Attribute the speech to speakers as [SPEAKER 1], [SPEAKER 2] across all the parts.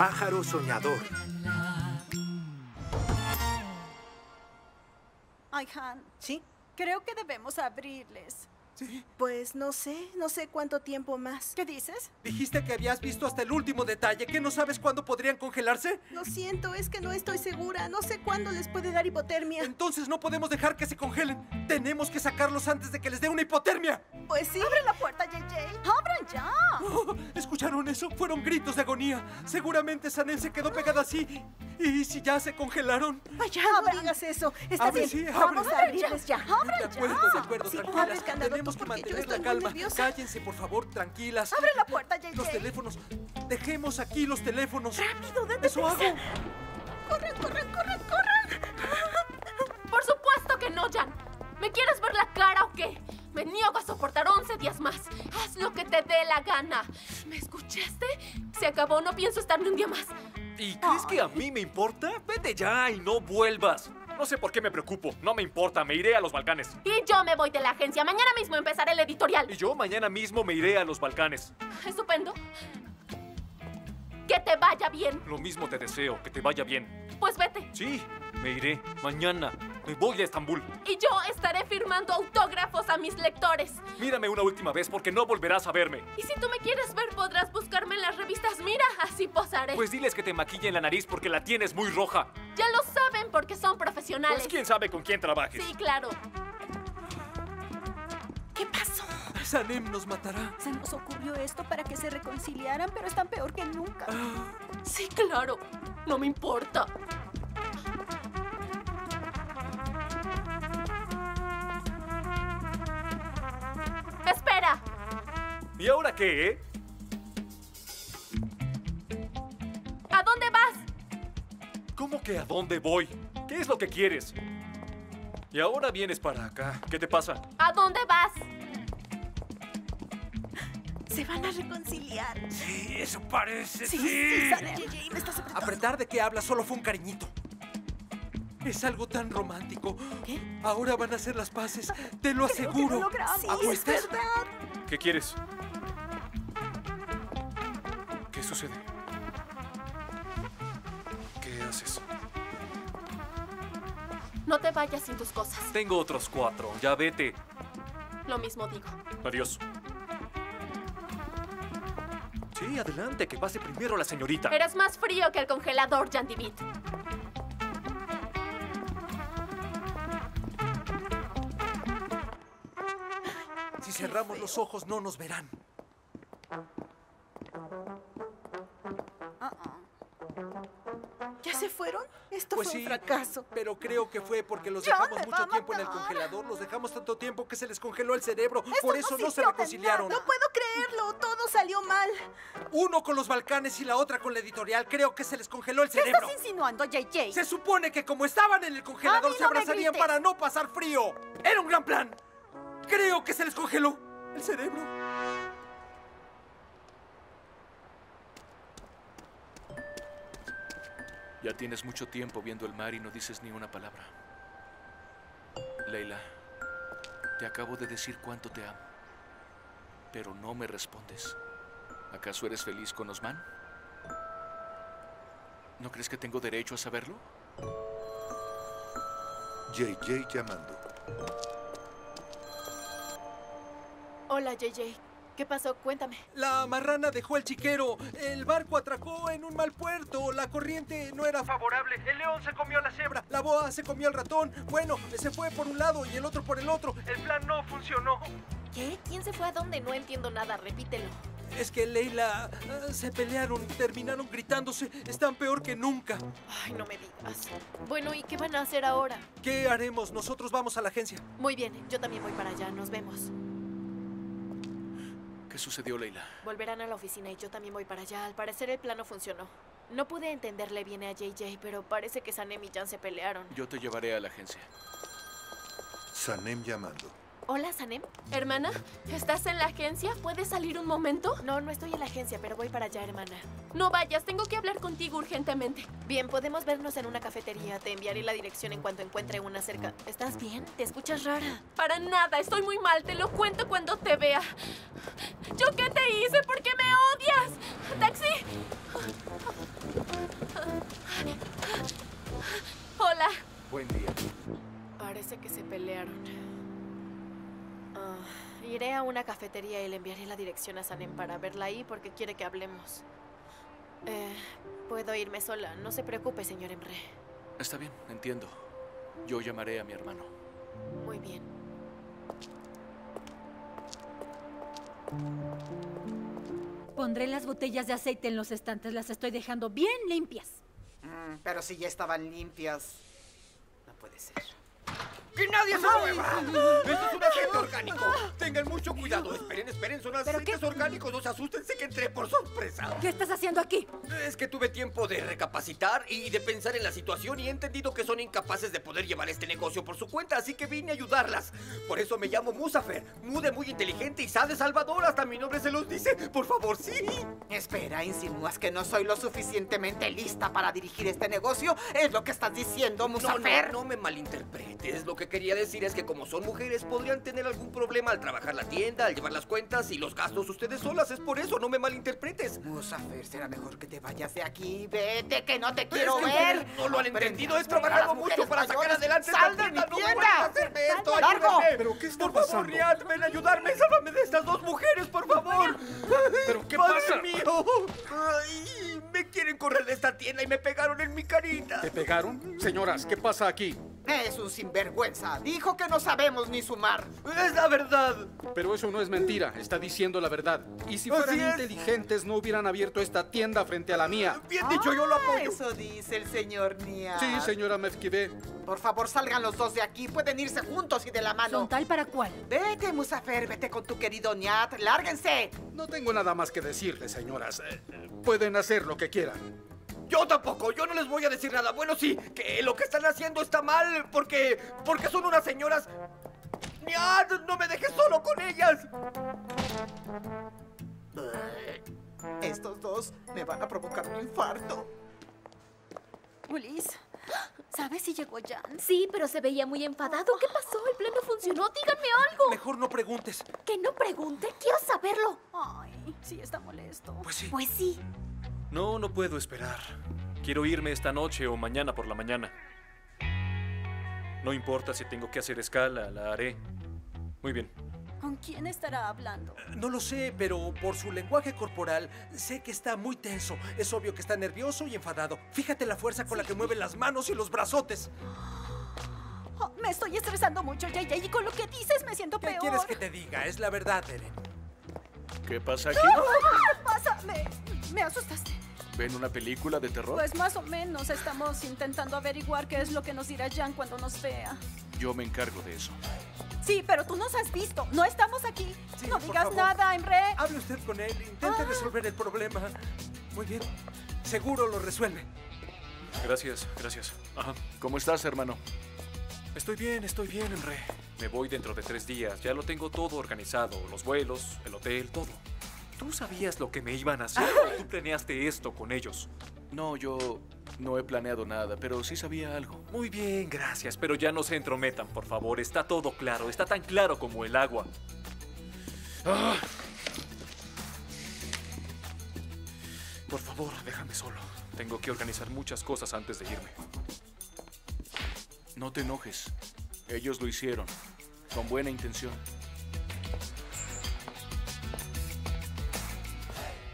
[SPEAKER 1] pájaro soñador.
[SPEAKER 2] Ay, Han,
[SPEAKER 3] ¿Sí?
[SPEAKER 2] creo que debemos abrirles.
[SPEAKER 4] Sí.
[SPEAKER 3] Pues no sé, no sé cuánto tiempo más.
[SPEAKER 2] ¿Qué dices?
[SPEAKER 4] Dijiste que habías visto hasta el último detalle. ¿Que no sabes cuándo podrían congelarse?
[SPEAKER 3] Lo siento, es que no estoy segura. No sé cuándo les puede dar hipotermia.
[SPEAKER 4] Entonces no podemos dejar que se congelen. Tenemos que sacarlos antes de que les dé una hipotermia.
[SPEAKER 3] Pues sí.
[SPEAKER 2] ¡Abre la puerta, JJ! ¡Abran ya!
[SPEAKER 4] Oh, ¿Escucharon eso? Fueron gritos de agonía. Seguramente Sanem se quedó pegada así. ¿Y si ya se congelaron?
[SPEAKER 3] Vaya, no digas eso. Está
[SPEAKER 4] Abre,
[SPEAKER 3] bien.
[SPEAKER 4] sí, abre.
[SPEAKER 3] Vamos a abrirles ya.
[SPEAKER 4] De acuerdo, de acuerdo,
[SPEAKER 3] Sí,
[SPEAKER 4] tranquilas. Tenemos que
[SPEAKER 3] porque yo
[SPEAKER 4] la calma.
[SPEAKER 3] nerviosa.
[SPEAKER 4] Cállense, por favor, tranquilas.
[SPEAKER 2] ¡Abre la puerta, JJ!
[SPEAKER 4] Los teléfonos. Dejemos aquí los teléfonos.
[SPEAKER 2] ¡Rápido, date
[SPEAKER 4] Eso hago.
[SPEAKER 2] ¡Corran, corran, corran, corran!
[SPEAKER 5] Por supuesto que no, Jan. ¿Me quieres ver la cara o qué? Me niego a soportar 11 días más. Haz lo que te dé la gana. ¿Me escuchaste? Se acabó, no pienso estar ni un día más.
[SPEAKER 6] ¿Y crees que a mí me importa? Vete ya y no vuelvas. No sé por qué me preocupo. No me importa, me iré a los Balcanes.
[SPEAKER 5] Y yo me voy de la agencia. Mañana mismo empezaré el editorial.
[SPEAKER 6] Y yo mañana mismo me iré a los Balcanes.
[SPEAKER 5] Estupendo. Que te vaya bien.
[SPEAKER 6] Lo mismo te deseo, que te vaya bien.
[SPEAKER 5] Pues vete.
[SPEAKER 6] Sí, me iré. Mañana. Me voy a Estambul.
[SPEAKER 5] Y yo estaré firmando autógrafos a mis lectores.
[SPEAKER 6] Mírame una última vez porque no volverás a verme.
[SPEAKER 5] Y si tú me quieres ver, podrás buscarme en las revistas. Mira, así posaré.
[SPEAKER 6] Pues diles que te maquillen la nariz porque la tienes muy roja.
[SPEAKER 5] ya lo saben porque son profesionales.
[SPEAKER 6] Pues quién sabe con quién trabajes.
[SPEAKER 5] Sí, claro.
[SPEAKER 3] ¿Qué pasó?
[SPEAKER 4] Sanem nos matará.
[SPEAKER 2] Se nos ocurrió esto para que se reconciliaran, pero están peor que nunca.
[SPEAKER 5] Sí, claro. No me importa. Espera.
[SPEAKER 6] ¿Y ahora qué, eh?
[SPEAKER 5] ¿A dónde vas?
[SPEAKER 6] ¿Cómo que a dónde voy? ¿Qué es lo que quieres? Y ahora vienes para acá. ¿Qué te pasa?
[SPEAKER 5] ¿A dónde vas?
[SPEAKER 3] Se van a reconciliar.
[SPEAKER 4] Sí, eso parece.
[SPEAKER 3] Sí, sí, Sanem. JJ, me estás apretando.
[SPEAKER 4] Apretar de qué hablas solo fue un cariñito. Es algo tan romántico.
[SPEAKER 3] ¿Qué?
[SPEAKER 4] Ahora van a hacer las paces, te lo
[SPEAKER 2] Creo que lo
[SPEAKER 4] aseguro.
[SPEAKER 2] logramos.
[SPEAKER 3] Sí,
[SPEAKER 4] ¿Apuestas?
[SPEAKER 3] es verdad.
[SPEAKER 6] ¿Qué quieres? ¿Qué sucede? ¿Qué haces?
[SPEAKER 5] No te vayas sin tus cosas.
[SPEAKER 6] Tengo otros cuatro. Ya vete.
[SPEAKER 5] Lo mismo digo.
[SPEAKER 6] Adiós. Sí, adelante, que pase primero la señorita.
[SPEAKER 5] Eres más frío que el congelador, Jan
[SPEAKER 4] cerramos los ojos no nos verán.
[SPEAKER 3] ¿Ya se fueron? Esto
[SPEAKER 4] Pues
[SPEAKER 3] fue
[SPEAKER 4] sí,
[SPEAKER 3] un fracaso.
[SPEAKER 4] pero creo que fue porque los
[SPEAKER 2] Ya
[SPEAKER 4] dejamos
[SPEAKER 2] me va
[SPEAKER 4] mucho
[SPEAKER 2] a
[SPEAKER 4] tiempo en el
[SPEAKER 2] matar.
[SPEAKER 4] congelador, los dejamos tanto tiempo que se les congeló el cerebro,
[SPEAKER 2] Esto
[SPEAKER 4] por eso no se
[SPEAKER 2] sirvió de
[SPEAKER 4] reconciliaron.
[SPEAKER 2] nada.
[SPEAKER 3] No puedo creerlo. Todo salió mal.
[SPEAKER 4] Uno con los Balcanes y la otra con la editorial, creo que se les congeló el
[SPEAKER 2] ¿Qué
[SPEAKER 4] cerebro.
[SPEAKER 2] estás insinuando, JJ?
[SPEAKER 4] Se supone que como estaban en el
[SPEAKER 2] A
[SPEAKER 4] congelador
[SPEAKER 2] mí
[SPEAKER 4] se
[SPEAKER 2] no me
[SPEAKER 4] abrazarían
[SPEAKER 2] grites.
[SPEAKER 4] para no pasar frío. Era un gran plan. Creo que se les congeló el cerebro.
[SPEAKER 6] Ya tienes mucho tiempo viendo el mar y no dices ni una palabra. Leila, te acabo de decir cuánto te amo. Pero no me respondes. ¿Acaso eres feliz con Osman? ¿No crees que tengo derecho a saberlo?
[SPEAKER 1] JJ llamando.
[SPEAKER 5] Hola, JJ. ¿Qué pasó? Cuéntame.
[SPEAKER 4] La marrana dejó el chiquero. El barco atracó en un mal puerto. La corriente no era favorable. El león se comió a la cebra. La boa se comió al ratón. Bueno, se fue por un lado y el otro por el otro. El plan no funcionó.
[SPEAKER 5] ¿Qué? ¿Quién se fue a dónde? No entiendo nada. Repítelo.
[SPEAKER 4] Es que Leila ah, se pelearon, terminaron gritándose. Están peor que nunca.
[SPEAKER 5] Ay, no me digas. Bueno, ¿y qué van a hacer ahora?
[SPEAKER 4] ¿Qué haremos? Nosotros vamos a la agencia.
[SPEAKER 5] Muy bien, yo también voy para allá. Nos vemos.
[SPEAKER 6] ¿Qué sucedió, Leila?
[SPEAKER 5] Volverán a la oficina y yo también voy para allá. Al parecer el plan no funcionó. No pude entenderle bien a JJ, pero parece que Sanem y Jan se pelearon.
[SPEAKER 6] Yo te llevaré a la agencia.
[SPEAKER 1] Sanem llamando.
[SPEAKER 5] Hola, Sanem. Hermana, ¿estás en la agencia? ¿Puedes salir un momento? No, no estoy en la agencia, pero voy para allá, hermana. No vayas, tengo que hablar contigo urgentemente. Bien, podemos vernos en una cafetería. Te enviaré la dirección en cuanto encuentre una cerca. ¿Estás bien? ¿Te escuchas rara? Para nada, estoy muy mal. Te lo cuento cuando te vea. ¿Yo qué te hice? ¿Por qué me odias? ¡Taxi! Hola.
[SPEAKER 7] Buen día.
[SPEAKER 5] Parece que se pelearon. Ah, iré a una cafetería y le enviaré la dirección a Sanem para verla ahí porque quiere que hablemos. Eh, puedo irme sola. No se preocupe, señor Emre.
[SPEAKER 7] Está bien, entiendo. Yo llamaré a mi hermano.
[SPEAKER 5] Muy bien.
[SPEAKER 8] Pondré las botellas de aceite en los estantes. Las estoy dejando bien limpias.
[SPEAKER 9] Mm, pero si ya estaban limpias. No puede ser.
[SPEAKER 10] ¡Que nadie se mueva! ¡Esto es un aceite orgánico! Tengan mucho cuidado. Esperen, esperen. Son aceites orgánicos. No se asusten. Sé que entré por sorpresa.
[SPEAKER 8] ¿Qué estás haciendo aquí?
[SPEAKER 10] Es que tuve tiempo de recapacitar y de pensar en la situación y he entendido que son incapaces de poder llevar este negocio por su cuenta, así que vine a ayudarlas. Por eso me llamo Musafer, Mude muy inteligente y sabe Salvador, hasta mi nombre se los dice. Por favor, sí.
[SPEAKER 9] Espera, ¿insinúas que no soy lo suficientemente lista para dirigir este negocio? ¿Es lo que estás diciendo,
[SPEAKER 10] No,
[SPEAKER 9] Musafer?
[SPEAKER 10] no, no me malinterpretes. Lo que quería decir es que como son mujeres podrían tener algún problema al trabajar la tienda, al llevar las cuentas y los gastos ustedes solas. Es por eso, no me malinterpretes.
[SPEAKER 9] Musafer, será mejor que te vayas de aquí. Vete, que no te quiero
[SPEAKER 10] Es que
[SPEAKER 9] ver.
[SPEAKER 10] no lo han
[SPEAKER 9] Aprendas
[SPEAKER 10] entendido. He trabajado mucho para sacar adelante
[SPEAKER 9] ¡Sal de mi
[SPEAKER 10] tienda! ¡No.
[SPEAKER 1] ¿Pero qué está
[SPEAKER 10] Por favor,
[SPEAKER 1] pasando?
[SPEAKER 10] Riyad, ven a ayudarme. ¡Sálvame de estas dos mujeres, por favor!
[SPEAKER 7] ¿Pero qué
[SPEAKER 10] ¡Padre
[SPEAKER 7] pasa?
[SPEAKER 10] mío! Ay, me quieren correr de esta tienda y me pegaron en mi carita.
[SPEAKER 11] ¿Te pegaron? Señoras, ¿qué pasa aquí?
[SPEAKER 9] Es un sinvergüenza. Dijo que no sabemos ni sumar.
[SPEAKER 10] Es la verdad.
[SPEAKER 11] Pero eso no es mentira, está diciendo la verdad. Y si fueran inteligentes, no hubieran abierto esta tienda frente a la mía.
[SPEAKER 10] Bien dicho, yo lo
[SPEAKER 9] Ah,
[SPEAKER 10] apoyo.
[SPEAKER 9] Eso dice el señor Nia.
[SPEAKER 11] Sí, señora Mezquivé.
[SPEAKER 9] Por favor, salgan los dos de aquí. Pueden irse juntos y de la mano.
[SPEAKER 8] ¿Son tal para cuál?
[SPEAKER 9] Vete, Musafer, vete con tu querido Niat. ¡Lárguense!
[SPEAKER 11] No tengo nada más que decirles, señoras. Eh, eh, Pueden hacer lo que quieran.
[SPEAKER 10] Yo tampoco, yo no les voy a decir nada. Bueno, sí, que lo que están haciendo está mal porque. porque son unas señoras. ¡Niad! ¡No me dejes solo con ellas!
[SPEAKER 9] Estos dos me van a provocar un infarto.
[SPEAKER 3] Ulis, ¿sabes si llegó Jan?
[SPEAKER 5] Sí, pero se veía muy enfadado. ¿Qué pasó? El plan no funcionó. Díganme algo.
[SPEAKER 4] Mejor no preguntes.
[SPEAKER 5] Que no pregunte. Quiero saberlo.
[SPEAKER 3] Ay, sí está molesto.
[SPEAKER 4] Pues sí.
[SPEAKER 5] Pues sí.
[SPEAKER 6] No, no puedo esperar. Quiero irme esta noche o mañana por la mañana. No importa si tengo que hacer escala, la haré. Muy bien.
[SPEAKER 3] ¿Con quién estará hablando?
[SPEAKER 4] No lo sé, pero por su lenguaje corporal sé que está muy tenso. Es obvio que está nervioso y enfadado. Fíjate la fuerza con la que mueve las manos y los brazotes.
[SPEAKER 3] Oh, me estoy estresando mucho, JJ, y con lo que dices me siento
[SPEAKER 4] ¿Qué
[SPEAKER 3] peor.
[SPEAKER 4] quieres que te diga? Es la verdad, Eren.
[SPEAKER 7] ¿Qué pasa aquí?
[SPEAKER 3] ¿Qué pasa? Me, me asustaste.
[SPEAKER 7] ¿Ven una película de terror?
[SPEAKER 3] Pues más o menos estamos intentando averiguar qué es lo que nos dirá Jan cuando nos vea.
[SPEAKER 7] Yo me encargo de eso.
[SPEAKER 3] Sí, pero tú nos has visto. No estamos aquí.
[SPEAKER 4] Sí,
[SPEAKER 3] no digas
[SPEAKER 4] favor.
[SPEAKER 3] nada, Emre.
[SPEAKER 4] Hable usted con él. Intente resolver el problema. Muy bien. Seguro lo resuelve.
[SPEAKER 6] Gracias, gracias. Ajá.
[SPEAKER 7] ¿Cómo estás, hermano?
[SPEAKER 6] Estoy bien, estoy bien, Enre. Me voy dentro de tres días. Ya lo tengo todo organizado. Los vuelos, el hotel, todo. ¿Tú sabías lo que me iban a hacer o tú planeaste esto con ellos?
[SPEAKER 7] No, yo no he planeado nada, pero sí sabía algo.
[SPEAKER 6] Muy bien, gracias, pero ya no se entrometan, por favor. Está todo claro, está tan claro como el agua. Ah. Por favor, déjame solo. Tengo que organizar muchas cosas antes de irme.
[SPEAKER 7] No te enojes. Ellos lo hicieron, con buena intención.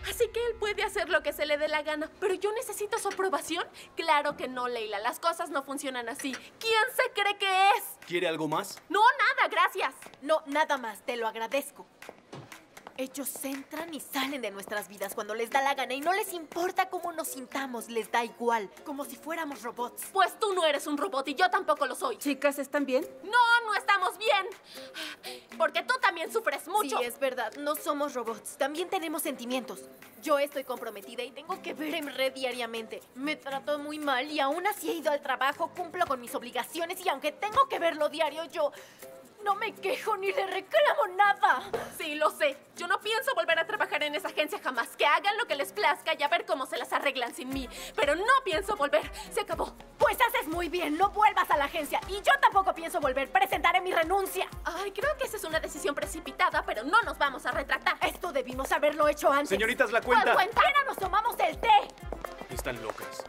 [SPEAKER 5] Así que él puede hacer lo que se le dé la gana. Pero yo necesito su aprobación. Claro que no, Leila. Las cosas no funcionan así. ¿Quién se cree que es?
[SPEAKER 10] ¿Quiere algo más?
[SPEAKER 5] No, nada, gracias. No, nada más. Te lo agradezco. Ellos entran y salen de nuestras vidas cuando les da la gana y no les importa cómo nos sintamos, les da igual, como si fuéramos robots. Pues tú no eres un robot y yo tampoco lo soy.
[SPEAKER 12] Chicas, ¿están bien?
[SPEAKER 5] No, no estamos bien. Porque tú también sufres mucho. Sí, es verdad. No somos robots. También tenemos sentimientos. Yo estoy comprometida y tengo que ver en red diariamente. Me trató muy mal y aún así he ido al trabajo, cumplo con mis obligaciones y aunque tengo que verlo diario, yo no me quejo ni le reclamo nada. Sí, lo sé. Yo no pienso volver a trabajar en esa agencia jamás. Que hagan lo que les plazca y a ver cómo se las arreglan sin mí. Pero no pienso volver. Se acabó. Pues haces muy bien. No vuelvas a la agencia. Y yo tampoco pienso volver. Presentaré mi renuncia. Ay, creo que esa es una decisión precipitada, pero no nos vamos a retractar. Esto debimos haberlo hecho antes.
[SPEAKER 10] Señoritas, la
[SPEAKER 5] ¿Cuál
[SPEAKER 10] cuenta.
[SPEAKER 5] cuenta? Ahora nos tomamos el té.
[SPEAKER 7] Están locas.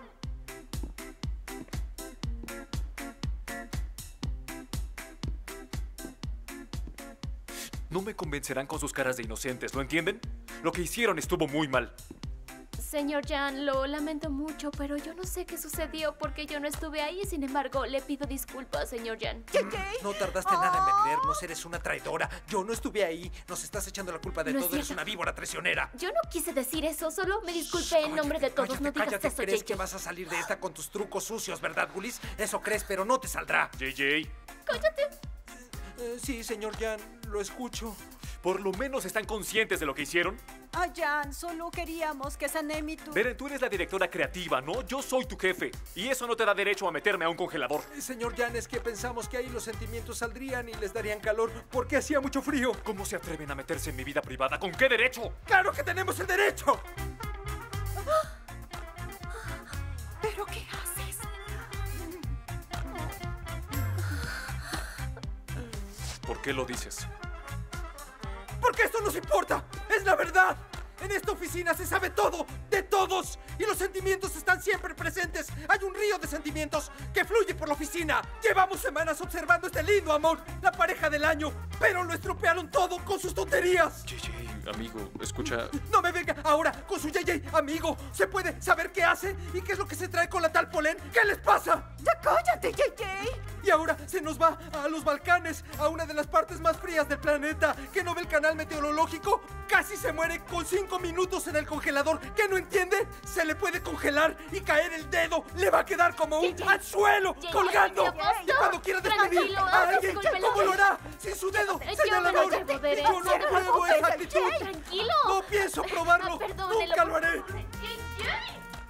[SPEAKER 6] No me convencerán con sus caras de inocentes, ¿lo entienden? Lo que hicieron estuvo muy mal.
[SPEAKER 5] Señor Jan, lo lamento mucho, pero yo no sé qué sucedió porque yo no estuve ahí. Sin embargo, le pido disculpas, señor Jan.
[SPEAKER 4] No tardaste nada en vendernos, eres una traidora. Yo no estuve ahí, nos estás echando la culpa de
[SPEAKER 5] No es
[SPEAKER 4] todo, eres una víbora traicionera.
[SPEAKER 5] Yo no quise decir eso, solo me disculpé en nombre de todos. no digas
[SPEAKER 4] Cállate,
[SPEAKER 5] eso,
[SPEAKER 4] crees
[SPEAKER 5] JJ.
[SPEAKER 4] que vas a salir de esta con tus trucos sucios, ¿verdad, Gulis? Eso crees, pero no te saldrá.
[SPEAKER 6] JJ.
[SPEAKER 5] Cállate.
[SPEAKER 4] Eh, sí, señor Jan, lo escucho.
[SPEAKER 6] Por lo menos están conscientes de lo que hicieron.
[SPEAKER 3] Ah, Jan, solo queríamos que Sanem y tú...
[SPEAKER 6] Beren, tú eres la directora creativa, ¿no? Yo soy tu jefe. Y eso no te da derecho a meterme a un congelador.
[SPEAKER 4] Eh, Señor Jan, es que pensamos que ahí los sentimientos saldrían y les darían calor porque hacía mucho frío.
[SPEAKER 6] ¿Cómo se atreven a meterse en mi vida privada? ¿Con qué derecho?
[SPEAKER 4] ¡Claro que tenemos el derecho!
[SPEAKER 3] Qué
[SPEAKER 6] lo dices?
[SPEAKER 4] Porque esto nos importa, es la verdad. En esta oficina se sabe todo, de todos, y los sentimientos están siempre presentes. Hay un río de sentimientos que fluye por la oficina. Llevamos semanas observando este lindo amor, la pareja del año, pero lo estropearon todo con sus tonterías.
[SPEAKER 6] JJ, amigo, escucha.
[SPEAKER 4] No me venga ahora con su JJ, amigo. ¿Se puede saber qué hace y qué es lo que se trae con la tal Polen? ¿Qué les pasa?
[SPEAKER 3] ¡Ya cállate, JJ!
[SPEAKER 4] Y ahora se nos va a los Balcanes, a una de las partes más frías del planeta, que no ve el canal meteorológico. Casi se muere con cinco minutos en el congelador. ¿Qué no entiende? Se le puede congelar y caer el dedo. Le va a quedar como un anzuelo colgando. Y cuando quiera despedir a alguien. ¿cómo lo hará? Sin su dedo
[SPEAKER 5] derecho.
[SPEAKER 4] Yo no apruebo esa actitud.
[SPEAKER 5] Tranquilo.
[SPEAKER 4] No pienso probarlo.
[SPEAKER 5] Ah, perdónelo,
[SPEAKER 4] Nunca lo haré.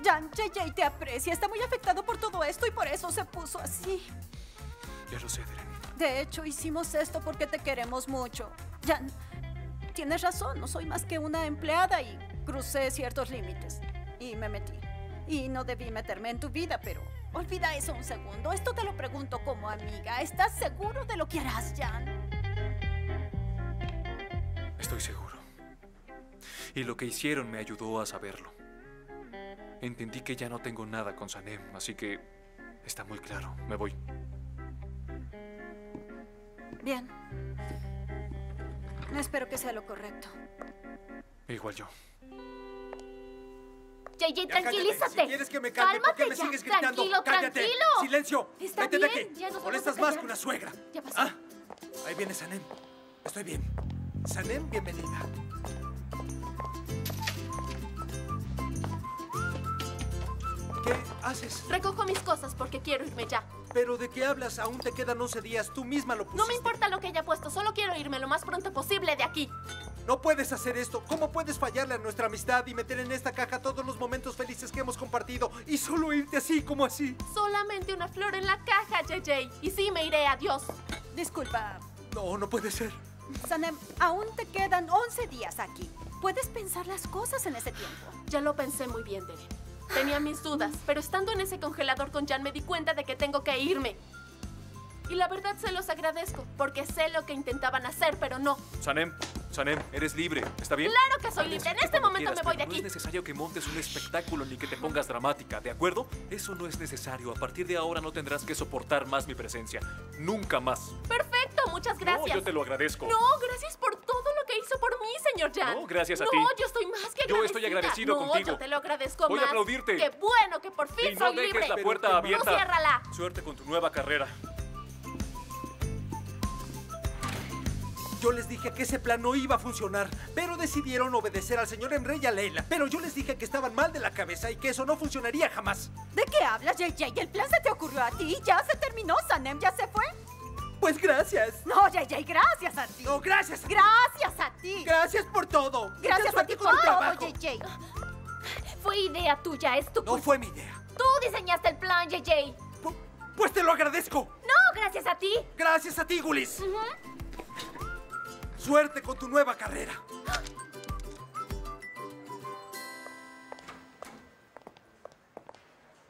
[SPEAKER 3] Jan, JJ te aprecia, está muy afectado por todo esto y por eso se puso así.
[SPEAKER 6] Ya lo sé, Deren.
[SPEAKER 3] De hecho, hicimos esto porque te queremos mucho. Jan, tienes razón, no soy más que una empleada y crucé ciertos límites. Y me metí. Y no debí meterme en tu vida, pero olvida eso un segundo. Esto te lo pregunto como amiga. ¿Estás seguro de lo que harás, Jan?
[SPEAKER 6] Estoy seguro. Y lo que hicieron me ayudó a saberlo. Entendí que ya no tengo nada con Sanem, así que está muy claro. Me voy.
[SPEAKER 3] Bien. Espero que sea lo correcto.
[SPEAKER 6] Igual yo.
[SPEAKER 5] JJ,
[SPEAKER 4] Ya
[SPEAKER 5] tranquilízate.
[SPEAKER 4] cállate. Si quieres que me calme, ¿por qué me
[SPEAKER 5] Cálmate ya.
[SPEAKER 4] sigues gritando?
[SPEAKER 5] Tranquilo,
[SPEAKER 4] ¡Cállate!
[SPEAKER 5] tranquilo.
[SPEAKER 4] ¡Silencio!
[SPEAKER 5] Está
[SPEAKER 4] ¡Vete de
[SPEAKER 5] bien,
[SPEAKER 4] aquí!
[SPEAKER 5] ya nos
[SPEAKER 4] Molestas más que una suegra.
[SPEAKER 5] Ya pasó.
[SPEAKER 4] Ah, ahí viene Sanem. Estoy bien. Sanem, bienvenida. ¿Qué haces?
[SPEAKER 5] Recojo mis cosas porque quiero irme ya.
[SPEAKER 4] ¿Pero de qué hablas? Aún te quedan 11 días. Tú misma lo pusiste.
[SPEAKER 5] No me importa lo que haya puesto, solo quiero irme lo más pronto posible de aquí.
[SPEAKER 4] No puedes hacer esto. ¿Cómo puedes fallarle a nuestra amistad y meter en esta caja todos los momentos felices que hemos compartido y solo irte así como así?
[SPEAKER 5] Solamente una flor en la caja, JJ. Y sí me iré, adiós.
[SPEAKER 3] Disculpa,
[SPEAKER 4] No, no puede ser.
[SPEAKER 3] Sanem, aún te quedan 11 días aquí. Puedes pensar las cosas en ese tiempo.
[SPEAKER 5] Ya lo pensé muy bien, Deren. Tenía mis dudas, pero estando en ese congelador con Jan me di cuenta de que tengo que irme. Y la verdad se los agradezco, porque sé lo que intentaban hacer, pero no.
[SPEAKER 6] Sanem, Sanem, eres libre. ¿Está bien?
[SPEAKER 5] Claro que soy libre. En este momento me voy de aquí.
[SPEAKER 6] No es necesario que montes un espectáculo ni que te pongas dramática, ¿de acuerdo? Eso no es necesario. A partir de ahora no tendrás que soportar más mi presencia. Nunca más.
[SPEAKER 5] Perfecto, muchas gracias.
[SPEAKER 6] No, yo te lo agradezco.
[SPEAKER 5] No, gracias por todo lo que hizo por mí, señor Jan.
[SPEAKER 6] No, gracias a
[SPEAKER 5] no,
[SPEAKER 6] ti.
[SPEAKER 5] yo estoy más que agradecida.
[SPEAKER 6] Yo estoy agradecido
[SPEAKER 5] no,
[SPEAKER 6] contigo.
[SPEAKER 5] yo te lo agradezco
[SPEAKER 6] Voy a aplaudirte.
[SPEAKER 5] Qué bueno que por fin
[SPEAKER 6] Y no
[SPEAKER 5] soy
[SPEAKER 6] dejes
[SPEAKER 5] libre.
[SPEAKER 6] la puerta
[SPEAKER 5] No
[SPEAKER 6] abierta.
[SPEAKER 5] ciérrala.
[SPEAKER 6] Suerte con tu nueva carrera.
[SPEAKER 4] Yo les dije que ese plan no iba a funcionar, pero decidieron obedecer al señor Emre y a Leila. Pero yo les dije que estaban mal de la cabeza y que eso no funcionaría jamás.
[SPEAKER 3] ¿De qué hablas, JJ? ¿El plan se te ocurrió a ti? ¿Ya se terminó? ¿Sanem ya se fue?
[SPEAKER 4] Pues gracias.
[SPEAKER 3] No, JJ, gracias a ti.
[SPEAKER 4] No, gracias. a.
[SPEAKER 3] Gracias a ti.
[SPEAKER 4] Gracias por todo.
[SPEAKER 3] Gracias a ti por todo. JJ.
[SPEAKER 5] Fue idea tuya, es tu
[SPEAKER 4] No fue mi idea.
[SPEAKER 5] Tú diseñaste el plan, JJ.
[SPEAKER 4] Pu- Pues te lo agradezco.
[SPEAKER 5] No, gracias a ti.
[SPEAKER 4] Gracias a ti, Gulis. Suerte con tu nueva carrera.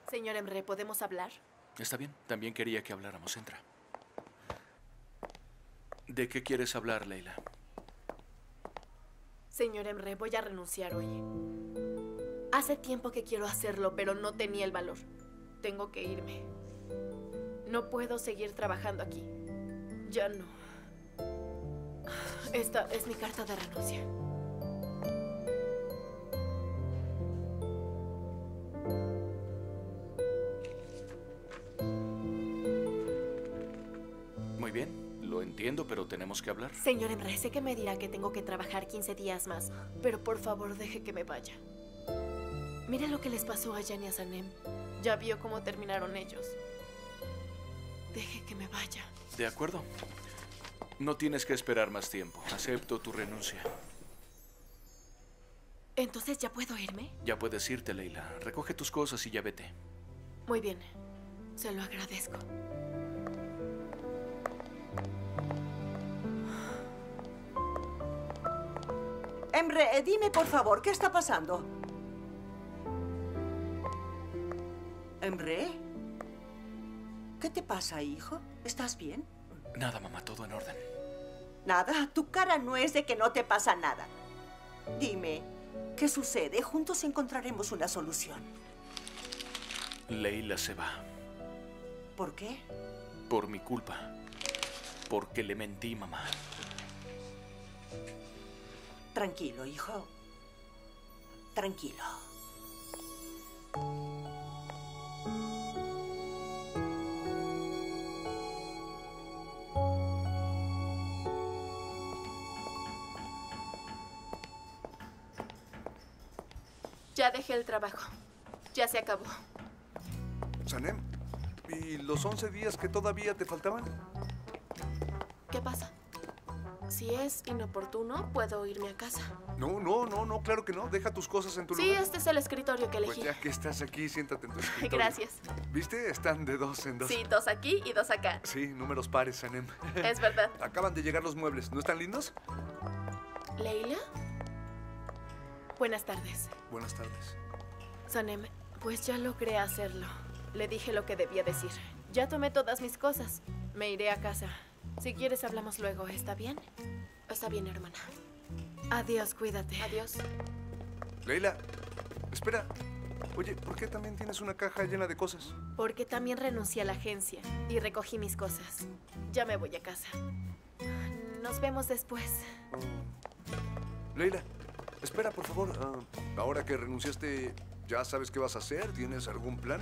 [SPEAKER 5] Señor Emre, ¿podemos hablar?
[SPEAKER 7] Está bien, también quería que habláramos. Entra. ¿De qué quieres hablar, Leila?
[SPEAKER 5] Señor Emre, voy a renunciar hoy. Hace tiempo que quiero hacerlo, pero no tenía el valor. Tengo que irme. No puedo seguir trabajando aquí. Ya no.
[SPEAKER 13] Esta es mi carta de renuncia.
[SPEAKER 14] Muy bien, lo entiendo, pero tenemos que hablar.
[SPEAKER 13] Señor Emre, sé que me dirá que tengo que trabajar 15 días más, pero por favor deje que me vaya. Mira lo que les pasó a Jan y a Sanem. Ya vio cómo terminaron ellos. Deje que me vaya.
[SPEAKER 14] De acuerdo. No tienes que esperar más tiempo. Acepto tu renuncia.
[SPEAKER 13] Entonces ya puedo irme.
[SPEAKER 14] Ya puedes irte, Leila. Recoge tus cosas y ya vete.
[SPEAKER 13] Muy bien. Se lo agradezco.
[SPEAKER 15] Emre, eh, dime por favor, ¿qué está pasando? Emre, ¿qué te pasa, hijo? ¿Estás bien?
[SPEAKER 14] Nada, mamá, todo en orden.
[SPEAKER 15] Nada, tu cara no es de que no te pasa nada. Dime, ¿qué sucede? Juntos encontraremos una solución.
[SPEAKER 14] Leila se va.
[SPEAKER 15] ¿Por qué?
[SPEAKER 14] Por mi culpa. Porque le mentí, mamá.
[SPEAKER 15] Tranquilo, hijo. Tranquilo.
[SPEAKER 13] El trabajo. Ya se acabó.
[SPEAKER 1] Sanem, ¿y los 11 días que todavía te faltaban?
[SPEAKER 13] ¿Qué pasa? Si es inoportuno, puedo irme a casa.
[SPEAKER 1] No, no, no, no, claro que no. Deja tus cosas en tu
[SPEAKER 13] Sí,
[SPEAKER 1] lugar.
[SPEAKER 13] este es el escritorio que
[SPEAKER 1] Pues
[SPEAKER 13] elegí.
[SPEAKER 1] ya que estás aquí, siéntate en tu escritorio.
[SPEAKER 13] Gracias.
[SPEAKER 1] ¿Viste? Están de dos en dos.
[SPEAKER 13] Sí, dos aquí y dos acá.
[SPEAKER 1] Sí, números pares, Sanem.
[SPEAKER 13] Es verdad.
[SPEAKER 1] Acaban de llegar los muebles. ¿No están lindos?
[SPEAKER 13] ¿Leila? Buenas tardes.
[SPEAKER 1] Buenas tardes.
[SPEAKER 13] Sanem, pues ya logré hacerlo. Le dije lo que debía decir. Ya tomé todas mis cosas. Me iré a casa. Si quieres, hablamos luego. ¿Está bien? Está bien, hermana. Adiós, cuídate. Adiós.
[SPEAKER 1] Leila, espera. Oye, ¿por qué también tienes una caja llena de cosas?
[SPEAKER 13] Porque también renuncié a la agencia y recogí mis cosas. Ya me voy a casa. Nos vemos después.
[SPEAKER 1] Leila, espera, por favor. Ah, ahora que renunciaste, ¿ya sabes qué vas a hacer? ¿Tienes algún plan?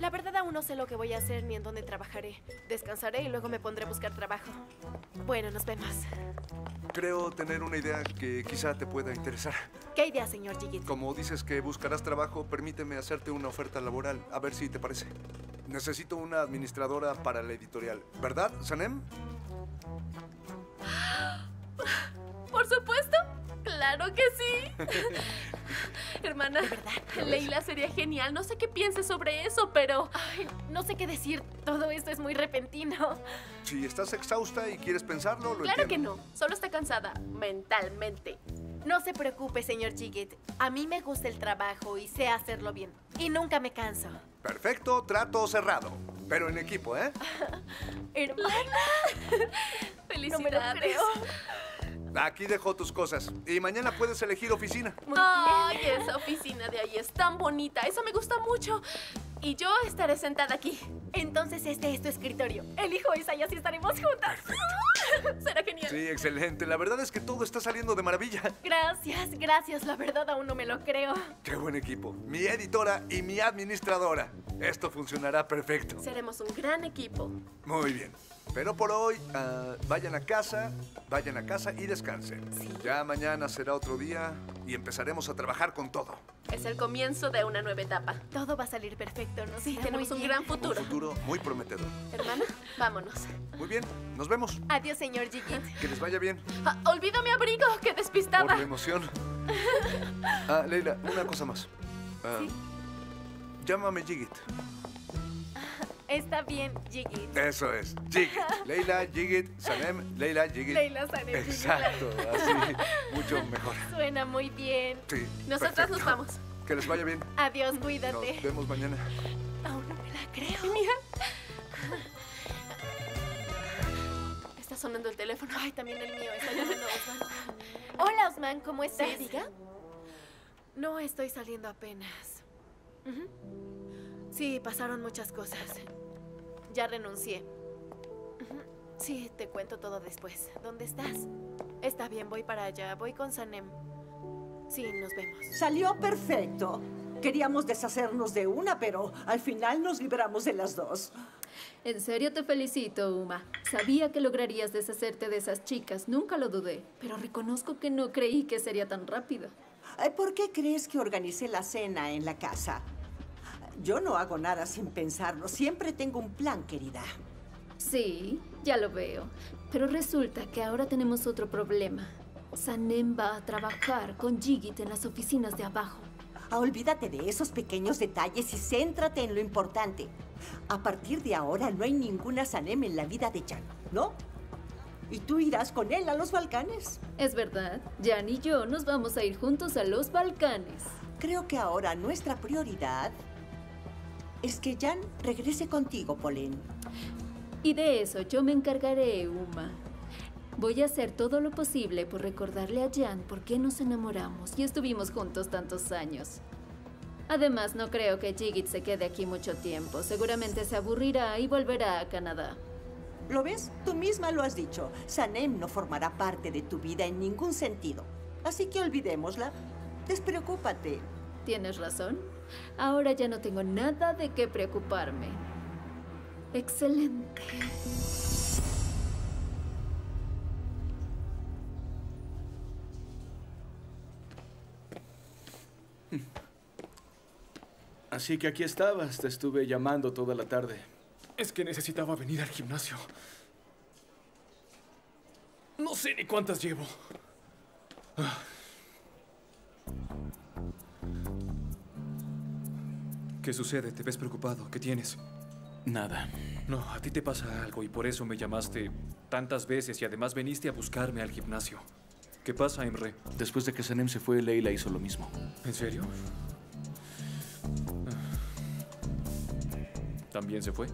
[SPEAKER 13] La verdad aún no sé lo que voy a hacer ni en dónde trabajaré. Descansaré y luego me pondré a buscar trabajo. Bueno, nos vemos.
[SPEAKER 1] Creo tener una idea que quizá te pueda interesar.
[SPEAKER 13] ¿Qué idea, señor Jigit?
[SPEAKER 1] Como dices que buscarás trabajo, permíteme hacerte una oferta laboral, a ver si te parece. Necesito una administradora para la editorial, ¿verdad, Sanem?
[SPEAKER 13] Por supuesto. Claro que sí. Hermana, Leila sería genial. No sé qué pienses sobre eso, pero... Ay, no sé qué decir. Todo esto es muy repentino.
[SPEAKER 1] Si estás exhausta y quieres pensarlo, lo
[SPEAKER 13] Claro que no. Solo está cansada mentalmente. No se preocupe, señor Jigit. A mí me gusta el trabajo y sé hacerlo bien. Y nunca me canso.
[SPEAKER 1] Perfecto, trato cerrado. Pero en equipo, ¿eh?
[SPEAKER 13] Hermana. Felicidades.
[SPEAKER 1] Aquí dejo tus cosas. Y mañana puedes elegir oficina.
[SPEAKER 13] Ay, esa oficina de ahí es tan bonita. Eso me gusta mucho. Y yo estaré sentada aquí. Entonces este es tu escritorio. Elijo esa y así estaremos juntas. Será genial.
[SPEAKER 1] Sí, excelente. La verdad es que todo está saliendo de maravilla.
[SPEAKER 13] Gracias, gracias. La verdad aún no me lo creo.
[SPEAKER 1] Qué buen equipo. Mi editora y mi administradora. Esto funcionará perfecto.
[SPEAKER 13] Seremos un gran equipo.
[SPEAKER 1] Muy bien. Pero por hoy, ah, vayan a casa, vayan a casa y descansen. Ya mañana será otro día y empezaremos a trabajar con todo.
[SPEAKER 13] Es el comienzo de una nueva etapa. Todo va a salir perfecto, ¿no? Sí, tenemos un gran futuro.
[SPEAKER 1] Un futuro muy prometedor.
[SPEAKER 13] Hermana, vámonos.
[SPEAKER 1] Muy bien, nos vemos.
[SPEAKER 13] Adiós, señor Jigit.
[SPEAKER 1] Que les vaya bien.
[SPEAKER 13] Ah, olvido mi abrigo, qué
[SPEAKER 1] Por
[SPEAKER 13] despistada.
[SPEAKER 1] la emoción. Ah, Leila, una cosa más. Ah, Llámame Jigit.
[SPEAKER 13] Está bien, Jigit.
[SPEAKER 1] Eso es. Jigit. Leila, Jigit, Sanem, Leila, Jigit.
[SPEAKER 13] Leila, Sanem.
[SPEAKER 1] Exacto, así. Mucho mejor.
[SPEAKER 13] Suena muy bien.
[SPEAKER 1] Sí.
[SPEAKER 13] Nosotras
[SPEAKER 1] perfecto.
[SPEAKER 13] nos vamos.
[SPEAKER 1] Que les vaya bien.
[SPEAKER 13] Adiós, cuídate.
[SPEAKER 1] Nos vemos mañana.
[SPEAKER 13] Aún no me la creo. Genial. Está sonando el teléfono. Ay, también el mío. Está llamando Osman. Hola, Osman, ¿cómo estás?
[SPEAKER 5] Sí, diga.
[SPEAKER 13] No estoy saliendo apenas. Ujú. Sí, pasaron muchas cosas. Ya renuncié.
[SPEAKER 5] Sí, te cuento todo después. ¿Dónde estás? Está bien, voy para allá. Voy con Sanem. Sí, nos vemos.
[SPEAKER 15] Salió perfecto. Queríamos deshacernos de una, pero al final nos libramos de las dos.
[SPEAKER 16] En serio te felicito, Uma. Sabía que lograrías deshacerte de esas chicas, nunca lo dudé. Pero reconozco que no creí que sería tan rápido.
[SPEAKER 15] ¿Por qué crees que organicé la cena en la casa? Yo no hago nada sin pensarlo. Siempre tengo un plan, querida.
[SPEAKER 16] Sí, ya lo veo. Pero resulta que ahora tenemos otro problema. Sanem va a trabajar con Jigit en las oficinas de abajo.
[SPEAKER 15] Ah, olvídate de esos pequeños detalles y céntrate en lo importante. A partir de ahora no hay ninguna Sanem en la vida de Jan, ¿no? Y tú irás con él a los Balcanes.
[SPEAKER 16] Es verdad, Jan y yo nos vamos a ir juntos a los Balcanes.
[SPEAKER 15] Creo que ahora nuestra prioridad es que Jan regrese contigo, Polen.
[SPEAKER 16] Y de eso yo me encargaré, Uma. Voy a hacer todo lo posible por recordarle a Jan por qué nos enamoramos y estuvimos juntos tantos años. Además, no creo que Jigit se quede aquí mucho tiempo. Seguramente se aburrirá y volverá a Canadá.
[SPEAKER 15] ¿Lo ves? Tú misma lo has dicho. Sanem no formará parte de tu vida en ningún sentido. Así que olvidémosla. Despreocúpate.
[SPEAKER 16] Tienes razón. Ahora ya no tengo nada de qué preocuparme. Excelente.
[SPEAKER 17] Así que aquí estabas, te estuve llamando toda la tarde.
[SPEAKER 6] Es que necesitaba venir al gimnasio. No sé ni cuántas llevo. Ah. ¿Qué sucede? ¿Te ves preocupado? ¿Qué tienes?
[SPEAKER 17] Nada.
[SPEAKER 6] No, a ti te pasa algo y por eso me llamaste tantas veces y además viniste a buscarme al gimnasio. ¿Qué pasa, Emre?
[SPEAKER 7] Después de que Sanem se fue, Leila hizo lo mismo.
[SPEAKER 6] ¿En serio? ¿También se fue?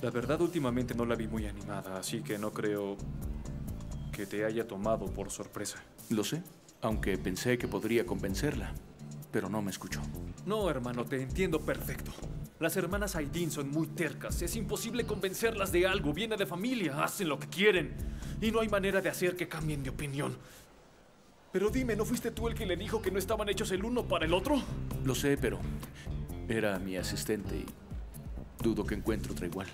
[SPEAKER 6] La verdad, últimamente no la vi muy animada, así que no creo que te haya tomado por sorpresa.
[SPEAKER 7] Lo sé, aunque pensé que podría convencerla, pero no me escuchó.
[SPEAKER 6] No, hermano, te entiendo perfecto. Las hermanas Aidin son muy tercas. Es imposible convencerlas de algo. Viene de familia, hacen lo que quieren. Y no hay manera de hacer que cambien de opinión. Pero dime, ¿no fuiste tú el que le dijo que no estaban hechos el uno para el otro?
[SPEAKER 7] Lo sé, pero era mi asistente y dudo que encuentre otra igual.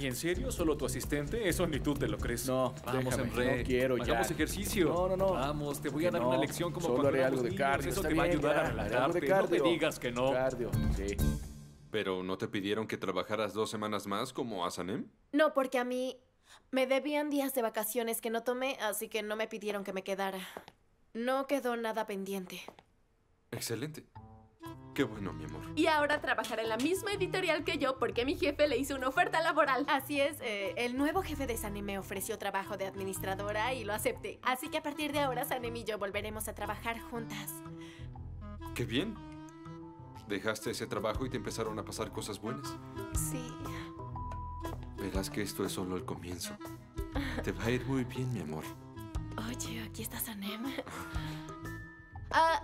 [SPEAKER 6] ¿Y en serio? ¿Solo tu asistente? Eso ni tú te lo crees.
[SPEAKER 17] No,
[SPEAKER 6] vamos,
[SPEAKER 17] déjame,
[SPEAKER 6] Emre.
[SPEAKER 17] no quiero ya.
[SPEAKER 6] Hagamos ejercicio.
[SPEAKER 17] No, no, no.
[SPEAKER 6] Vamos, te voy a dar
[SPEAKER 17] no,
[SPEAKER 6] una lección como
[SPEAKER 17] solo
[SPEAKER 6] cuando
[SPEAKER 17] haré algo de
[SPEAKER 6] niños.
[SPEAKER 17] cardio,
[SPEAKER 6] Eso
[SPEAKER 17] está
[SPEAKER 6] te va a
[SPEAKER 17] bien,
[SPEAKER 6] ayudar
[SPEAKER 17] ya,
[SPEAKER 6] a
[SPEAKER 17] haré algo de
[SPEAKER 6] relajarte. No
[SPEAKER 17] cardio.
[SPEAKER 6] me digas que no.
[SPEAKER 17] Cardio, sí.
[SPEAKER 18] ¿Pero no te pidieron que trabajaras dos semanas más como a Sanem?
[SPEAKER 5] No, porque a mí me debían días de vacaciones que no tomé, así que no me pidieron que me quedara. No quedó nada pendiente.
[SPEAKER 18] Excelente. Qué bueno, mi amor.
[SPEAKER 5] Y ahora trabajará en la misma editorial que yo porque mi jefe le hizo una oferta laboral. Así es, eh, el nuevo jefe de Sanem me ofreció trabajo de administradora y lo acepté. Así que a partir de ahora Sanem y yo volveremos a trabajar juntas.
[SPEAKER 18] Qué bien. Dejaste ese trabajo y te empezaron a pasar cosas buenas.
[SPEAKER 5] Sí.
[SPEAKER 18] Verás que esto es solo el comienzo. Te va a ir muy bien, mi amor.
[SPEAKER 5] Oye, aquí está Sanem. Ah,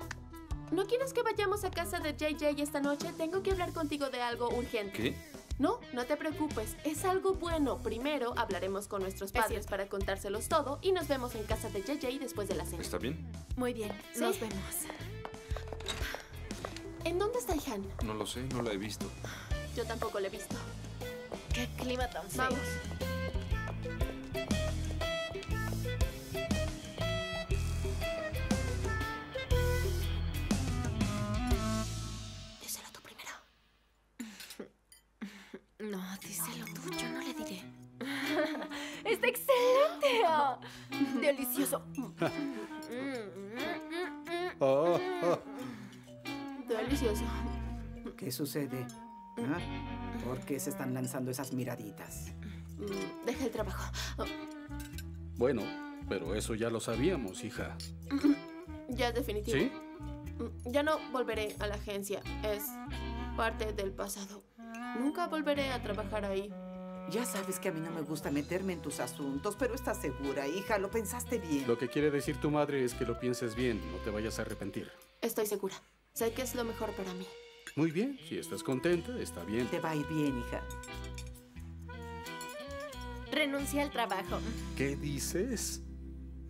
[SPEAKER 5] ¿no quieres que vayamos a casa de JJ esta noche? Tengo que hablar contigo de algo urgente.
[SPEAKER 18] ¿Qué?
[SPEAKER 5] No, no te preocupes. Es algo bueno. Primero hablaremos con nuestros padres para contárselos todo y nos vemos en casa de JJ después de la cena.
[SPEAKER 18] ¿Está bien?
[SPEAKER 5] Muy bien, nos vemos. ¿En dónde está Ihan?
[SPEAKER 18] No lo sé, no la he visto.
[SPEAKER 5] Yo tampoco lo he visto. Qué clima tan feo. Vamos. No, díselo tú, yo no le diré. ¡Está excelente! Delicioso.
[SPEAKER 11] Oh, oh.
[SPEAKER 5] Delicioso.
[SPEAKER 9] ¿Qué sucede? ¿Ah? ¿Por qué se están lanzando esas miraditas?
[SPEAKER 5] Deja el trabajo. Oh,
[SPEAKER 11] Bueno, pero eso ya lo sabíamos, hija.
[SPEAKER 5] Ya es definitivo.
[SPEAKER 11] ¿Sí?
[SPEAKER 5] Ya no volveré a la agencia. Es parte del pasado. Nunca volveré a trabajar ahí.
[SPEAKER 9] Ya sabes que a mí no me gusta meterme en tus asuntos, pero estás segura, hija, lo pensaste bien.
[SPEAKER 11] Lo que quiere decir tu madre es que lo pienses bien, no te vayas a arrepentir.
[SPEAKER 5] Estoy segura. Sé que es lo mejor para mí.
[SPEAKER 11] Muy bien, si estás contenta, está bien.
[SPEAKER 9] Te va a ir bien, hija.
[SPEAKER 5] Renuncié al trabajo.
[SPEAKER 11] ¿Qué dices?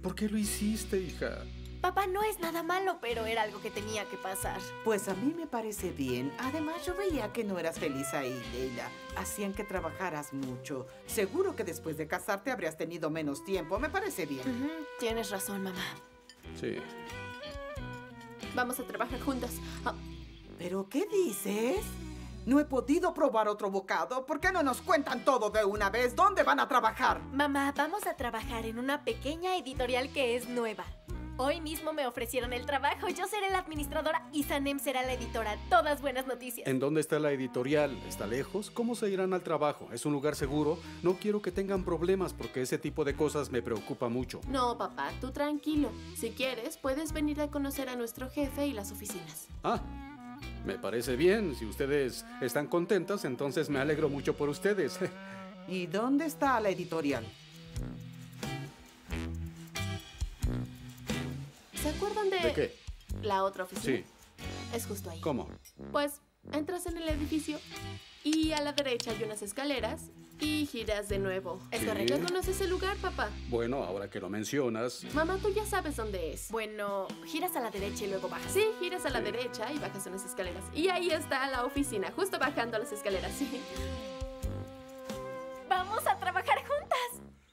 [SPEAKER 11] ¿Por qué lo hiciste, hija?
[SPEAKER 5] Papá, no es nada malo, pero era algo que tenía que pasar.
[SPEAKER 9] Pues a mí me parece bien. Además, yo veía que no eras feliz ahí, Leila. Hacían que trabajaras mucho. Seguro que después de casarte habrías tenido menos tiempo. Me parece bien.
[SPEAKER 5] Tienes razón, mamá.
[SPEAKER 11] Sí.
[SPEAKER 5] Vamos a trabajar juntas. Ah,
[SPEAKER 9] ¿Pero qué dices? No he podido probar otro bocado. ¿Por qué no nos cuentan todo de una vez? ¿Dónde van a trabajar?
[SPEAKER 5] Mamá, vamos a trabajar en una pequeña editorial que es nueva. Hoy mismo me ofrecieron el trabajo. Yo seré la administradora y Sanem será la editora. Todas buenas noticias.
[SPEAKER 11] ¿En dónde está la editorial? ¿Está lejos? ¿Cómo se irán al trabajo? ¿Es un lugar seguro? No quiero que tengan problemas porque ese tipo de cosas me preocupa mucho.
[SPEAKER 5] No, papá, tú tranquilo. Si quieres, puedes venir a conocer a nuestro jefe y las oficinas.
[SPEAKER 11] Ah, me parece bien. Si ustedes están contentas, entonces me alegro mucho por ustedes.
[SPEAKER 9] ¿Y dónde está la editorial?
[SPEAKER 5] ¿Se acuerdan de,
[SPEAKER 11] ¿De qué?
[SPEAKER 5] la otra oficina?
[SPEAKER 11] Sí.
[SPEAKER 5] Es justo ahí.
[SPEAKER 11] ¿Cómo?
[SPEAKER 5] Pues entras en el edificio y a la derecha hay unas escaleras y giras de nuevo. ¿Es
[SPEAKER 11] Sí.
[SPEAKER 5] correcto? ¿Conoces el lugar, papá?
[SPEAKER 11] Bueno, ahora que lo mencionas,
[SPEAKER 5] Mamá, tú ya sabes dónde es. Bueno, giras a la derecha y luego bajas. Sí, giras a la derecha y bajas unas escaleras. Y ahí está la oficina, justo bajando las escaleras, sí. ¡Vamos a trabajar juntas!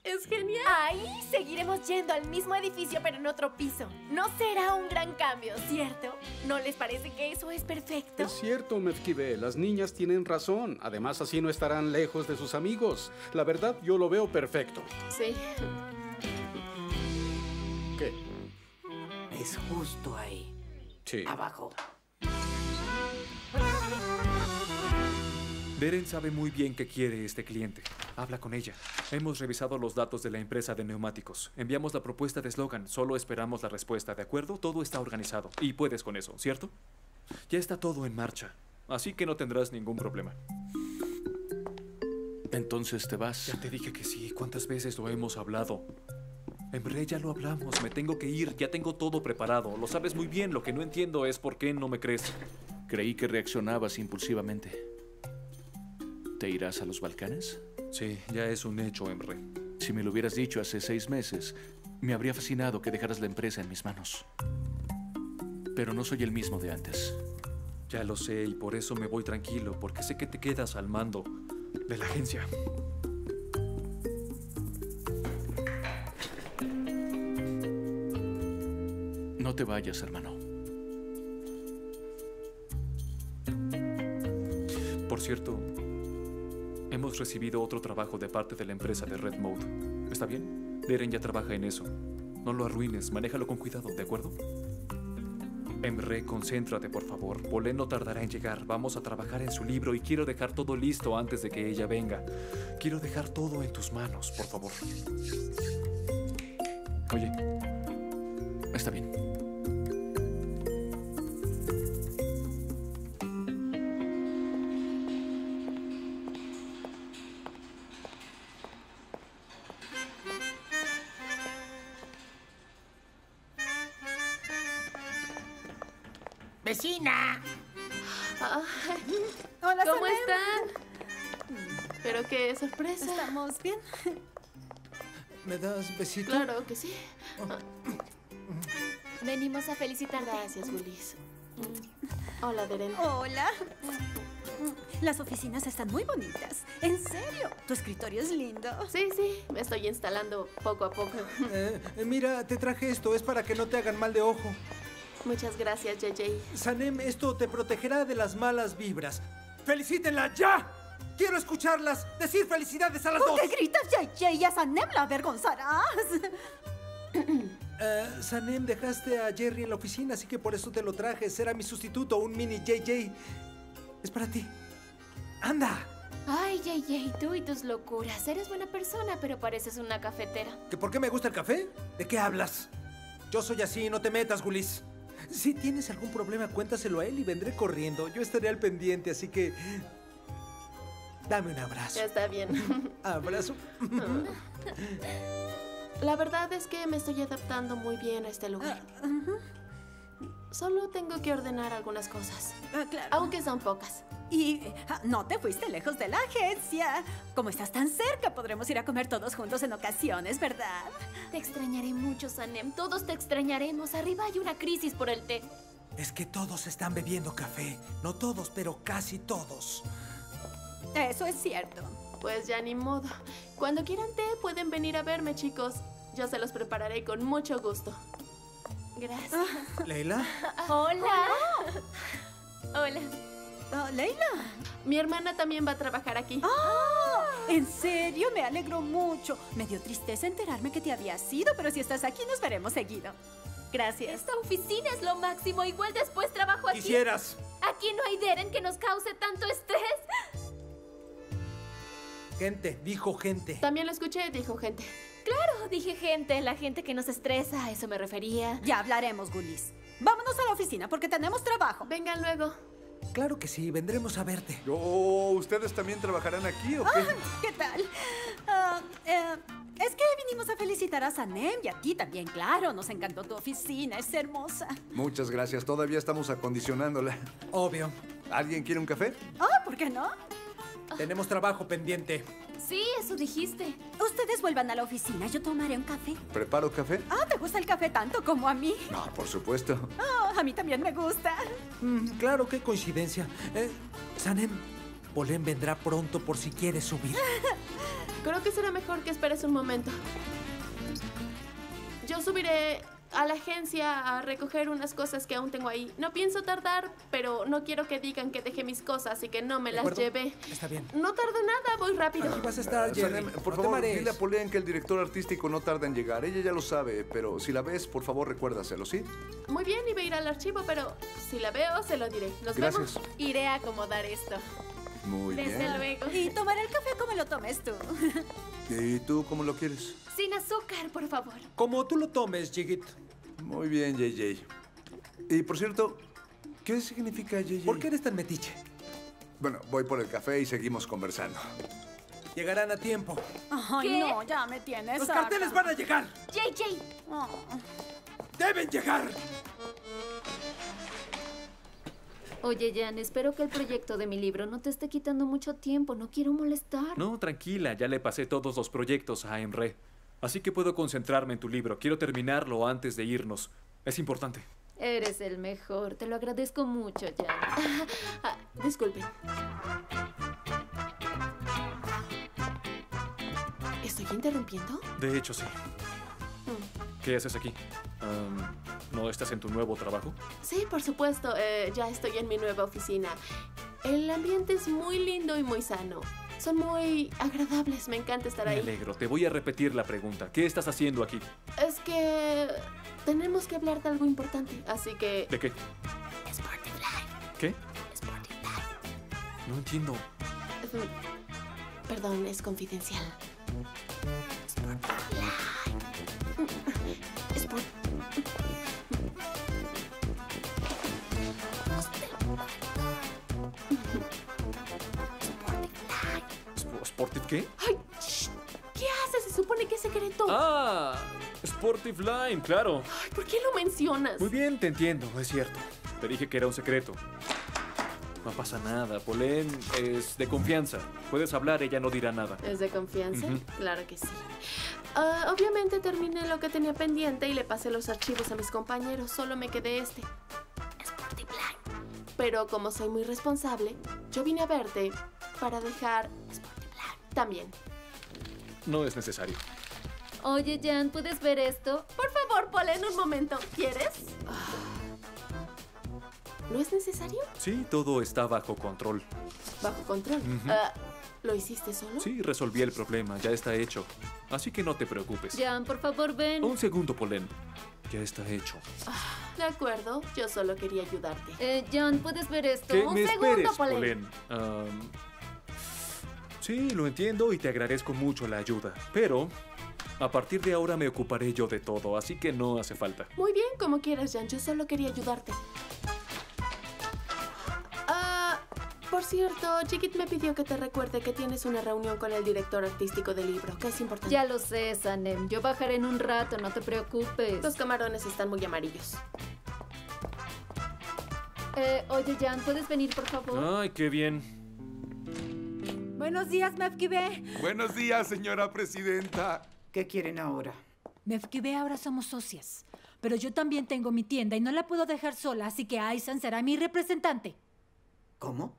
[SPEAKER 5] ¡Es genial! Ahí seguiremos yendo al mismo edificio, pero en otro piso. No será un gran cambio, ¿cierto? ¿No les parece que eso es perfecto?
[SPEAKER 11] es cierto, Mefkibe, las niñas tienen razón. Además, así no estarán lejos de sus amigos. La verdad, yo lo veo perfecto.
[SPEAKER 5] Sí.
[SPEAKER 11] ¿Qué?
[SPEAKER 9] Es justo ahí.
[SPEAKER 11] Sí.
[SPEAKER 9] Abajo.
[SPEAKER 6] Deren sabe muy bien qué quiere este cliente. Habla con ella. Hemos revisado los datos de la empresa de neumáticos. Enviamos la propuesta de eslogan. Solo esperamos la respuesta, ¿de acuerdo? Todo está organizado. Y puedes con eso, ¿cierto? Ya está todo en marcha. Así que no tendrás ningún problema.
[SPEAKER 7] Entonces te vas.
[SPEAKER 6] Ya te dije que sí. ¿Cuántas veces lo hemos hablado? En verdad ya lo hablamos. Me tengo que ir. Ya tengo todo preparado. Lo sabes muy bien. Lo que no entiendo es por qué no me crees.
[SPEAKER 7] Creí que reaccionabas impulsivamente. ¿Te irás a los Balcanes?
[SPEAKER 6] Sí, ya es un hecho, Emre.
[SPEAKER 7] Si me lo hubieras dicho hace seis meses, me habría fascinado que dejaras la empresa en mis manos. Pero no soy el mismo de antes.
[SPEAKER 6] Ya lo sé y por eso me voy tranquilo, porque sé que te quedas al mando de la agencia.
[SPEAKER 7] No te vayas, hermano.
[SPEAKER 6] Por cierto, hemos recibido otro trabajo de parte de la empresa de Red Mode. ¿Está bien? Deren ya trabaja en eso. No lo arruines, manéjalo con cuidado, ¿de acuerdo? Emre, concéntrate, por favor. Polén no tardará en llegar. Vamos a trabajar en su libro y quiero dejar todo listo antes de que ella venga. Quiero dejar todo en tus manos, por favor. Oye.
[SPEAKER 3] ¿Estamos bien?
[SPEAKER 4] ¿Me das besito?
[SPEAKER 5] Claro que sí. Venimos a felicitarte. Gracias, Willis. Hola, Deren.
[SPEAKER 3] Hola. Las oficinas están muy bonitas. En serio, tu escritorio es lindo.
[SPEAKER 5] Sí, sí, me estoy instalando poco a poco.
[SPEAKER 4] Eh, eh, mira, te traje esto. Es para que no te hagan mal de ojo.
[SPEAKER 5] Muchas gracias, JJ.
[SPEAKER 4] Sanem, esto te protegerá de las malas vibras. ¡Felicítenla ya! ¡Quiero escucharlas! ¡Decir felicidades a las
[SPEAKER 3] ¿Por
[SPEAKER 4] dos!
[SPEAKER 3] qué gritas, JJ? Y a Sanem la avergonzarás.
[SPEAKER 4] Eh, Sanem, dejaste a Jerry en la oficina, así que por eso te lo traje. Será mi sustituto, un mini JJ. Es para ti. ¡Anda!
[SPEAKER 5] Ay, JJ, tú y tus locuras. Eres buena persona, pero pareces una cafetera.
[SPEAKER 4] ¿Que por qué me gusta el café? ¿De qué hablas? Yo soy así, no te metas, Gulis. Si tienes algún problema, cuéntaselo a él y vendré corriendo. Yo estaré al pendiente, así que... Dame un abrazo.
[SPEAKER 5] Ya está bien.
[SPEAKER 4] Abrazo.
[SPEAKER 5] La verdad es que me estoy adaptando muy bien a este lugar. Solo tengo que ordenar algunas cosas.
[SPEAKER 3] Ah, claro.
[SPEAKER 5] Aunque son pocas.
[SPEAKER 3] Y ah, no te fuiste lejos de la agencia. Como estás tan cerca, podremos ir a comer todos juntos en ocasiones, ¿verdad?
[SPEAKER 5] Te extrañaré mucho, Sanem. Todos te extrañaremos. Arriba hay una crisis por el té.
[SPEAKER 4] Es que todos están bebiendo café. No todos, pero casi todos.
[SPEAKER 3] Eso es cierto.
[SPEAKER 5] Pues ya ni modo. Cuando quieran té, pueden venir a verme, chicos. Yo se los prepararé con mucho gusto. Gracias.
[SPEAKER 4] ¿Leila?
[SPEAKER 5] Hola. Hola.
[SPEAKER 3] Oh, Leila.
[SPEAKER 5] Mi hermana también va a trabajar aquí.
[SPEAKER 3] ¡Ah! ¿En serio? Me alegro mucho. Me dio tristeza enterarme que te habías ido, pero si estás aquí nos veremos seguido. Gracias.
[SPEAKER 5] Esta oficina es lo máximo. Igual después trabajo aquí.
[SPEAKER 4] Quisieras.
[SPEAKER 5] Aquí no hay Deren que nos cause tanto estrés.
[SPEAKER 4] Gente, dijo gente.
[SPEAKER 5] También lo escuché, dijo gente.
[SPEAKER 13] Claro, dije gente, la gente que nos estresa, a eso me refería.
[SPEAKER 3] Ya hablaremos, Gulis. Vámonos a la oficina porque tenemos trabajo.
[SPEAKER 5] Vengan luego.
[SPEAKER 4] Claro que sí, vendremos a verte.
[SPEAKER 1] Oh, ¿ustedes también trabajarán aquí o qué?
[SPEAKER 3] Ah, ¿Qué tal? Ah, eh, es que vinimos a felicitar a Sanem y a ti también, claro. Nos encantó tu oficina, es hermosa.
[SPEAKER 1] Muchas gracias, todavía estamos acondicionándola.
[SPEAKER 4] Obvio.
[SPEAKER 1] ¿Alguien quiere un café?
[SPEAKER 3] Ah, ¿por qué no?
[SPEAKER 4] Tenemos trabajo pendiente.
[SPEAKER 5] Sí, eso dijiste.
[SPEAKER 3] Ustedes vuelvan a la oficina, yo tomaré un café.
[SPEAKER 1] ¿Preparo café?
[SPEAKER 3] Ah, ¿te gusta el café tanto como a mí?
[SPEAKER 1] No, por supuesto.
[SPEAKER 3] Ah, a mí también me gusta.
[SPEAKER 4] Mm, claro, qué coincidencia. Eh, Sanem, Polen vendrá pronto por si quieres subir.
[SPEAKER 5] Creo que será mejor que esperes un momento. Yo subiré a la agencia a recoger unas cosas que aún tengo ahí. No pienso tardar, pero no quiero que digan que dejé mis cosas y que no me
[SPEAKER 4] ¿De
[SPEAKER 5] las llevé.
[SPEAKER 4] Está bien.
[SPEAKER 5] No tardo nada, voy rápido.
[SPEAKER 4] Aquí vas a estar,
[SPEAKER 1] Ah,
[SPEAKER 4] Jerry.
[SPEAKER 1] Por
[SPEAKER 4] No
[SPEAKER 1] favor, dile a Polen que el director artístico no tarda en llegar. Ella ya lo sabe, pero si la ves, por favor, recuérdaselo, ¿sí?
[SPEAKER 5] Muy bien, iba a ir al archivo, pero si la veo, se lo diré. Nos
[SPEAKER 1] Gracias.
[SPEAKER 5] vemos. Iré a acomodar esto.
[SPEAKER 1] Muy
[SPEAKER 5] Desde
[SPEAKER 1] bien.
[SPEAKER 5] luego.
[SPEAKER 3] Y tomaré el café como lo tomes tú.
[SPEAKER 1] ¿Y tú cómo lo quieres?
[SPEAKER 5] Sin azúcar, por favor.
[SPEAKER 4] Como tú lo tomes, Jigit.
[SPEAKER 1] Muy bien, JJ. Y por cierto, ¿qué significa JJ?
[SPEAKER 4] ¿Por qué eres tan metiche?
[SPEAKER 1] Bueno, voy por el café y seguimos conversando.
[SPEAKER 4] Llegarán a tiempo.
[SPEAKER 3] Ay,
[SPEAKER 5] ¿Qué?
[SPEAKER 3] no, ya me tienes.
[SPEAKER 4] Los
[SPEAKER 3] harta.
[SPEAKER 4] carteles van a llegar.
[SPEAKER 5] JJ.
[SPEAKER 3] Oh.
[SPEAKER 4] ¡Deben llegar!
[SPEAKER 16] Oye, Jan, espero que el proyecto de mi libro no te esté quitando mucho tiempo. No quiero molestar.
[SPEAKER 6] No, tranquila, ya le pasé todos los proyectos a Emre. Así que puedo concentrarme en tu libro. Quiero terminarlo antes de irnos. Es importante.
[SPEAKER 16] Eres el mejor. Te lo agradezco mucho, Jan.
[SPEAKER 5] Ah, disculpen. ¿Estoy interrumpiendo?
[SPEAKER 6] De hecho, sí. ¿Qué haces aquí? ¿No estás en tu nuevo trabajo?
[SPEAKER 5] Sí, por supuesto. eh, ya estoy en mi nueva oficina. El ambiente es muy lindo y muy sano. Son muy agradables. Me encanta estar
[SPEAKER 6] Me
[SPEAKER 5] ahí.
[SPEAKER 6] alegro. Te voy a repetir la pregunta. ¿Qué estás haciendo aquí?
[SPEAKER 5] Es que tenemos que hablar de algo importante, así que...
[SPEAKER 6] ¿De qué?
[SPEAKER 5] Sporty Life.
[SPEAKER 6] ¿Qué?
[SPEAKER 5] Sporty Life.
[SPEAKER 6] No entiendo.
[SPEAKER 5] Perdón, es confidencial. Life.
[SPEAKER 6] Sp- ¿Sportive qué?
[SPEAKER 5] ¡Ay! shh, ¿Qué haces? Se supone que es secreto.
[SPEAKER 6] Ah, Sportive Line, claro.
[SPEAKER 5] Ay, ¿Por qué lo mencionas?
[SPEAKER 6] Muy bien, te entiendo, es cierto. Te dije que era un secreto. No pasa nada, Polen es de confianza. Puedes hablar, ella no dirá nada.
[SPEAKER 5] ¿Es de confianza? Claro que sí. Ah, obviamente terminé lo que tenía pendiente y le pasé los archivos a mis compañeros. Solo me quedé este. Sporty Blind. Pero como soy muy responsable, yo vine a verte para dejar también.
[SPEAKER 6] No es necesario.
[SPEAKER 16] Oye, Jan, ¿puedes ver esto?
[SPEAKER 5] Por favor, Polen, un momento. ¿Quieres? ¿No es necesario?
[SPEAKER 6] Sí, todo está bajo control.
[SPEAKER 5] Bajo control. Ah, ¿Lo hiciste solo?
[SPEAKER 6] Sí, resolví el problema, ya está hecho. Así que no te preocupes.
[SPEAKER 16] Jan, por favor, ven.
[SPEAKER 6] Un segundo, Polen. Ya está hecho.
[SPEAKER 5] De acuerdo, yo solo quería ayudarte.
[SPEAKER 16] Eh, Jan, ¿puedes ver esto?
[SPEAKER 6] Que
[SPEAKER 5] Un
[SPEAKER 6] me
[SPEAKER 5] segundo,
[SPEAKER 6] esperes,
[SPEAKER 5] Polen.
[SPEAKER 6] Polen. Sí, lo entiendo y te agradezco mucho la ayuda. Pero a partir de ahora me ocuparé yo de todo, así que no hace falta.
[SPEAKER 5] Muy bien, como quieras, Jan. Yo solo quería ayudarte. Ah, por cierto, Chiquit me pidió que te recuerde que tienes una reunión con el director artístico del libro, que es importante.
[SPEAKER 16] Ya lo sé, Sanem. Yo bajaré en un rato, no te preocupes.
[SPEAKER 5] Los camarones están muy amarillos.
[SPEAKER 16] Eh, oye, Jan, ¿puedes venir, por favor?
[SPEAKER 6] Ay, qué bien.
[SPEAKER 8] Buenos días, Mefkibe.
[SPEAKER 19] Buenos días, señora presidenta.
[SPEAKER 9] ¿Qué quieren ahora?
[SPEAKER 8] Mefkibe, ahora somos socias. Pero yo también tengo mi tienda y no la puedo dejar sola, así que Aisan será mi representante.
[SPEAKER 9] ¿Cómo?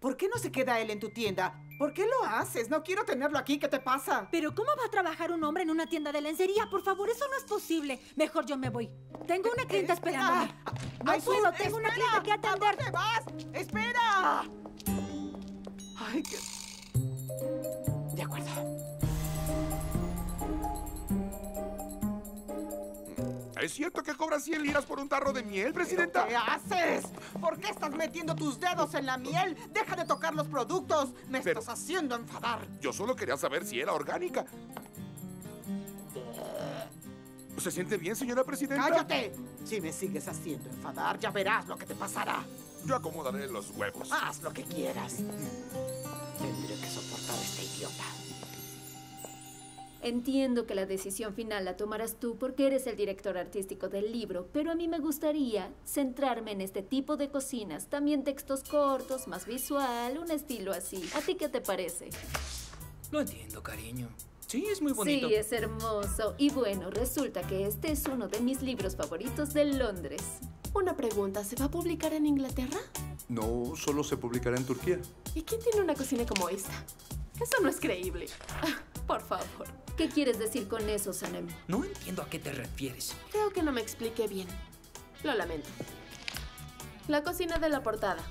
[SPEAKER 9] ¿Por qué no se queda él en tu tienda? ¿Por qué lo haces? No quiero tenerlo aquí. ¿Qué te pasa?
[SPEAKER 8] Pero ¿cómo va a trabajar un hombre en una tienda de lencería? Por favor, eso no es posible. Mejor yo me voy. Tengo una clienta esperándome. No puedo, tengo una clienta que atender.
[SPEAKER 9] ¿A dónde vas? ¡Espera! Ay, qué... De acuerdo.
[SPEAKER 19] ¿Es cierto que cobras 100 liras por un tarro de miel, presidenta?
[SPEAKER 9] ¿Qué haces? ¿Por qué estás metiendo tus dedos en la miel? Deja de tocar los productos. Me
[SPEAKER 19] Pero-
[SPEAKER 9] estás haciendo enfadar.
[SPEAKER 19] Yo solo quería saber si era orgánica. ¿Se siente bien, señora presidenta?
[SPEAKER 9] ¡Cállate! Si me sigues haciendo enfadar, ya verás lo que te pasará.
[SPEAKER 19] Yo acomodaré los huevos.
[SPEAKER 9] Haz lo que quieras. Tendré que soportar a este idiota.
[SPEAKER 16] Entiendo que la decisión final la tomarás tú porque eres el director artístico del libro, pero a mí me gustaría centrarme en este tipo de cocinas. También textos cortos, más visual, un estilo así. ¿A ti qué te parece?
[SPEAKER 20] Lo entiendo, cariño. Sí, es muy bonito.
[SPEAKER 16] Sí, es hermoso. Y bueno, resulta que este es uno de mis libros favoritos de Londres.
[SPEAKER 5] Una pregunta, ¿se va a publicar en Inglaterra?
[SPEAKER 1] No, solo se publicará en Turquía.
[SPEAKER 5] ¿Y quién tiene una cocina como esta? Eso no es creíble. Ah, Por favor.
[SPEAKER 16] ¿Qué quieres decir con eso, Sanem?
[SPEAKER 20] No entiendo a qué te refieres.
[SPEAKER 5] Creo que no me expliqué bien. Lo lamento. La cocina de la portada.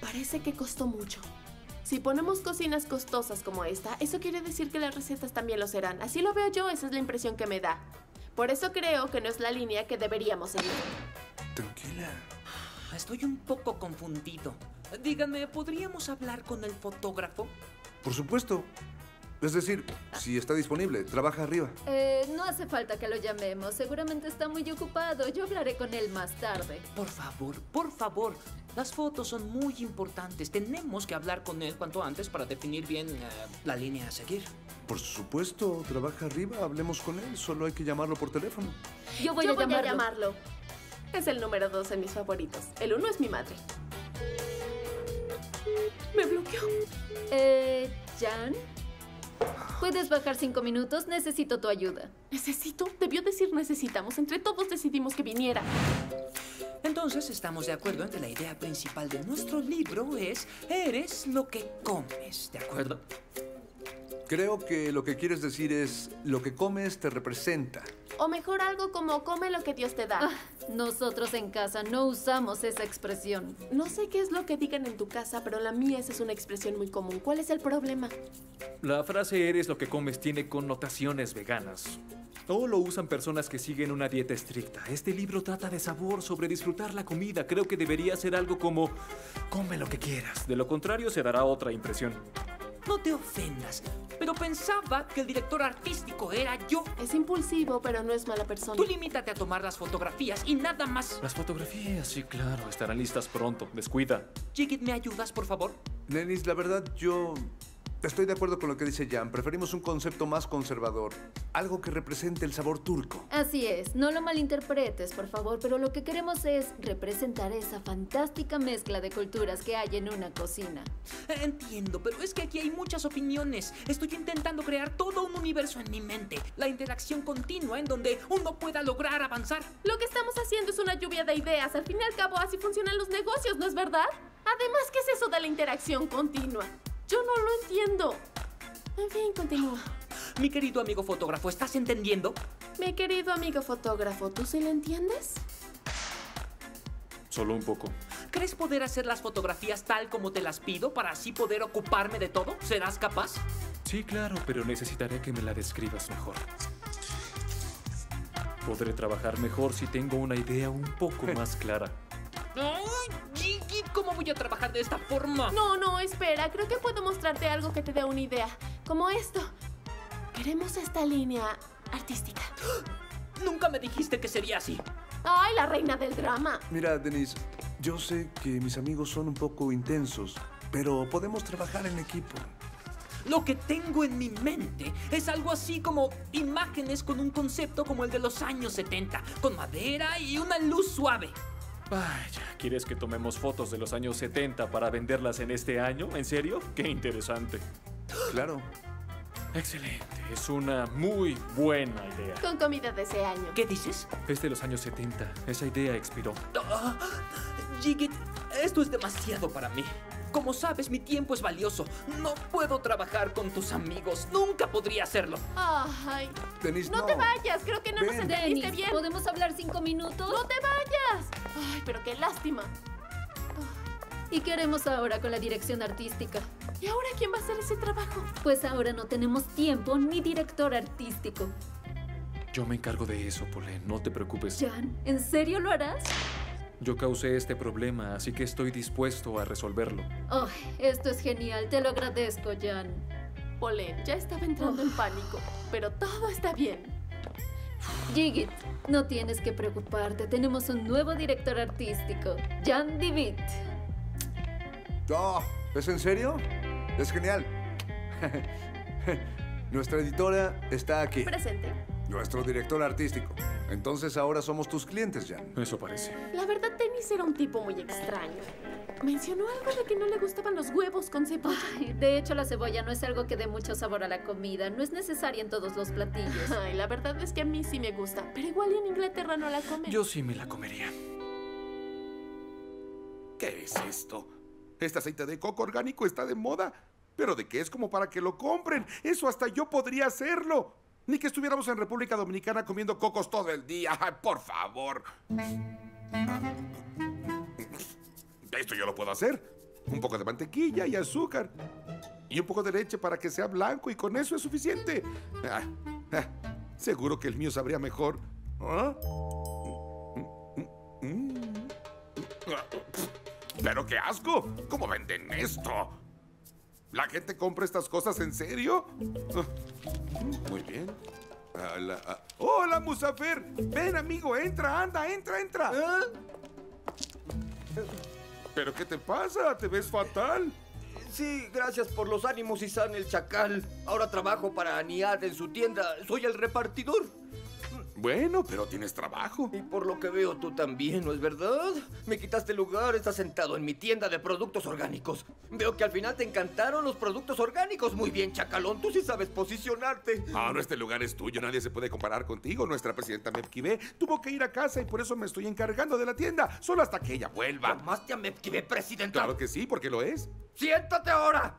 [SPEAKER 5] Parece que costó mucho. Si ponemos cocinas costosas como esta, eso quiere decir que las recetas también lo serán. Así lo veo yo, esa es la impresión que me da. Por eso creo que no es la línea que deberíamos seguir.
[SPEAKER 1] Tranquila.
[SPEAKER 20] Estoy un poco confundido. Díganme, ¿podríamos hablar con el fotógrafo?
[SPEAKER 1] Por supuesto. Es decir, si está disponible, trabaja arriba.
[SPEAKER 16] Eh, no hace falta que lo llamemos. Seguramente está muy ocupado. Yo hablaré con él más tarde.
[SPEAKER 20] Por favor, por favor. Las fotos son muy importantes. Tenemos que hablar con él cuanto antes para definir bien eh, la línea a seguir.
[SPEAKER 1] Por supuesto, trabaja arriba, hablemos con él. Solo hay que llamarlo por teléfono.
[SPEAKER 16] Yo voy,
[SPEAKER 5] Yo
[SPEAKER 16] a,
[SPEAKER 5] voy
[SPEAKER 16] llamarlo.
[SPEAKER 5] a llamarlo. Es el número dos en mis favoritos. El uno es mi madre. Me bloqueó.
[SPEAKER 16] Eh, Jan. ¿Puedes bajar cinco minutos? Necesito tu ayuda.
[SPEAKER 5] ¿Necesito? Debió decir necesitamos. Entre todos decidimos que viniera.
[SPEAKER 20] Entonces estamos de acuerdo en que la idea principal de nuestro libro es Eres lo que comes, ¿de acuerdo?
[SPEAKER 1] Creo que lo que quieres decir es, lo que comes te representa.
[SPEAKER 5] O mejor algo como come lo que Dios te da.
[SPEAKER 16] Ah, nosotros en casa no usamos esa expresión.
[SPEAKER 5] No sé qué es lo que digan en tu casa, pero la mía esa es una expresión muy común. ¿Cuál es el problema?
[SPEAKER 6] La frase eres lo que comes tiene connotaciones veganas. O lo usan personas que siguen una dieta estricta. Este libro trata de sabor, sobre disfrutar la comida. Creo que debería ser algo como come lo que quieras. De lo contrario, se dará otra impresión.
[SPEAKER 20] No te ofendas, pero pensaba que el director artístico era yo.
[SPEAKER 5] Es impulsivo, pero no es mala persona.
[SPEAKER 20] Tú limítate a tomar las fotografías y nada más.
[SPEAKER 6] Las fotografías, sí, claro, estarán listas pronto. Descuida.
[SPEAKER 20] Jigit, ¿me ayudas, por favor?
[SPEAKER 1] Nenis, la verdad, yo estoy de acuerdo con lo que dice Jan. Preferimos un concepto más conservador. Algo que represente el sabor turco.
[SPEAKER 16] Así es, no lo malinterpretes, por favor, pero lo que queremos es representar esa fantástica mezcla de culturas que hay en una cocina.
[SPEAKER 20] Entiendo, pero es que aquí hay muchas opiniones. Estoy intentando crear todo un universo en mi mente. La interacción continua en donde uno pueda lograr avanzar.
[SPEAKER 5] Lo que estamos haciendo es una lluvia de ideas. Al fin y al cabo, así funcionan los negocios, ¿no es verdad? Además, ¿qué es eso de la interacción continua? Yo no lo entiendo. En fin, continúa.
[SPEAKER 20] Mi querido amigo fotógrafo, ¿estás entendiendo?
[SPEAKER 5] Mi querido amigo fotógrafo, ¿tú sí lo entiendes?
[SPEAKER 6] Solo un poco.
[SPEAKER 20] ¿Crees poder hacer las fotografías tal como te las pido para así poder ocuparme de todo? ¿Serás capaz?
[SPEAKER 6] Sí, claro, pero necesitaré que me la describas mejor. Podré trabajar mejor si tengo una idea un poco más clara.
[SPEAKER 20] ¡Ay, Gigi! ¿Cómo voy a trabajar de esta forma?
[SPEAKER 5] No, no, espera. Creo que puedo mostrarte algo que te dé una idea. Como esto. Queremos esta línea artística.
[SPEAKER 20] Nunca me dijiste que sería así.
[SPEAKER 5] ¡Ay, la reina del drama!
[SPEAKER 1] Mira, Denise, yo sé que mis amigos son un poco intensos, pero podemos trabajar en equipo.
[SPEAKER 20] Lo que tengo en mi mente es algo así como imágenes con un concepto como el de los años 70, con madera y una luz suave.
[SPEAKER 6] Vaya, ¿quieres que tomemos fotos de los años 70 para venderlas en este año? ¿En serio? Qué interesante.
[SPEAKER 1] Claro.
[SPEAKER 6] Excelente, es una muy buena idea.
[SPEAKER 5] Con comida de ese año.
[SPEAKER 20] ¿Qué dices?
[SPEAKER 6] Es de los años 70. Esa idea expiró.
[SPEAKER 20] Jigit, esto es demasiado para mí. Como sabes, mi tiempo es valioso. No puedo trabajar con tus amigos. Nunca podría hacerlo.
[SPEAKER 5] Ay.
[SPEAKER 1] Denise,
[SPEAKER 5] no,
[SPEAKER 1] no.
[SPEAKER 5] te vayas, creo que no nos entendiste
[SPEAKER 16] Dennis,
[SPEAKER 5] bien.
[SPEAKER 16] ¿podemos hablar cinco minutos?
[SPEAKER 5] ¡No te vayas! Ay, pero qué lástima.
[SPEAKER 16] ¿Y qué haremos ahora con la dirección artística?
[SPEAKER 5] ¿Y ahora quién va a hacer ese trabajo?
[SPEAKER 16] Pues ahora no tenemos tiempo ni director artístico.
[SPEAKER 6] Yo me encargo de eso, Polen, no te preocupes.
[SPEAKER 16] Jan, ¿en serio lo harás?
[SPEAKER 6] Yo causé este problema, así que estoy dispuesto a resolverlo.
[SPEAKER 16] Oh, esto es genial, te lo agradezco, Jan.
[SPEAKER 5] Polen, ya estaba entrando en pánico, pero todo está bien.
[SPEAKER 16] Jigit, no tienes que preocuparte, tenemos un nuevo director artístico, Jan Divit.
[SPEAKER 1] Oh, ¿Es en serio? Es genial. Nuestra editora está aquí.
[SPEAKER 5] Presente.
[SPEAKER 1] Nuestro director artístico. Entonces ahora somos tus clientes, Jan.
[SPEAKER 6] Eso parece.
[SPEAKER 5] La verdad, Dennis era un tipo muy extraño. Mencionó algo de que no le gustaban los huevos con cebolla.
[SPEAKER 16] Ay, de hecho, la cebolla no es algo que dé mucho sabor a la comida, no es necesaria en todos los platillos.
[SPEAKER 5] Ay, la verdad es que a mí sí me gusta, pero igual en Inglaterra no la comen.
[SPEAKER 6] Yo sí me la comería.
[SPEAKER 19] ¿Qué es esto? Este aceite de coco orgánico está de moda. ¿Pero de qué es como para que lo compren? Eso hasta yo podría hacerlo. Ni que estuviéramos en República Dominicana comiendo cocos todo el día. Por favor. Esto yo lo puedo hacer. Un poco de mantequilla y azúcar. Y un poco de leche para que sea blanco y con eso es suficiente. Ah, ah, seguro que el mío sabría mejor. ¿Ah? Mm. Pero qué asco. ¿Cómo venden esto? ¿La gente compra estas cosas en serio? Muy bien. Hola, Hola, Musafer. Ven, amigo, entra, anda, entra, entra. ¿Pero qué te pasa? ¿Te ves fatal?
[SPEAKER 10] Sí, gracias por los ánimos, Isan el Chacal. Ahora trabajo para Niad en su tienda. Soy el repartidor.
[SPEAKER 19] Bueno, pero tienes trabajo.
[SPEAKER 10] Y por lo que veo, tú también, ¿no es verdad? Me quitaste lugar, estás sentado en mi tienda de productos orgánicos. Veo que al final te encantaron los productos orgánicos. Muy bien, Chacalón, tú sí sabes posicionarte.
[SPEAKER 19] Ah, no, este lugar es tuyo, nadie se puede comparar contigo. Nuestra presidenta Mepkibe tuvo que ir a casa y por eso me estoy encargando de la tienda, solo hasta que ella vuelva.
[SPEAKER 10] ¿Llamaste a Mepkibe presidenta?
[SPEAKER 19] Claro que sí, porque lo es.
[SPEAKER 10] ¡Siéntate ahora!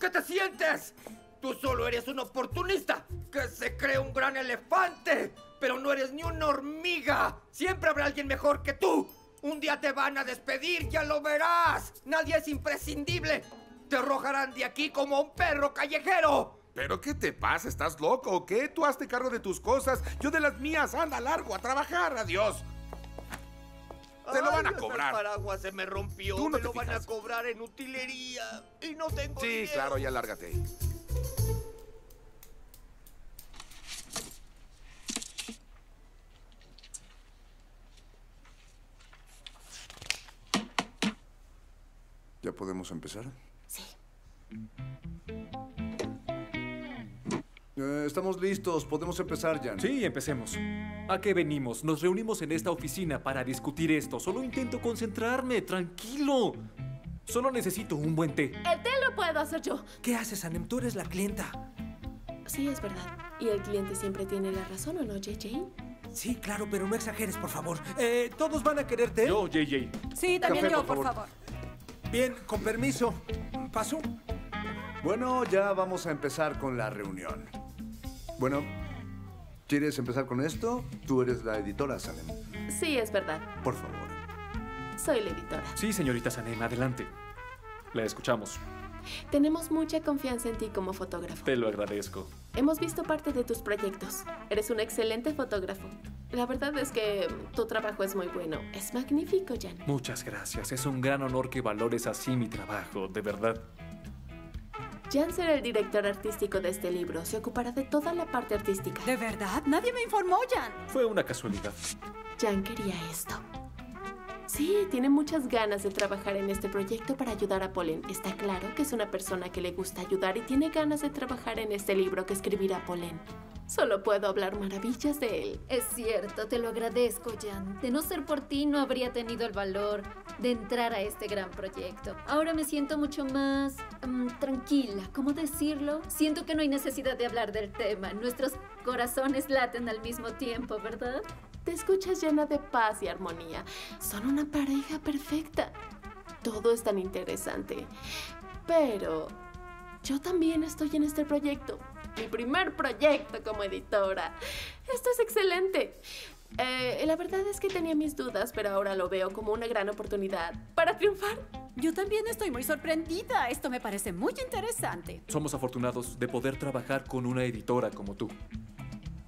[SPEAKER 10] ¿Qué te sientes? Tú solo eres un oportunista que se cree un gran elefante, pero no eres ni una hormiga. Siempre habrá alguien mejor que tú. Un día te van a despedir, ya lo verás. Nadie es imprescindible. Te arrojarán de aquí como un perro callejero.
[SPEAKER 19] ¿Pero qué te pasa? ¿Estás loco o qué? Tú hazte cargo de tus cosas, yo de las mías. Anda largo a trabajar, adiós. Te lo van a cobrar.
[SPEAKER 10] El paraguas se me rompió.
[SPEAKER 19] Tú no
[SPEAKER 10] me
[SPEAKER 19] te
[SPEAKER 10] lo van a cobrar en utilería. Y no tengo
[SPEAKER 19] Sí,
[SPEAKER 10] dinero.
[SPEAKER 19] claro, ya lárgate.
[SPEAKER 1] ¿Ya podemos empezar?
[SPEAKER 5] Sí.
[SPEAKER 1] Eh, estamos listos, podemos empezar, Jan.
[SPEAKER 6] Sí, empecemos. ¿A qué venimos? Nos reunimos en esta oficina para discutir esto. Solo intento concentrarme, tranquilo. Solo necesito un buen té.
[SPEAKER 5] El té lo puedo hacer yo.
[SPEAKER 4] ¿Qué haces, Anem? Tú eres la clienta.
[SPEAKER 5] Sí, es verdad. ¿Y el cliente siempre tiene la razón o no, JJ?
[SPEAKER 4] Sí, claro, pero no exageres, por favor. Eh, ¿Todos van a quererte?
[SPEAKER 6] Yo, JJ.
[SPEAKER 3] Sí, también
[SPEAKER 1] Café,
[SPEAKER 3] yo,
[SPEAKER 1] por
[SPEAKER 3] por
[SPEAKER 1] favor.
[SPEAKER 4] Bien, con permiso. ¿Paso?
[SPEAKER 1] Bueno, ya vamos a empezar con la reunión. Bueno, ¿quieres empezar con esto? Tú eres la editora, Salem.
[SPEAKER 5] Sí, es verdad.
[SPEAKER 1] Por favor.
[SPEAKER 5] Soy la editora.
[SPEAKER 6] Sí, señorita Sanem, adelante. La escuchamos.
[SPEAKER 5] Tenemos mucha confianza en ti como fotógrafo.
[SPEAKER 6] Te lo agradezco.
[SPEAKER 5] Hemos visto parte de tus proyectos. Eres un excelente fotógrafo. La verdad es que tu trabajo es muy bueno. Es magnífico, Jan.
[SPEAKER 6] Muchas gracias. Es un gran honor que valores así mi trabajo, de verdad.
[SPEAKER 5] Jan será el director artístico de este libro. Se ocupará de toda la parte artística.
[SPEAKER 3] ¿De verdad? Nadie me informó, Jan.
[SPEAKER 6] Fue una casualidad.
[SPEAKER 5] Jan quería esto. Sí, tiene muchas ganas de trabajar en este proyecto para ayudar a Polen. Está claro que es una persona que le gusta ayudar y tiene ganas de trabajar en este libro que escribirá Polen. Solo puedo hablar maravillas de él.
[SPEAKER 16] Es cierto, te lo agradezco, Jan. De no ser por ti, no habría tenido el valor de entrar a este gran proyecto. Ahora me siento mucho más mm, tranquila. ¿Cómo decirlo? Siento que no hay necesidad de hablar del tema. Nuestros corazones laten al mismo tiempo, ¿verdad?
[SPEAKER 5] Te escuchas llena de paz y armonía. Son una pareja perfecta. Todo es tan interesante. Pero yo también estoy en este proyecto. Mi primer proyecto como editora. Esto es excelente. Eh, la verdad es que tenía mis dudas, pero ahora lo veo como una gran oportunidad para triunfar.
[SPEAKER 3] Yo también estoy muy sorprendida. Esto me parece muy interesante.
[SPEAKER 6] Somos afortunados de poder trabajar con una editora como tú.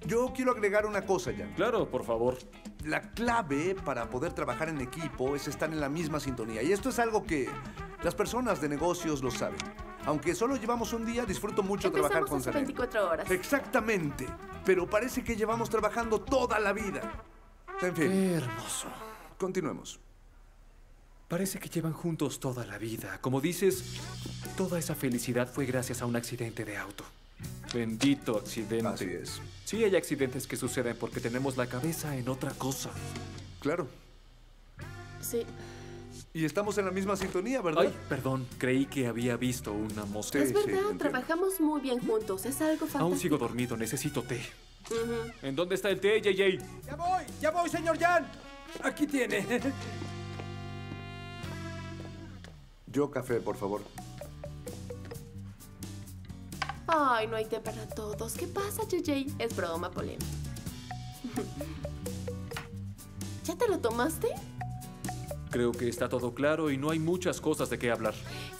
[SPEAKER 1] Yo quiero agregar una cosa, Jan.
[SPEAKER 6] Claro, por favor.
[SPEAKER 1] La clave para poder trabajar en equipo es estar en la misma sintonía. Y esto es algo que las personas de negocios lo saben. Aunque solo llevamos un día, disfruto mucho trabajar con Sanem.
[SPEAKER 5] 24 horas.
[SPEAKER 1] Exactamente. Pero parece que llevamos trabajando toda la vida. En fin.
[SPEAKER 6] Qué hermoso.
[SPEAKER 1] Continuemos.
[SPEAKER 6] Parece que llevan juntos toda la vida. Como dices, toda esa felicidad fue gracias a un accidente de auto. Bendito accidente.
[SPEAKER 1] Así es.
[SPEAKER 6] Sí hay accidentes que suceden porque tenemos la cabeza en otra cosa.
[SPEAKER 1] Claro.
[SPEAKER 5] Sí.
[SPEAKER 1] Y estamos en la misma sintonía, ¿verdad?
[SPEAKER 6] Ay, perdón, creí que había visto una mosca.
[SPEAKER 5] es verdad, trabajamos muy bien juntos. Es algo fantástico.
[SPEAKER 6] Aún sigo dormido, necesito té. ¿En dónde está el té, JJ?
[SPEAKER 4] ¡Ya voy! ¡Ya voy, señor Jan! Aquí tiene.
[SPEAKER 1] Yo café, por favor.
[SPEAKER 5] Ay, no hay té para todos. ¿Qué pasa, JJ? Es broma, Polem. ¿Ya te lo tomaste?
[SPEAKER 6] Creo que está todo claro y no hay muchas cosas de qué hablar.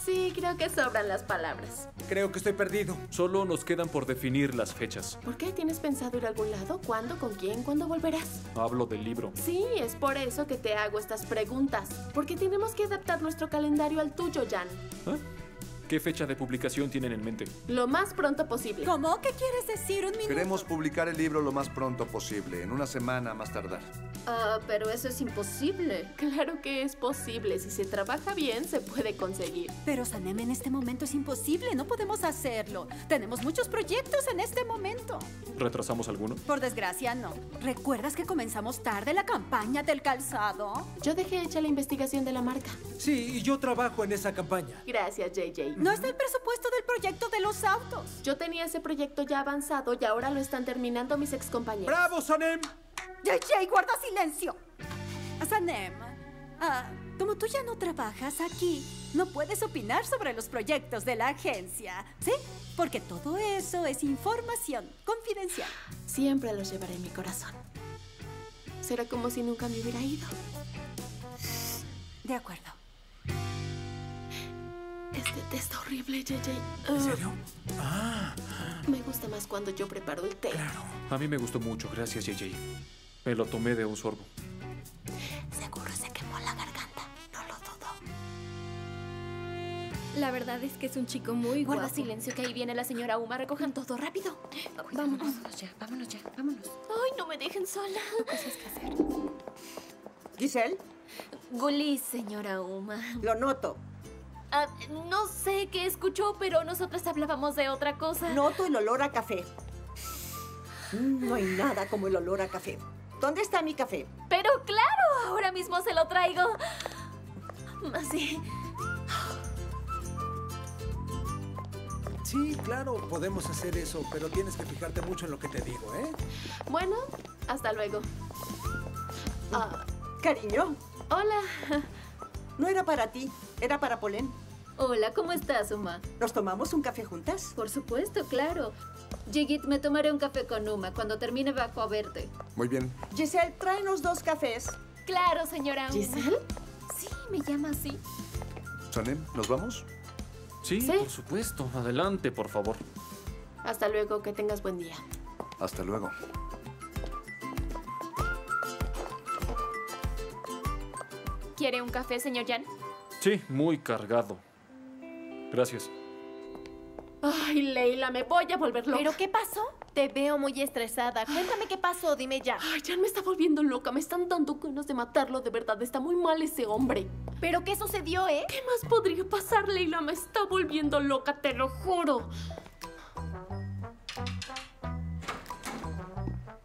[SPEAKER 5] Sí, creo que sobran las palabras.
[SPEAKER 4] Creo que estoy perdido.
[SPEAKER 6] Solo nos quedan por definir las fechas.
[SPEAKER 5] ¿Por qué? ¿Tienes pensado ir a algún lado? ¿Cuándo? ¿Con quién? ¿Cuándo volverás?
[SPEAKER 6] Hablo del libro.
[SPEAKER 5] Sí, es por eso que te hago estas preguntas. Porque tenemos que adaptar nuestro calendario al tuyo, Jan.
[SPEAKER 6] ¿Ah? ¿Qué fecha de publicación tienen en mente?
[SPEAKER 5] Lo más pronto posible.
[SPEAKER 3] ¿Cómo? ¿Qué quieres decir? Un minuto.
[SPEAKER 1] Queremos publicar el libro lo más pronto posible, en una semana más tardar.
[SPEAKER 16] Ah, pero eso es imposible.
[SPEAKER 5] Claro que es posible. Si se trabaja bien, se puede conseguir.
[SPEAKER 3] Pero Sanem, en este momento es imposible. No podemos hacerlo. Tenemos muchos proyectos en este momento.
[SPEAKER 6] ¿Retrasamos alguno?
[SPEAKER 3] Por desgracia, no. ¿Recuerdas que comenzamos tarde la campaña del calzado?
[SPEAKER 5] Yo dejé hecha la investigación de la marca.
[SPEAKER 4] Sí, y yo trabajo en esa campaña.
[SPEAKER 5] Gracias, JJ.
[SPEAKER 3] No está el presupuesto del proyecto de los autos.
[SPEAKER 5] Yo tenía ese proyecto ya avanzado y ahora lo están terminando mis excompañeros.
[SPEAKER 4] ¡Bravo, Sanem!
[SPEAKER 3] JJ, guarda silencio. Sanem, ah, como tú ya no trabajas aquí, no puedes opinar sobre los proyectos de la agencia, ¿sí? Porque todo eso es información confidencial.
[SPEAKER 5] Siempre los llevaré en mi corazón. Será como si nunca me hubiera ido.
[SPEAKER 3] De acuerdo.
[SPEAKER 5] Este té está horrible, JJ.
[SPEAKER 6] ¿En serio?
[SPEAKER 5] Ah. Me gusta más cuando yo preparo el té. Claro.
[SPEAKER 6] A mí me gustó mucho, gracias, JJ. Me lo tomé de un sorbo.
[SPEAKER 5] Seguro se quemó la garganta. No lo dudo.
[SPEAKER 13] La verdad es que es un chico muy
[SPEAKER 5] Guarda
[SPEAKER 13] guapo.
[SPEAKER 5] silencio, que ahí viene la señora Uma. Recojan todo rápido.
[SPEAKER 13] Vámonos.
[SPEAKER 5] Vámonos ya, vámonos ya, vámonos. Ay, no me dejen sola. Cosas que hacer.
[SPEAKER 15] Giselle,
[SPEAKER 5] Gully, señora Uma.
[SPEAKER 15] lo noto.
[SPEAKER 5] Ah, no sé qué escuchó, pero nosotros hablábamos de otra cosa.
[SPEAKER 15] Noto el olor a café. Mm, No hay nada como el olor a café. ¿Dónde está mi café?
[SPEAKER 5] Pero claro, ahora mismo se lo traigo. Así.
[SPEAKER 4] Sí, claro, podemos hacer eso, pero tienes que fijarte mucho en lo que te digo, ¿eh?
[SPEAKER 5] Bueno, hasta luego. Ah,
[SPEAKER 15] Cariño,
[SPEAKER 5] hola.
[SPEAKER 15] No era para ti, era para Polen.
[SPEAKER 16] Hola, ¿cómo estás, Uma?
[SPEAKER 15] ¿Nos tomamos un café juntas?
[SPEAKER 16] Por supuesto, claro. Jigit, me tomaré un café con Uma. Cuando termine bajo a verte.
[SPEAKER 1] Muy bien.
[SPEAKER 15] Giselle, tráenos dos cafés.
[SPEAKER 5] Claro, señora Uma.
[SPEAKER 15] ¿Giselle?
[SPEAKER 5] Sí, me llama así.
[SPEAKER 1] Sanem, ¿nos vamos?
[SPEAKER 6] Sí,
[SPEAKER 5] ¿Sí?
[SPEAKER 6] por supuesto. Adelante, por favor.
[SPEAKER 5] Hasta luego, que tengas buen día.
[SPEAKER 1] Hasta luego.
[SPEAKER 5] ¿Quiere un café, señor Jan?
[SPEAKER 6] Sí, muy cargado. Gracias.
[SPEAKER 5] Ay, Leila, me voy a volver loca.
[SPEAKER 13] ¿Pero qué pasó? Te veo muy estresada. Cuéntame qué pasó, dime ya.
[SPEAKER 5] Ay, Jan me está volviendo loca. Me están dando ganas de matarlo, de verdad. Está muy mal ese hombre.
[SPEAKER 13] ¿Pero qué sucedió, eh?
[SPEAKER 5] ¿Qué más podría pasar, Leila? Me está volviendo loca, te lo juro.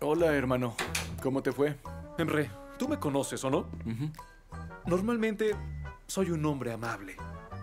[SPEAKER 17] Hola, hermano. ¿Cómo te fue?
[SPEAKER 6] Emre, tú me conoces, ¿o no? Normalmente soy un hombre amable,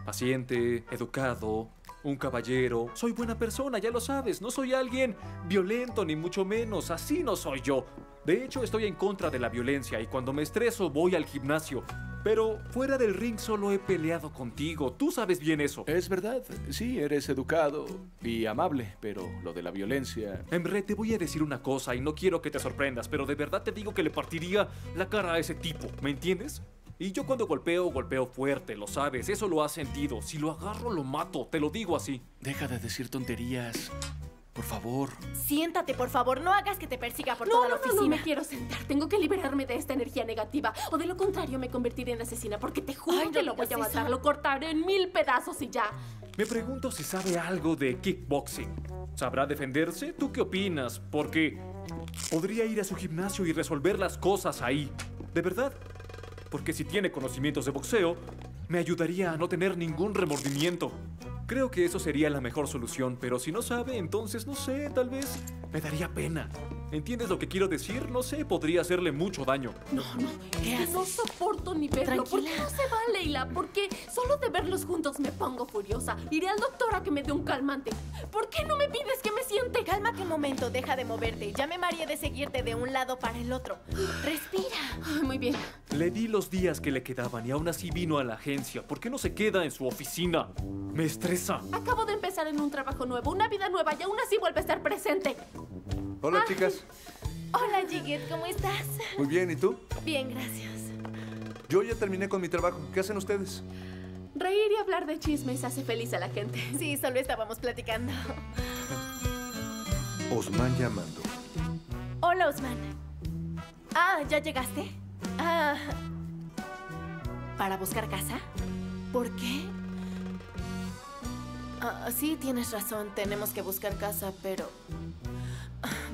[SPEAKER 6] paciente, educado, un caballero. Soy buena persona, ya lo sabes. No soy alguien violento, ni mucho menos. Así no soy yo. De hecho, estoy en contra de la violencia y cuando me estreso voy al gimnasio. Pero fuera del ring solo he peleado contigo. Tú sabes bien eso.
[SPEAKER 17] Es verdad. Sí, eres educado y amable, pero lo de la violencia...
[SPEAKER 6] Emre, te voy a decir una cosa y no quiero que te sorprendas, pero de verdad te digo que le partiría la cara a ese tipo. ¿Me entiendes? Y yo cuando golpeo, golpeo fuerte, lo sabes. Eso lo has sentido. Si lo agarro, lo mato. Te lo digo así.
[SPEAKER 17] Deja de decir tonterías. Por favor.
[SPEAKER 13] Siéntate, por favor. No hagas que te persiga por
[SPEAKER 5] No,
[SPEAKER 13] toda
[SPEAKER 5] no,
[SPEAKER 13] la
[SPEAKER 5] no,
[SPEAKER 13] oficina.
[SPEAKER 5] no me quiero sentar. Tengo que liberarme de esta energía negativa. O de lo contrario, me convertiré en asesina. Porque te juro
[SPEAKER 13] Ay, no
[SPEAKER 5] que lo voy a
[SPEAKER 13] eso.
[SPEAKER 5] matar. Lo cortaré en mil pedazos y ya.
[SPEAKER 6] Me pregunto si sabe algo de kickboxing. ¿Sabrá defenderse? ¿Tú qué opinas? Porque podría ir a su gimnasio y resolver las cosas ahí. ¿De verdad? Porque si tiene conocimientos de boxeo, me ayudaría a no tener ningún remordimiento. Creo que eso sería la mejor solución, pero si no sabe, entonces no sé, tal vez me daría pena. ¿Entiendes lo que quiero decir? No sé, podría hacerle mucho daño.
[SPEAKER 5] No, no.
[SPEAKER 13] ¿Qué
[SPEAKER 5] es que no
[SPEAKER 13] haces?
[SPEAKER 5] soporto ni verlo. ¿Por qué
[SPEAKER 13] Tranquila.
[SPEAKER 5] no se va, Leila? Porque solo de verlos juntos me pongo furiosa. Iré al doctor a que me dé un calmante. ¿Por qué no me pides que me siente?
[SPEAKER 13] Cálmate un momento, deja de moverte. Ya me mareé de seguirte de un lado para el otro. Respira.
[SPEAKER 5] Ay, muy bien.
[SPEAKER 6] Le di los días que le quedaban y aún así vino a la agencia. ¿Por qué no se queda en su oficina? Me
[SPEAKER 5] Acabo de empezar en un trabajo nuevo, una vida nueva y aún así vuelve a estar presente.
[SPEAKER 1] Hola,
[SPEAKER 5] Ah.
[SPEAKER 1] chicas.
[SPEAKER 13] Hola, Jigget, ¿cómo estás?
[SPEAKER 1] Muy bien, ¿y tú?
[SPEAKER 13] Bien, gracias.
[SPEAKER 1] Yo ya terminé con mi trabajo. ¿Qué hacen ustedes?
[SPEAKER 5] Reír y hablar de chismes hace feliz a la gente.
[SPEAKER 13] Sí, solo estábamos platicando.
[SPEAKER 1] Osman llamando.
[SPEAKER 13] Hola, Osman. Ah, ¿ya llegaste? Ah. ¿Para buscar casa? ¿Por qué? Ah, sí, tienes razón. Tenemos que buscar casa, pero...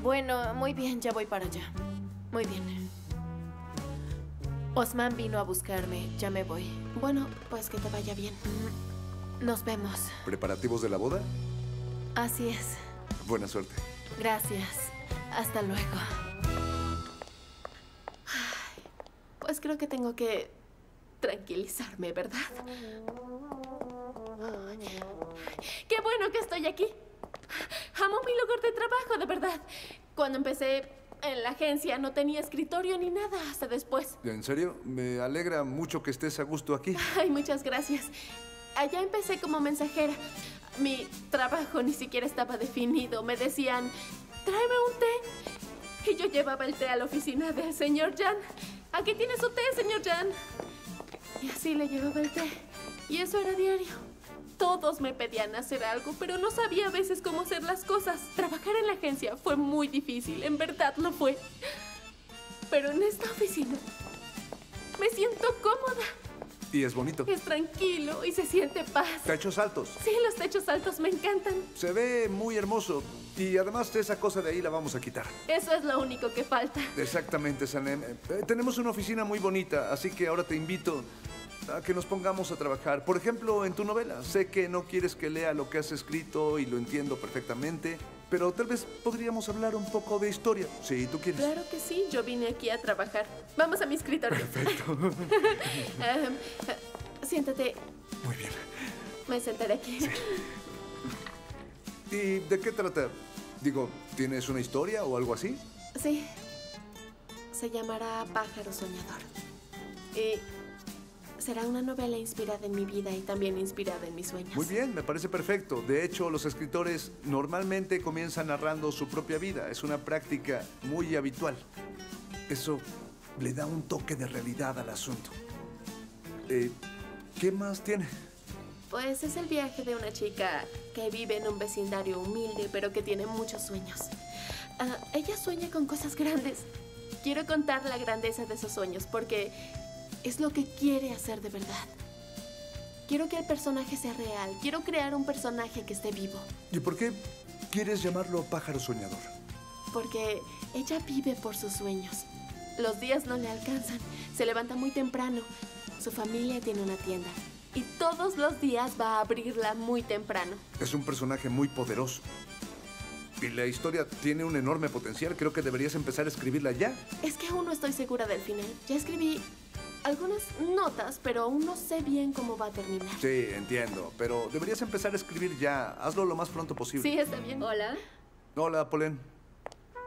[SPEAKER 13] Bueno, muy bien, ya voy para allá. Muy bien. Osman vino a buscarme. Ya me voy. Bueno, pues que te vaya bien. Nos vemos.
[SPEAKER 1] ¿Preparativos de la boda?
[SPEAKER 13] Así es.
[SPEAKER 1] Buena suerte.
[SPEAKER 13] Gracias. Hasta luego.
[SPEAKER 5] Pues creo que tengo que tranquilizarme, ¿verdad? Qué bueno que estoy aquí. Amo mi lugar de trabajo, de verdad. Cuando empecé en la agencia no tenía escritorio ni nada hasta después.
[SPEAKER 1] ¿En serio? Me alegra mucho que estés a gusto aquí.
[SPEAKER 5] Ay, muchas gracias. Allá empecé como mensajera. Mi trabajo ni siquiera estaba definido. Me decían, tráeme un té. Y yo llevaba el té a la oficina del señor Jan. Aquí tiene su té, señor Jan. Y así le llevaba el té. Y eso era diario. Todos me pedían hacer algo, pero no sabía a veces cómo hacer las cosas. Trabajar en la agencia fue muy difícil, en verdad lo fue. Pero en esta oficina me siento cómoda.
[SPEAKER 1] Y es bonito.
[SPEAKER 5] Es tranquilo y se siente paz.
[SPEAKER 1] Techos altos.
[SPEAKER 5] Sí, los techos altos me encantan.
[SPEAKER 1] Se ve muy hermoso. Y además esa cosa de ahí la vamos a quitar.
[SPEAKER 5] Eso es lo único que falta.
[SPEAKER 1] Exactamente, Sanem. Eh, tenemos una oficina muy bonita, así que ahora te invito a que nos pongamos a trabajar. Por ejemplo, en tu novela. Sé que no quieres que lea lo que has escrito y lo entiendo perfectamente, pero tal vez podríamos hablar un poco de historia, si tú quieres.
[SPEAKER 5] Claro que sí, yo vine aquí a trabajar. Vamos a mi escritorio.
[SPEAKER 1] Perfecto.
[SPEAKER 5] Eh, siéntate.
[SPEAKER 1] Muy bien.
[SPEAKER 5] Me sentaré aquí.
[SPEAKER 1] ¿Y de qué trata? Digo, ¿tienes una historia o algo así?
[SPEAKER 5] Sí. Se llamará Pájaro Soñador. Y será una novela inspirada en mi vida y también inspirada en mis sueños.
[SPEAKER 1] Muy bien, me parece perfecto. De hecho, los escritores normalmente comienzan narrando su propia vida. Es una práctica muy habitual. Eso le da un toque de realidad al asunto. Eh, ¿Qué más tiene?
[SPEAKER 5] Pues es el viaje de una chica que vive en un vecindario humilde, pero que tiene muchos sueños. Ah, ella sueña con cosas grandes. Quiero contar la grandeza de esos sueños porque es lo que quiere hacer de verdad. Quiero que el personaje sea real. Quiero crear un personaje que esté vivo.
[SPEAKER 1] ¿Y por qué quieres llamarlo pájaro soñador?
[SPEAKER 5] Porque ella vive por sus sueños. Los días no le alcanzan. Se levanta muy temprano. Su familia tiene una tienda. Y todos los días va a abrirla muy temprano.
[SPEAKER 1] Es un personaje muy poderoso. Y la historia tiene un enorme potencial. Creo que deberías empezar a escribirla ya.
[SPEAKER 5] Es que aún no estoy segura del final. Ya escribí algunas notas, pero aún no sé bien cómo va a terminar.
[SPEAKER 1] Sí, entiendo. Pero deberías empezar a escribir ya. Hazlo lo más pronto posible.
[SPEAKER 5] Sí, está bien.
[SPEAKER 16] Hola.
[SPEAKER 1] Hola, Polen.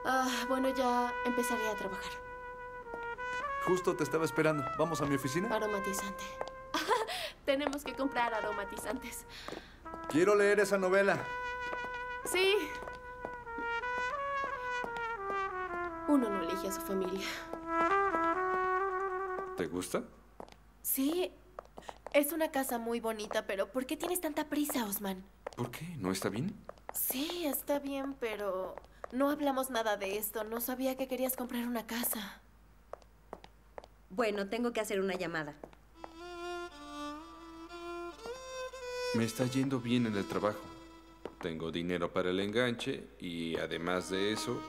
[SPEAKER 5] Ah, bueno, ya empezaré a trabajar.
[SPEAKER 1] Justo te estaba esperando. ¿Vamos a mi oficina?
[SPEAKER 5] Aromatizante. Tenemos que comprar aromatizantes.
[SPEAKER 1] Quiero leer esa novela.
[SPEAKER 5] Sí. Uno no elige a su familia.
[SPEAKER 18] ¿Te gusta?
[SPEAKER 5] Sí. Es una casa muy bonita, pero ¿por qué tienes tanta prisa, Osman?
[SPEAKER 18] ¿Por qué? ¿No está bien?
[SPEAKER 5] Sí, está bien, pero no hablamos nada de esto. No sabía que querías comprar una casa.
[SPEAKER 21] Bueno, tengo que hacer una llamada.
[SPEAKER 18] Me está yendo bien en el trabajo. Tengo dinero para el enganche y además de eso,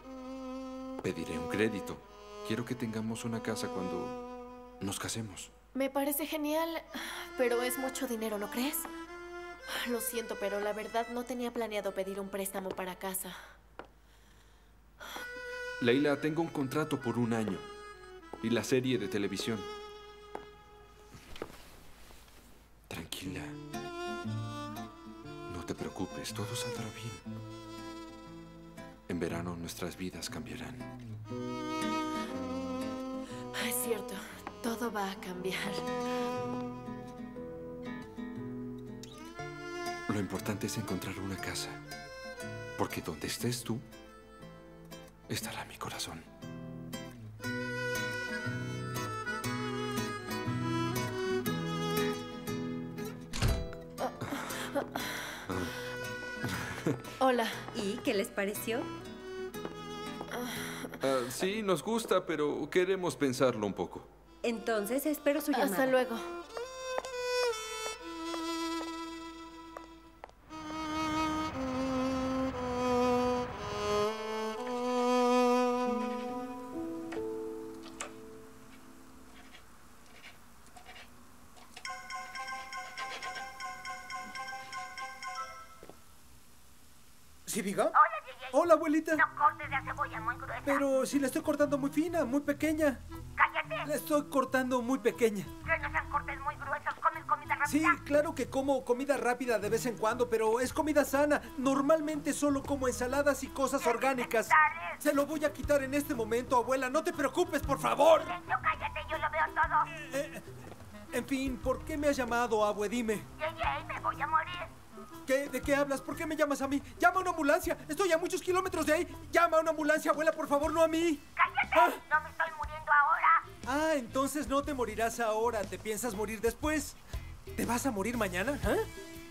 [SPEAKER 18] pediré un crédito. Quiero que tengamos una casa cuando nos casemos.
[SPEAKER 5] Me parece genial, pero es mucho dinero, ¿no crees? Lo siento, pero la verdad no tenía planeado pedir un préstamo para casa.
[SPEAKER 18] Leila, tengo un contrato por un año y la serie de televisión. Tranquila. No te preocupes, todo saldrá bien. En verano nuestras vidas cambiarán.
[SPEAKER 5] Es cierto, todo va a cambiar.
[SPEAKER 18] Lo importante es encontrar una casa. Porque donde estés tú, estará mi corazón.
[SPEAKER 5] Hola.
[SPEAKER 21] ¿Y qué les pareció?
[SPEAKER 18] Ah, sí, nos gusta, pero queremos pensarlo un poco.
[SPEAKER 21] Entonces espero su llamada.
[SPEAKER 5] Hasta luego.
[SPEAKER 4] ¿Sí, diga?
[SPEAKER 22] Hola, DJ.
[SPEAKER 4] Hola, abuelita.
[SPEAKER 22] No cortes la cebolla muy gruesa.
[SPEAKER 4] Pero si la estoy cortando muy fina, muy pequeña.
[SPEAKER 22] Cállate.
[SPEAKER 4] La estoy cortando muy pequeña.
[SPEAKER 22] Cortes muy gruesos. Comes comida rápida.
[SPEAKER 4] Sí, claro que como comida rápida de vez en cuando, pero es comida sana. Normalmente solo como ensaladas y cosas orgánicas. Se lo voy a quitar en este momento, abuela. No te preocupes, por favor.
[SPEAKER 22] Silencio, cállate. Yo lo veo todo.
[SPEAKER 4] En fin, ¿por qué me has llamado, abue? Dime.
[SPEAKER 22] Me voy a morir.
[SPEAKER 4] ¿Qué? ¿De qué hablas? ¿Por qué me llamas a mí? ¡Llama a una ambulancia! Estoy a muchos kilómetros de ahí. ¡Llama a una ambulancia, abuela, por favor, no a mí!
[SPEAKER 22] ¡Cállate! No me estoy.
[SPEAKER 4] Ah, entonces no te morirás ahora. ¿Te piensas morir después? ¿Te vas a morir mañana? ¿Ah?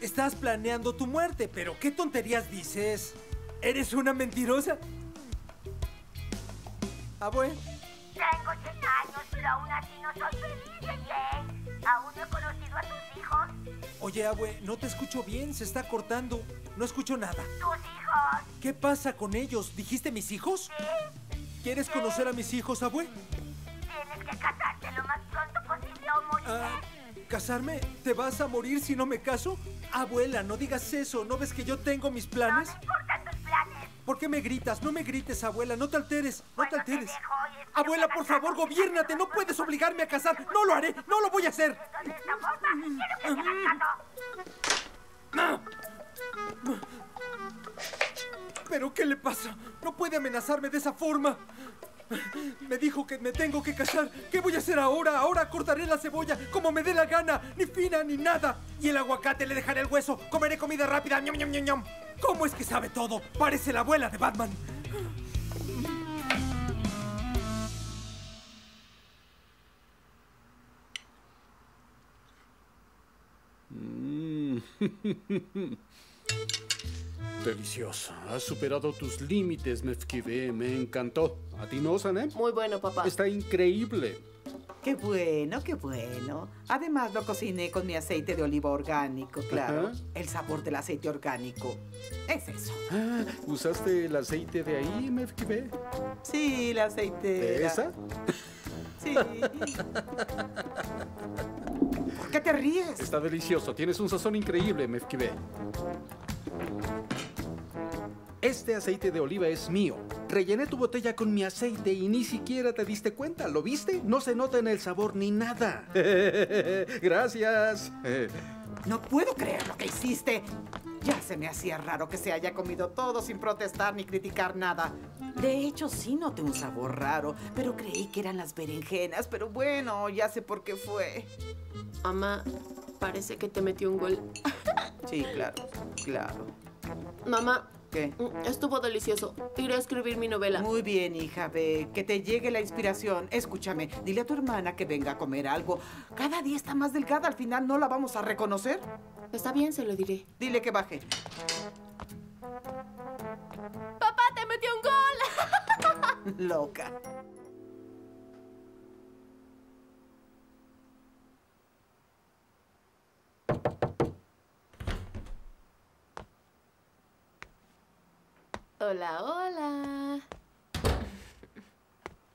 [SPEAKER 4] Estás planeando tu muerte, pero ¿qué tonterías dices? ¿Eres una mentirosa? Abue.
[SPEAKER 22] Tengo 100 años, pero aún así no soy feliz. Aún no he conocido a tus hijos.
[SPEAKER 4] Oye, abue, no te escucho bien, se está cortando. No escucho nada.
[SPEAKER 22] Tus hijos.
[SPEAKER 4] ¿Qué pasa con ellos? ¿Dijiste mis hijos? ¿Quieres conocer a mis hijos, abue?
[SPEAKER 22] Tienes que casarte lo más pronto posible o morirás.
[SPEAKER 4] Ah, ¿Casarme? ¿Te vas a morir si no me caso? Abuela, no digas eso. ¿No ves que yo tengo mis planes?
[SPEAKER 22] No me importan tus planes.
[SPEAKER 4] ¿Por qué me gritas? No me grites, abuela. No te alteres. No te alteres. Abuela, por favor, gobiérnate. No puedes obligarme a casar. No lo haré. No lo voy a hacer.
[SPEAKER 22] De esta forma, que casado.
[SPEAKER 4] ¿Pero qué le pasa? No puede amenazarme de esa forma. Me dijo que me tengo que casar. ¿Qué voy a hacer ahora? Ahora cortaré la cebolla como me dé la gana. Ni fina ni nada. Y el aguacate le dejaré el hueso. Comeré comida rápida. Ñam. ¿Cómo es que sabe todo? Parece la abuela de Batman.
[SPEAKER 11] Mm. Delicioso. Has superado tus límites, Mefkibe. Me encantó. ¿A ti no, Sanem?
[SPEAKER 5] Muy bueno, papá.
[SPEAKER 11] Está increíble.
[SPEAKER 9] Qué bueno, qué bueno. Además lo cociné con mi aceite de oliva orgánico, claro.
[SPEAKER 11] Ajá.
[SPEAKER 9] El sabor del aceite orgánico. Es eso.
[SPEAKER 11] Ah, ¿Usaste el aceite de ahí, Mefkibe?
[SPEAKER 9] Sí, el aceite.
[SPEAKER 11] ¿De esa?
[SPEAKER 9] Sí. ¿Por qué te ríes?
[SPEAKER 11] Está delicioso. Tienes un sazón increíble, Mefkibe. Este aceite de oliva es mío. Rellené tu botella con mi aceite y ni siquiera te diste cuenta. ¿Lo viste? No se nota en el sabor ni nada. Gracias.
[SPEAKER 9] No puedo creer lo que hiciste. Ya se me hacía raro que se haya comido todo sin protestar ni criticar nada. De hecho, sí noté un sabor raro, pero creí que eran las berenjenas. Pero bueno, ya sé por qué fue.
[SPEAKER 5] Mamá, parece que te metió un gol.
[SPEAKER 9] Sí, claro, claro.
[SPEAKER 5] Mamá.
[SPEAKER 9] ¿Qué?
[SPEAKER 5] Estuvo delicioso. Iré a escribir mi novela.
[SPEAKER 9] Muy bien, hija, ve. Que te llegue la inspiración. Escúchame, dile a tu hermana que venga a comer algo. Cada día está más delgada. Al final no la vamos a reconocer.
[SPEAKER 5] Está bien, se lo diré.
[SPEAKER 9] Dile que baje.
[SPEAKER 5] ¡Papá, te metió un gol!
[SPEAKER 9] Loca.
[SPEAKER 5] Hola, hola.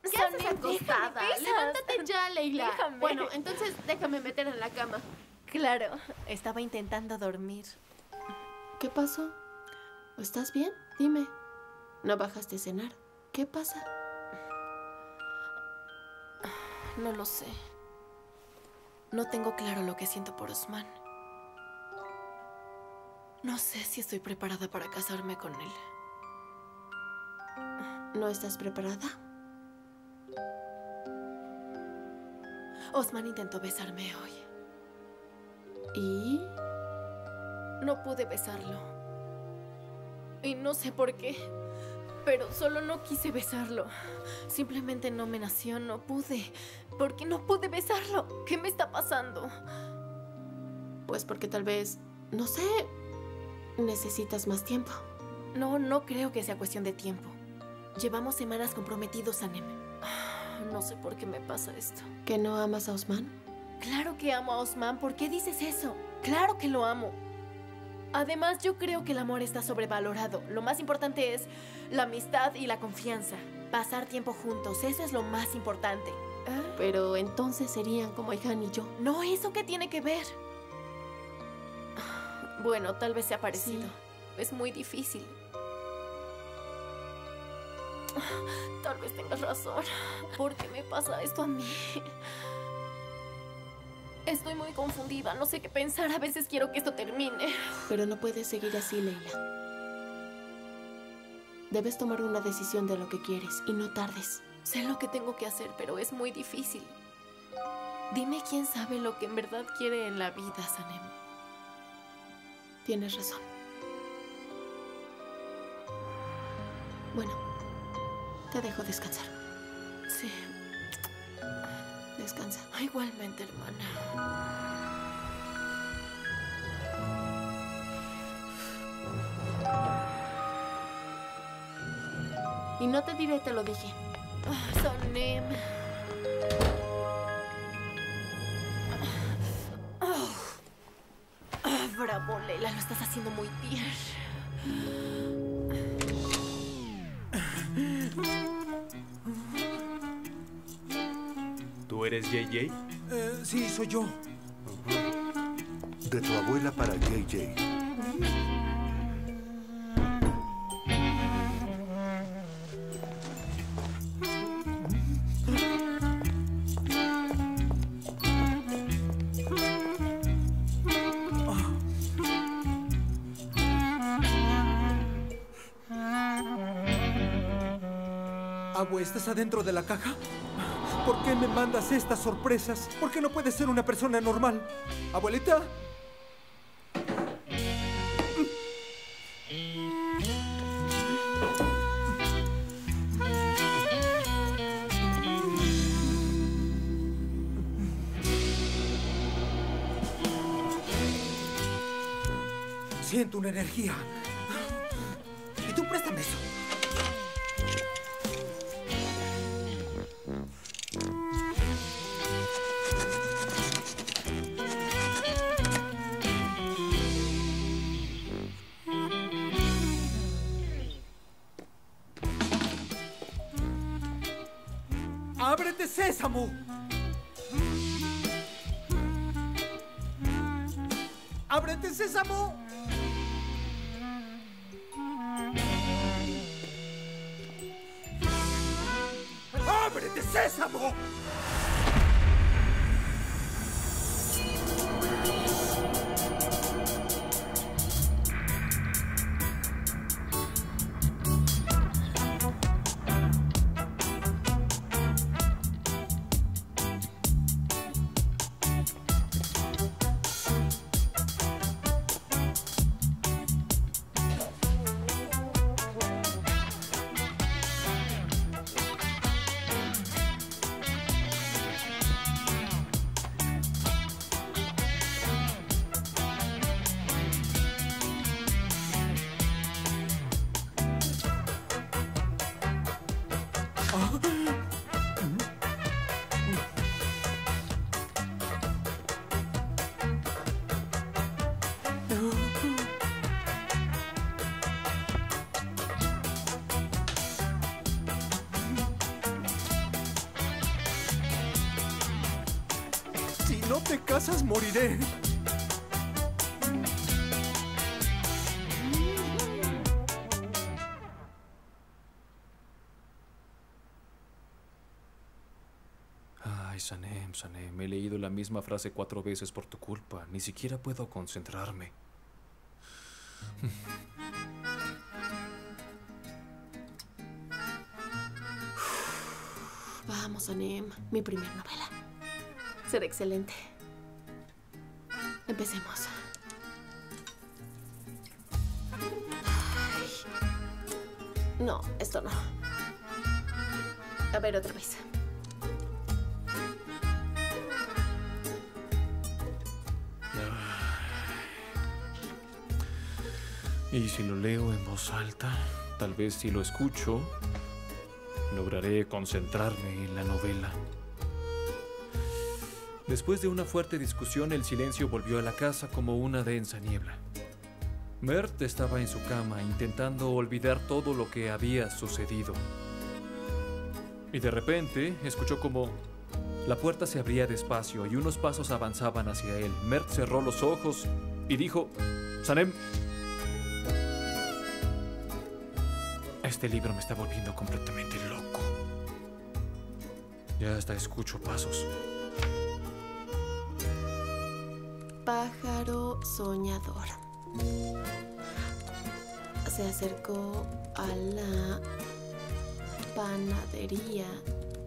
[SPEAKER 13] ¿Qué haces acostada?
[SPEAKER 5] Levántate ya, Leila.
[SPEAKER 13] Déjame.
[SPEAKER 5] Bueno, entonces déjame meter en la cama.
[SPEAKER 13] Claro, estaba intentando dormir.
[SPEAKER 5] ¿Qué pasó? ¿Estás bien? Dime. ¿No bajaste a cenar? ¿Qué pasa?
[SPEAKER 13] No lo sé. No tengo claro lo que siento por Osman. No sé si estoy preparada para casarme con él.
[SPEAKER 5] ¿No estás preparada?
[SPEAKER 13] Osman intentó besarme hoy.
[SPEAKER 5] ¿Y?
[SPEAKER 13] No pude besarlo. Y no sé por qué. Pero solo no quise besarlo. Simplemente no me nació, no pude. ¿Por qué no pude besarlo? ¿Qué me está pasando?
[SPEAKER 5] Pues porque tal vez, no sé, necesitas más tiempo.
[SPEAKER 13] No, no creo que sea cuestión de tiempo. Llevamos semanas comprometidos, Anem. No sé por qué me pasa esto.
[SPEAKER 5] ¿Que no amas a Osman?
[SPEAKER 13] Claro que amo a Osman. ¿Por qué dices eso? Claro que lo amo. Además, yo creo que el amor está sobrevalorado. Lo más importante es la amistad y la confianza. Pasar tiempo juntos, eso es lo más importante.
[SPEAKER 5] Pero entonces serían como Ihan y yo.
[SPEAKER 13] No, ¿eso qué tiene que ver? Bueno, tal vez sea parecido. Es muy difícil. Tal vez tengas razón. ¿Por qué me pasa esto a mí? Estoy muy confundida, no sé qué pensar. A veces quiero que esto termine.
[SPEAKER 5] Pero no puedes seguir así, Leila. Debes tomar una decisión de lo que quieres y no tardes.
[SPEAKER 13] Sé lo que tengo que hacer, pero es muy difícil. Dime quién sabe lo que en verdad quiere en la vida, Sanem.
[SPEAKER 5] Tienes razón. Bueno, te dejo descansar.
[SPEAKER 13] Sí.
[SPEAKER 5] Descansa.
[SPEAKER 13] Igualmente, hermana.
[SPEAKER 5] Y no te diré, te lo dije.
[SPEAKER 13] Ah, Sanem. Ah. Ah, bravo, Leila, lo estás haciendo muy bien.
[SPEAKER 6] ¿Tú eres JJ?
[SPEAKER 4] Eh, sí, soy yo.
[SPEAKER 23] De tu abuela para JJ.
[SPEAKER 4] Abue, ¿estás adentro de la caja? ¿Por qué me mandas estas sorpresas? ¿Por qué no puedes ser una persona normal? Abuelita. Siento una energía.
[SPEAKER 6] Misma frase cuatro veces por tu culpa. Ni siquiera puedo concentrarme.
[SPEAKER 5] Vamos, Anem. Mi primer novela. Será excelente. Empecemos.
[SPEAKER 6] Tal vez si lo escucho, lograré concentrarme en la novela. Después de una fuerte discusión, el silencio volvió a la casa como una densa niebla. Mert estaba en su cama intentando olvidar todo lo que había sucedido. Y de repente escuchó como la puerta se abría despacio y unos pasos avanzaban hacia él. Mert cerró los ojos y dijo, Sanem, este libro me está volviendo completamente loco. Ya hasta escucho pasos.
[SPEAKER 5] Pájaro soñador. Se acercó a la panadería.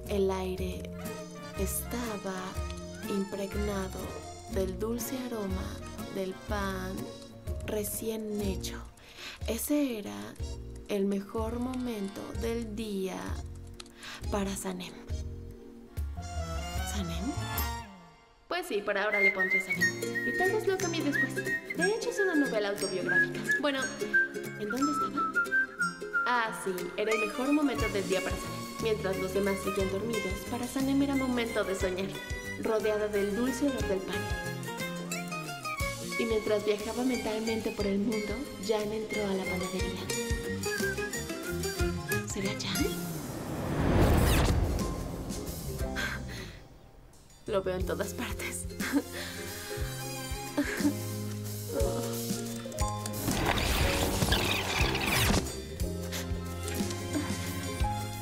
[SPEAKER 5] El aire estaba impregnado del dulce aroma del pan recién hecho. Ese era el mejor momento del día para Sanem. ¿Sanem? Pues sí, por ahora le pondré Sanem. Y tal vez lo cambie después. De hecho, es una novela autobiográfica. Bueno, ¿en dónde estaba? Ah, sí, era el mejor momento del día para Sanem. Mientras los demás seguían dormidos, para Sanem era momento de soñar, rodeada del dulce olor del pan. Y mientras viajaba mentalmente por el mundo, Jan entró a la panadería. ¿Será Jan? Lo veo en todas partes.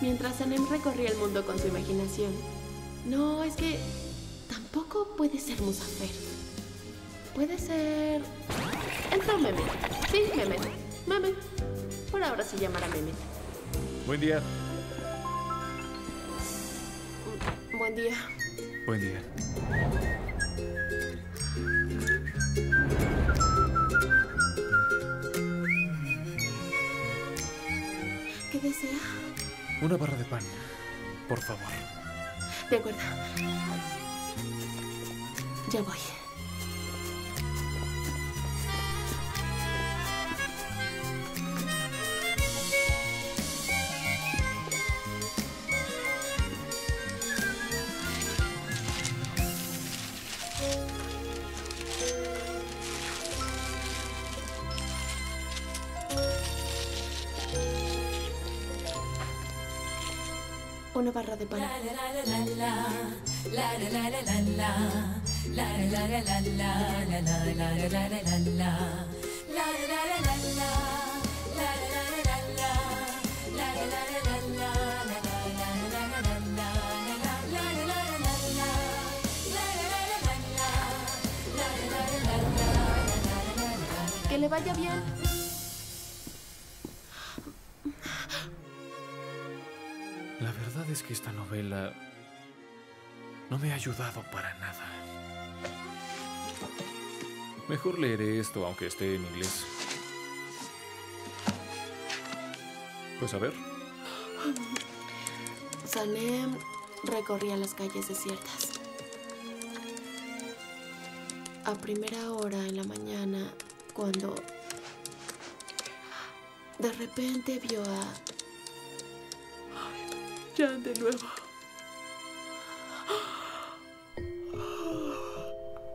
[SPEAKER 5] Mientras Sanem recorría el mundo con su imaginación. No, es que tampoco puede ser Musafer. Puede ser... Entró Mehmet. Sí, Mehmet. Mehmet. Por ahora se llamará Mehmet.
[SPEAKER 6] Buen día.
[SPEAKER 5] Buen día.
[SPEAKER 6] Buen día.
[SPEAKER 5] ¿Qué desea?
[SPEAKER 6] Una barra de pan, por favor.
[SPEAKER 5] De acuerdo. Ya voy. una barra de pan. Que le vaya bien.
[SPEAKER 6] Verdad es que esta novela no me ha ayudado para nada. Mejor leeré esto aunque esté en inglés. Pues a ver.
[SPEAKER 5] Sanem recorría las calles desiertas. A primera hora en la mañana, cuando de repente vio a Jan de nuevo.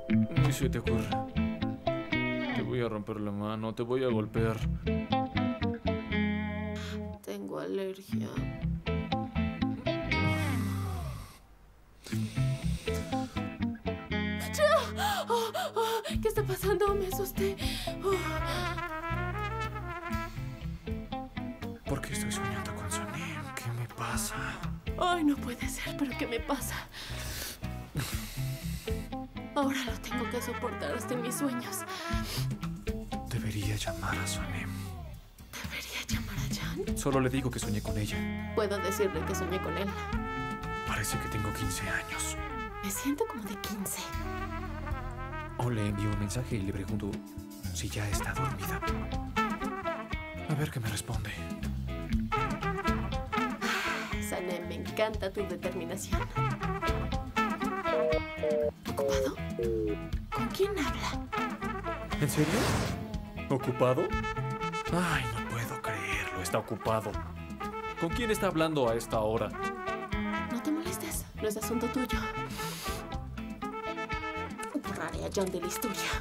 [SPEAKER 6] Ni se te ocurre. Te voy a romper la mano, te voy a golpear.
[SPEAKER 5] Tengo alergia. ¡Ya! Oh, oh, ¿Qué está pasando? Me asusté. Oh. Ay, no puede ser, pero ¿qué me pasa? Ahora lo tengo que soportar hasta en mis sueños.
[SPEAKER 6] Debería llamar a Sanem.
[SPEAKER 5] ¿Debería llamar a Jan?
[SPEAKER 6] Solo le digo que soñé con ella.
[SPEAKER 5] Puedo decirle que soñé con él.
[SPEAKER 6] Parece que tengo 15 años.
[SPEAKER 5] Me siento como de 15.
[SPEAKER 6] O le envío un mensaje y le pregunto si ya está dormida. A ver qué me responde.
[SPEAKER 5] Encanta tu determinación. ¿Ocupado? ¿Con quién habla?
[SPEAKER 6] ¿En serio? ¿Ocupado? Ay, no puedo creerlo. Está ocupado. ¿Con quién está hablando a esta hora?
[SPEAKER 5] No te molestes, no es asunto tuyo. Borraré a John de la historia.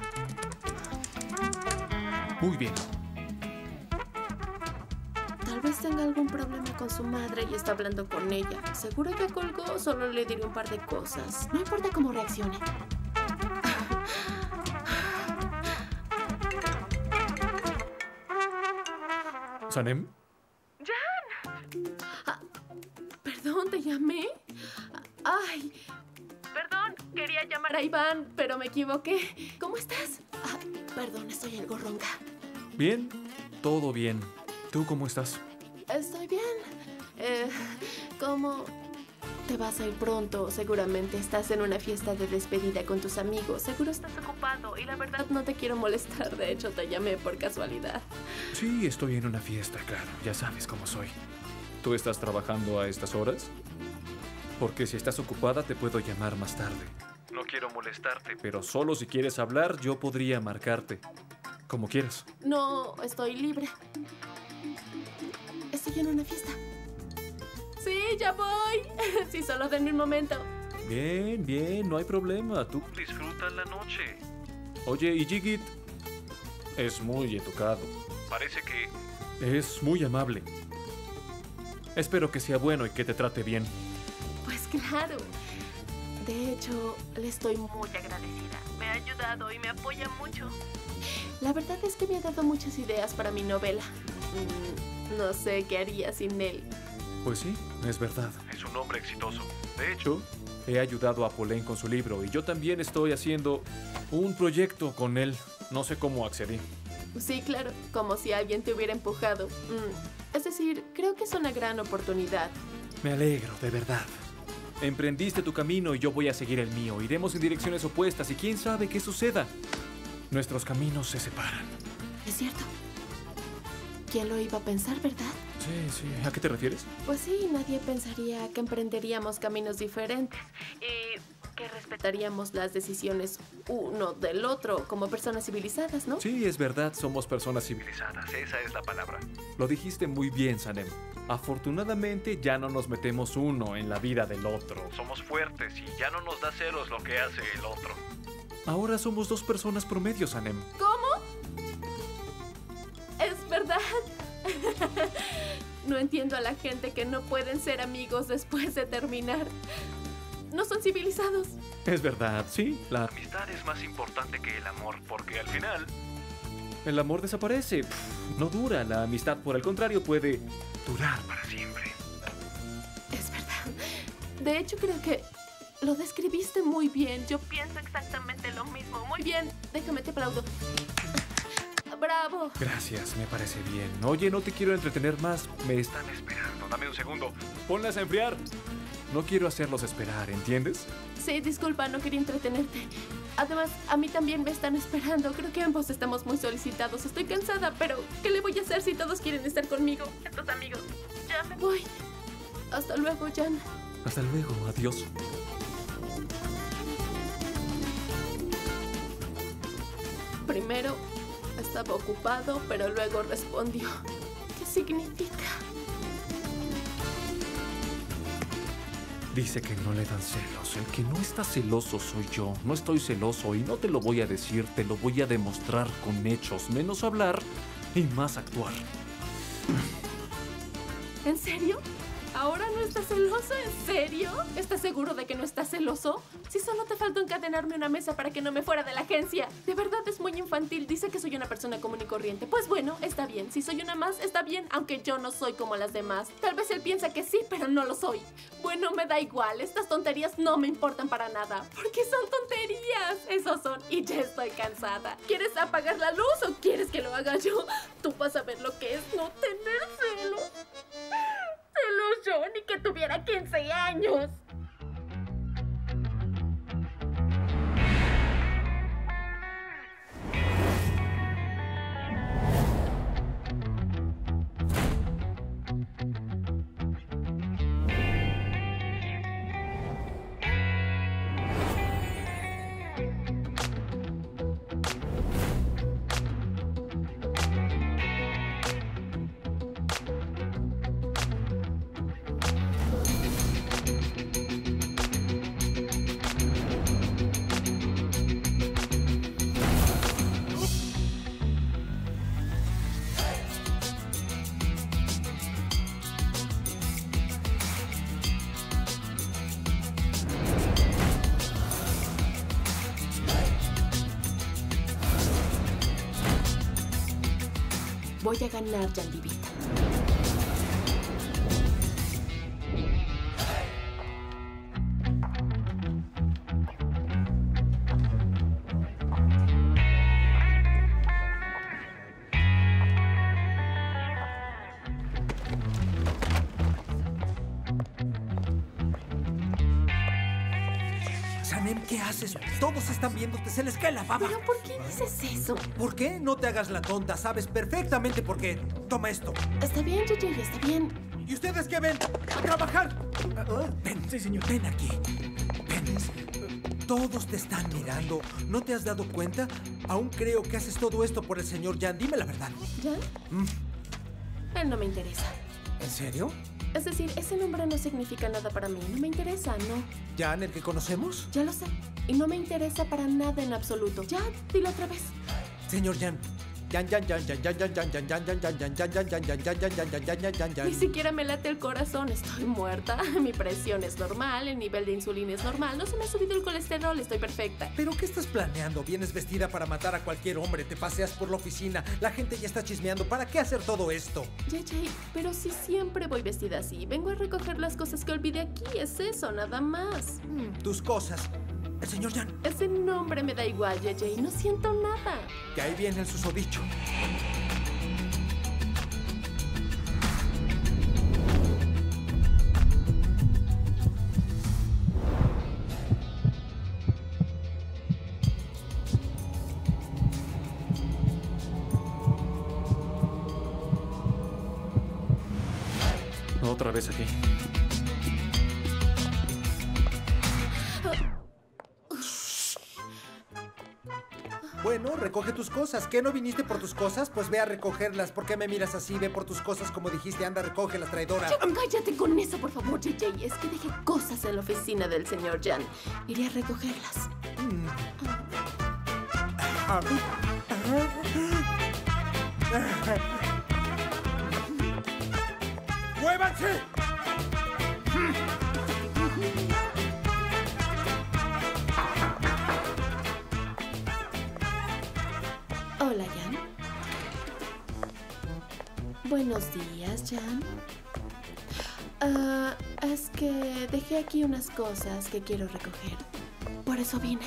[SPEAKER 6] Muy bien.
[SPEAKER 5] Tal vez tenga algún problema con su madre y está hablando con ella. Seguro que colgó, solo le diré un par de cosas. No importa cómo reaccione.
[SPEAKER 6] ¿Sanem?
[SPEAKER 5] ¡Jan! Ah, perdón, ¿te llamé? Ay, perdón, quería llamar a Iván, pero me equivoqué. ¿Cómo estás? Ah, perdón, estoy algo ronca.
[SPEAKER 6] Bien, todo bien. ¿Tú cómo estás?
[SPEAKER 5] Estoy bien. Eh, ¿Cómo te vas a ir pronto? Seguramente estás en una fiesta de despedida con tus amigos. Seguro estás ocupado y la verdad no te quiero molestar. De hecho, te llamé por casualidad.
[SPEAKER 6] Sí, estoy en una fiesta, claro. Ya sabes cómo soy. ¿Tú estás trabajando a estas horas? Porque si estás ocupada te puedo llamar más tarde. No quiero molestarte, pero solo si quieres hablar yo podría marcarte. Como quieras.
[SPEAKER 5] No, estoy libre. Estoy en una fiesta. Sí, ya voy. Sí, solo denme un momento.
[SPEAKER 6] Bien, bien, no hay problema. Tú disfruta la noche. Oye, y Jigit es muy educado. Parece que es muy amable. Espero que sea bueno y que te trate bien.
[SPEAKER 5] Pues claro. De hecho, le estoy muy agradecida. Me ha ayudado y me apoya mucho. La verdad es que me ha dado muchas ideas para mi novela. Mm, No sé qué haría sin él.
[SPEAKER 6] Pues sí, es verdad. Es un hombre exitoso. De hecho, he ayudado a Pauline con su libro y yo también estoy haciendo un proyecto con él. No sé cómo accedí.
[SPEAKER 5] Sí, claro, como si alguien te hubiera empujado. Mm, Es decir, creo que es una gran oportunidad.
[SPEAKER 6] Me alegro, de verdad. Emprendiste tu camino y yo voy a seguir el mío. Iremos en direcciones opuestas y quién sabe qué suceda. Nuestros caminos se separan.
[SPEAKER 5] Es cierto. ¿Quién lo iba a pensar, verdad?
[SPEAKER 6] Sí, sí. ¿A qué te refieres?
[SPEAKER 5] Pues sí, nadie pensaría que emprenderíamos caminos diferentes y que respetaríamos las decisiones uno del otro como personas civilizadas, ¿no?
[SPEAKER 6] Sí, es verdad, somos personas civilizadas. Esa es la palabra. Lo dijiste muy bien, Sanem. Afortunadamente ya no nos metemos uno en la vida del otro. Somos fuertes y ya no nos da celos lo que hace el otro. Ahora somos dos personas promedio, Sanem.
[SPEAKER 5] ¿Cómo? Es verdad. no entiendo a la gente que no pueden ser amigos después de terminar. No son civilizados.
[SPEAKER 6] Es verdad, sí. La amistad es más importante que el amor porque al final... El amor desaparece. Pff, no dura. La amistad, por el contrario, puede durar para siempre.
[SPEAKER 5] Es verdad. De hecho, creo que lo describiste muy bien. Yo pienso exactamente lo mismo. Muy bien. Déjame te aplaudo. Bravo.
[SPEAKER 6] Gracias, me parece bien. Oye, no te quiero entretener más. Me están esperando. Dame un segundo. Ponlas a enfriar. No quiero hacerlos esperar, ¿entiendes?
[SPEAKER 5] Sí, disculpa, no quería entretenerte. Además, a mí también me están esperando. Creo que ambos estamos muy solicitados. Estoy cansada, pero ¿qué le voy a hacer si todos quieren estar conmigo? Estos amigos. Ya me voy. Hasta luego, Jan.
[SPEAKER 6] Hasta luego, adiós.
[SPEAKER 5] Primero estaba ocupado, pero luego respondió. ¿Qué significa?
[SPEAKER 6] Dice que no le dan celos. El que no está celoso soy yo. No estoy celoso y no te lo voy a decir, te lo voy a demostrar con hechos. Menos hablar y más actuar.
[SPEAKER 5] ¿En serio? ¿Ahora no estás celoso? ¿En serio? ¿Estás seguro de que no estás celoso? Si solo te faltó encadenarme una mesa para que no me fuera de la agencia. De verdad es muy infantil. Dice que soy una persona común y corriente. Pues bueno, está bien. Si soy una más, está bien, aunque yo no soy como las demás. Tal vez él piensa que sí, pero no lo soy. Bueno, me da igual. Estas tonterías no me importan para nada. Porque son tonterías. Esos son. Y ya estoy cansada. ¿Quieres apagar la luz o quieres que lo haga yo? Tú vas a ver lo que es no tener celos. Yo, ni que tuviera 15 años.
[SPEAKER 4] Se les cae la baba.
[SPEAKER 5] ¿Pero por qué dices eso?
[SPEAKER 4] ¿Por qué? No te hagas la tonta, sabes perfectamente por qué. Toma esto.
[SPEAKER 5] Está bien, JJ, está bien.
[SPEAKER 4] ¿Y ustedes qué ven? ¡A trabajar! Ven, sí, señor. Ven aquí. Ven. Todos te están mirando. ¿No te has dado cuenta? Aún creo que haces todo esto por el señor Jan. Dime la verdad.
[SPEAKER 5] ¿Jan?
[SPEAKER 4] Mm,
[SPEAKER 5] Él no me interesa.
[SPEAKER 4] ¿En serio?
[SPEAKER 5] Es decir, ese nombre no significa nada para mí. No me interesa, no.
[SPEAKER 4] ¿Jan, el que conocemos?
[SPEAKER 5] Ya lo sé. Y no me interesa para nada en absoluto. Ya, dilo otra vez.
[SPEAKER 4] Señor Jan.
[SPEAKER 5] Ni siquiera me late el corazón, estoy muerta. Mi presión es normal, el nivel de insulina es normal, no se me ha subido el colesterol, estoy perfecta.
[SPEAKER 4] ¿Pero qué estás planeando? Vienes vestida para matar a cualquier hombre, te paseas por la oficina, la gente ya está chismeando, ¿para qué hacer todo esto?
[SPEAKER 5] JJ, pero si siempre voy vestida así, vengo a recoger las cosas que olvidé aquí, es eso, nada más.
[SPEAKER 4] Tus cosas. El señor Jan.
[SPEAKER 5] Ese nombre me da igual, JJ. No siento nada.
[SPEAKER 4] Que ahí viene el susodicho.
[SPEAKER 6] Otra vez aquí.
[SPEAKER 4] Bueno, recoge tus cosas. ¿Qué no viniste por tus cosas? Pues ve a recogerlas. ¿Por qué me miras así? Ve por tus cosas como dijiste. Anda, recógelas, traidora.
[SPEAKER 5] Ya, cállate con eso, por favor, JJ. Es que dejé cosas en la oficina del señor Jan. Iré a recogerlas.
[SPEAKER 4] ¡Muévanse!
[SPEAKER 5] Buenos días, Jan. Ah, es que dejé aquí unas cosas que quiero recoger. Por eso vine.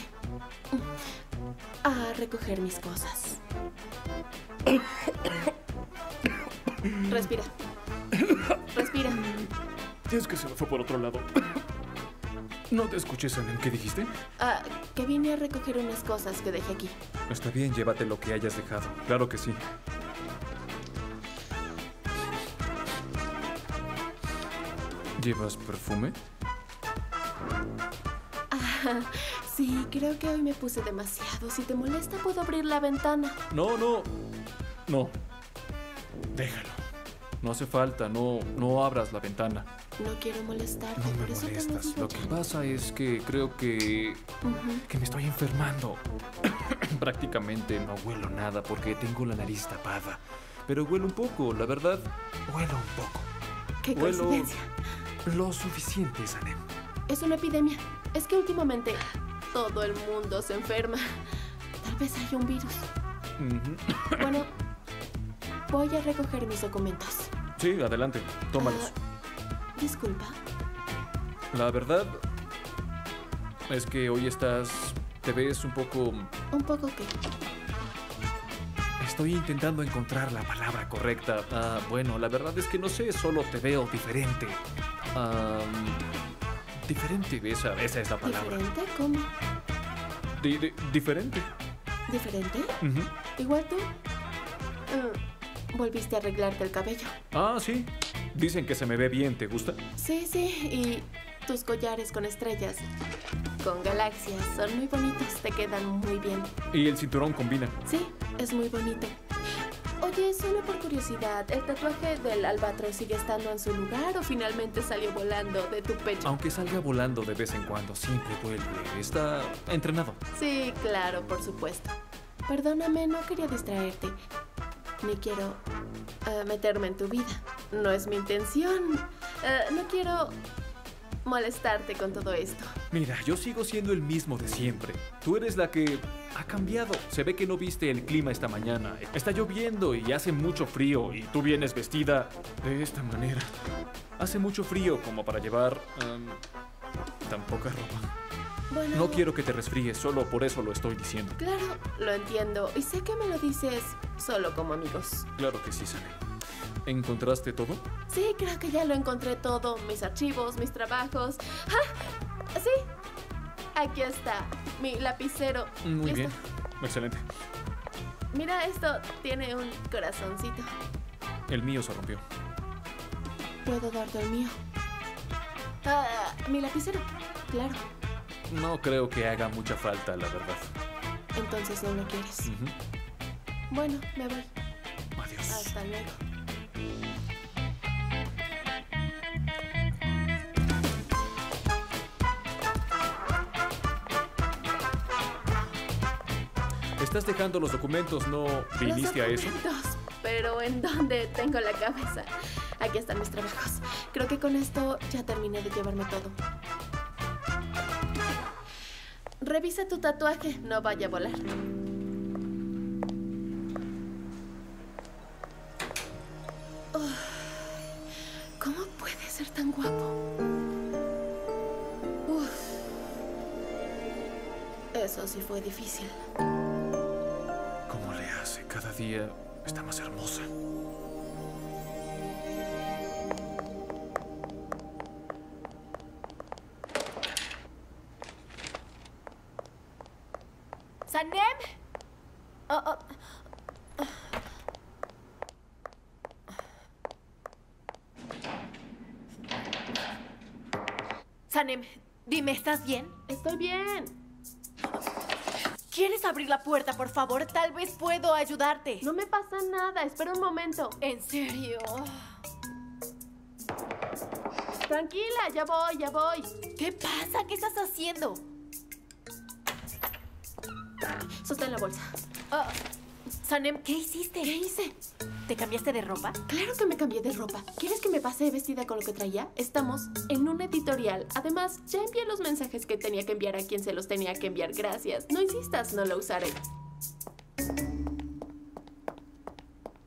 [SPEAKER 5] A recoger mis cosas. Respira. Respira.
[SPEAKER 6] Es que se me fue por otro lado. No te escuché, Sanem. ¿Qué dijiste?
[SPEAKER 5] Ah, que vine a recoger unas cosas que dejé aquí.
[SPEAKER 6] Está bien, llévate lo que hayas dejado. Claro que sí. ¿Llevas perfume?
[SPEAKER 5] Ah, sí, creo que hoy me puse demasiado. Si te molesta, puedo abrir la ventana.
[SPEAKER 6] No, no. No. Déjalo. No hace falta, no, no abras la ventana.
[SPEAKER 5] No quiero molestarte,
[SPEAKER 6] No me
[SPEAKER 5] por eso te lo
[SPEAKER 6] molestas. Lo que pasa es que creo que. Que me estoy enfermando. Prácticamente no huelo nada porque tengo la nariz tapada. Pero huelo un poco, la verdad, huelo un poco.
[SPEAKER 5] Qué
[SPEAKER 6] Huelo
[SPEAKER 5] coincidencia.
[SPEAKER 6] Lo suficiente, Sanem.
[SPEAKER 5] Es una epidemia. Es que últimamente todo el mundo se enferma. Tal vez haya un virus. Bueno, voy a recoger mis documentos.
[SPEAKER 6] Sí, adelante, tómalos.
[SPEAKER 5] Disculpa.
[SPEAKER 6] La verdad es que hoy estás. te ves un poco.
[SPEAKER 5] Un poco que.
[SPEAKER 6] Estoy intentando encontrar la palabra correcta. Ah, bueno, la verdad es que no sé, solo te veo diferente. Am, diferente, esa, esa es la palabra.
[SPEAKER 5] ¿Diferente? ¿Cómo?
[SPEAKER 6] Di- di- diferente.
[SPEAKER 5] ¿Diferente? ¿Igual tú? Mm, ¿Volviste a arreglarte el cabello?
[SPEAKER 6] Ah, sí. Dicen que se me ve bien, ¿te gusta?
[SPEAKER 5] Sí, sí. Y tus collares con estrellas, con galaxias, son muy bonitos. Te quedan muy bien.
[SPEAKER 6] Y el cinturón combina.
[SPEAKER 5] Sí, es muy bonito. Oye, solo por curiosidad, ¿el tatuaje del albatros sigue estando en su lugar o finalmente salió volando de tu pecho?
[SPEAKER 6] Aunque salga volando de vez en cuando, siempre vuelve. Está entrenado.
[SPEAKER 5] Sí, claro, por supuesto. Perdóname, no quería distraerte. Ni quiero eh, meterme en tu vida. No es mi intención. Eh, no quiero molestarte con todo esto.
[SPEAKER 6] Mira, yo sigo siendo el mismo de siempre. Tú eres la que ha cambiado. Se ve que no viste el clima esta mañana. Está lloviendo y hace mucho frío y tú vienes vestida de esta manera. Hace mucho frío como para llevar em, tan poca ropa.
[SPEAKER 5] Bueno,
[SPEAKER 6] No quiero que te resfríes, solo por eso lo estoy diciendo.
[SPEAKER 5] Claro, lo entiendo. Y sé que me lo dices solo como amigos.
[SPEAKER 6] Claro que sí, Sane. ¿Encontraste todo?
[SPEAKER 5] Sí, creo que ya lo encontré todo. Mis archivos, mis trabajos. ¡Ah! Sí. Aquí está. Mi lapicero.
[SPEAKER 6] Muy
[SPEAKER 5] Listo.
[SPEAKER 6] bien. Excelente.
[SPEAKER 5] Mira, esto tiene un corazoncito.
[SPEAKER 6] El mío se rompió.
[SPEAKER 5] Puedo darte el mío. Ah, mi lapicero. Claro.
[SPEAKER 6] No creo que haga mucha falta, la verdad.
[SPEAKER 5] Entonces no lo quieres. Bueno, me voy.
[SPEAKER 6] Adiós.
[SPEAKER 5] Hasta luego.
[SPEAKER 6] Estás dejando los documentos, ¿no viniste a
[SPEAKER 5] Los
[SPEAKER 6] eso?
[SPEAKER 5] documentos, Pero ¿en dónde tengo la cabeza? Aquí están mis trabajos. Creo que con esto ya terminé de llevarme todo. Revisa tu tatuaje, no vaya a volar. Ser tan guapo? Uf. Eso sí fue difícil.
[SPEAKER 6] ¿Cómo le hace? Cada día está más hermosa.
[SPEAKER 5] ¿Sanem? Oh, oh.
[SPEAKER 21] Sanem, dime, ¿estás bien?
[SPEAKER 5] Estoy bien.
[SPEAKER 21] ¿Quieres abrir la puerta, por favor? Tal vez puedo ayudarte.
[SPEAKER 5] No me pasa nada, espera un momento.
[SPEAKER 21] ¿En serio?
[SPEAKER 5] Tranquila, ya voy, ya voy.
[SPEAKER 21] ¿Qué pasa? ¿Qué estás haciendo?
[SPEAKER 5] Sostén la bolsa.
[SPEAKER 21] Ah, Sanem, ¿qué hiciste?
[SPEAKER 5] ¿Qué hice?
[SPEAKER 21] ¿Te cambiaste de ropa?
[SPEAKER 5] Claro que me cambié de ropa. ¿Quieres que me pase vestida con lo que traía? Estamos en un editorial. Además, ya envié los mensajes que tenía que enviar a quien se los tenía que enviar. Gracias. No insistas, no lo usaré.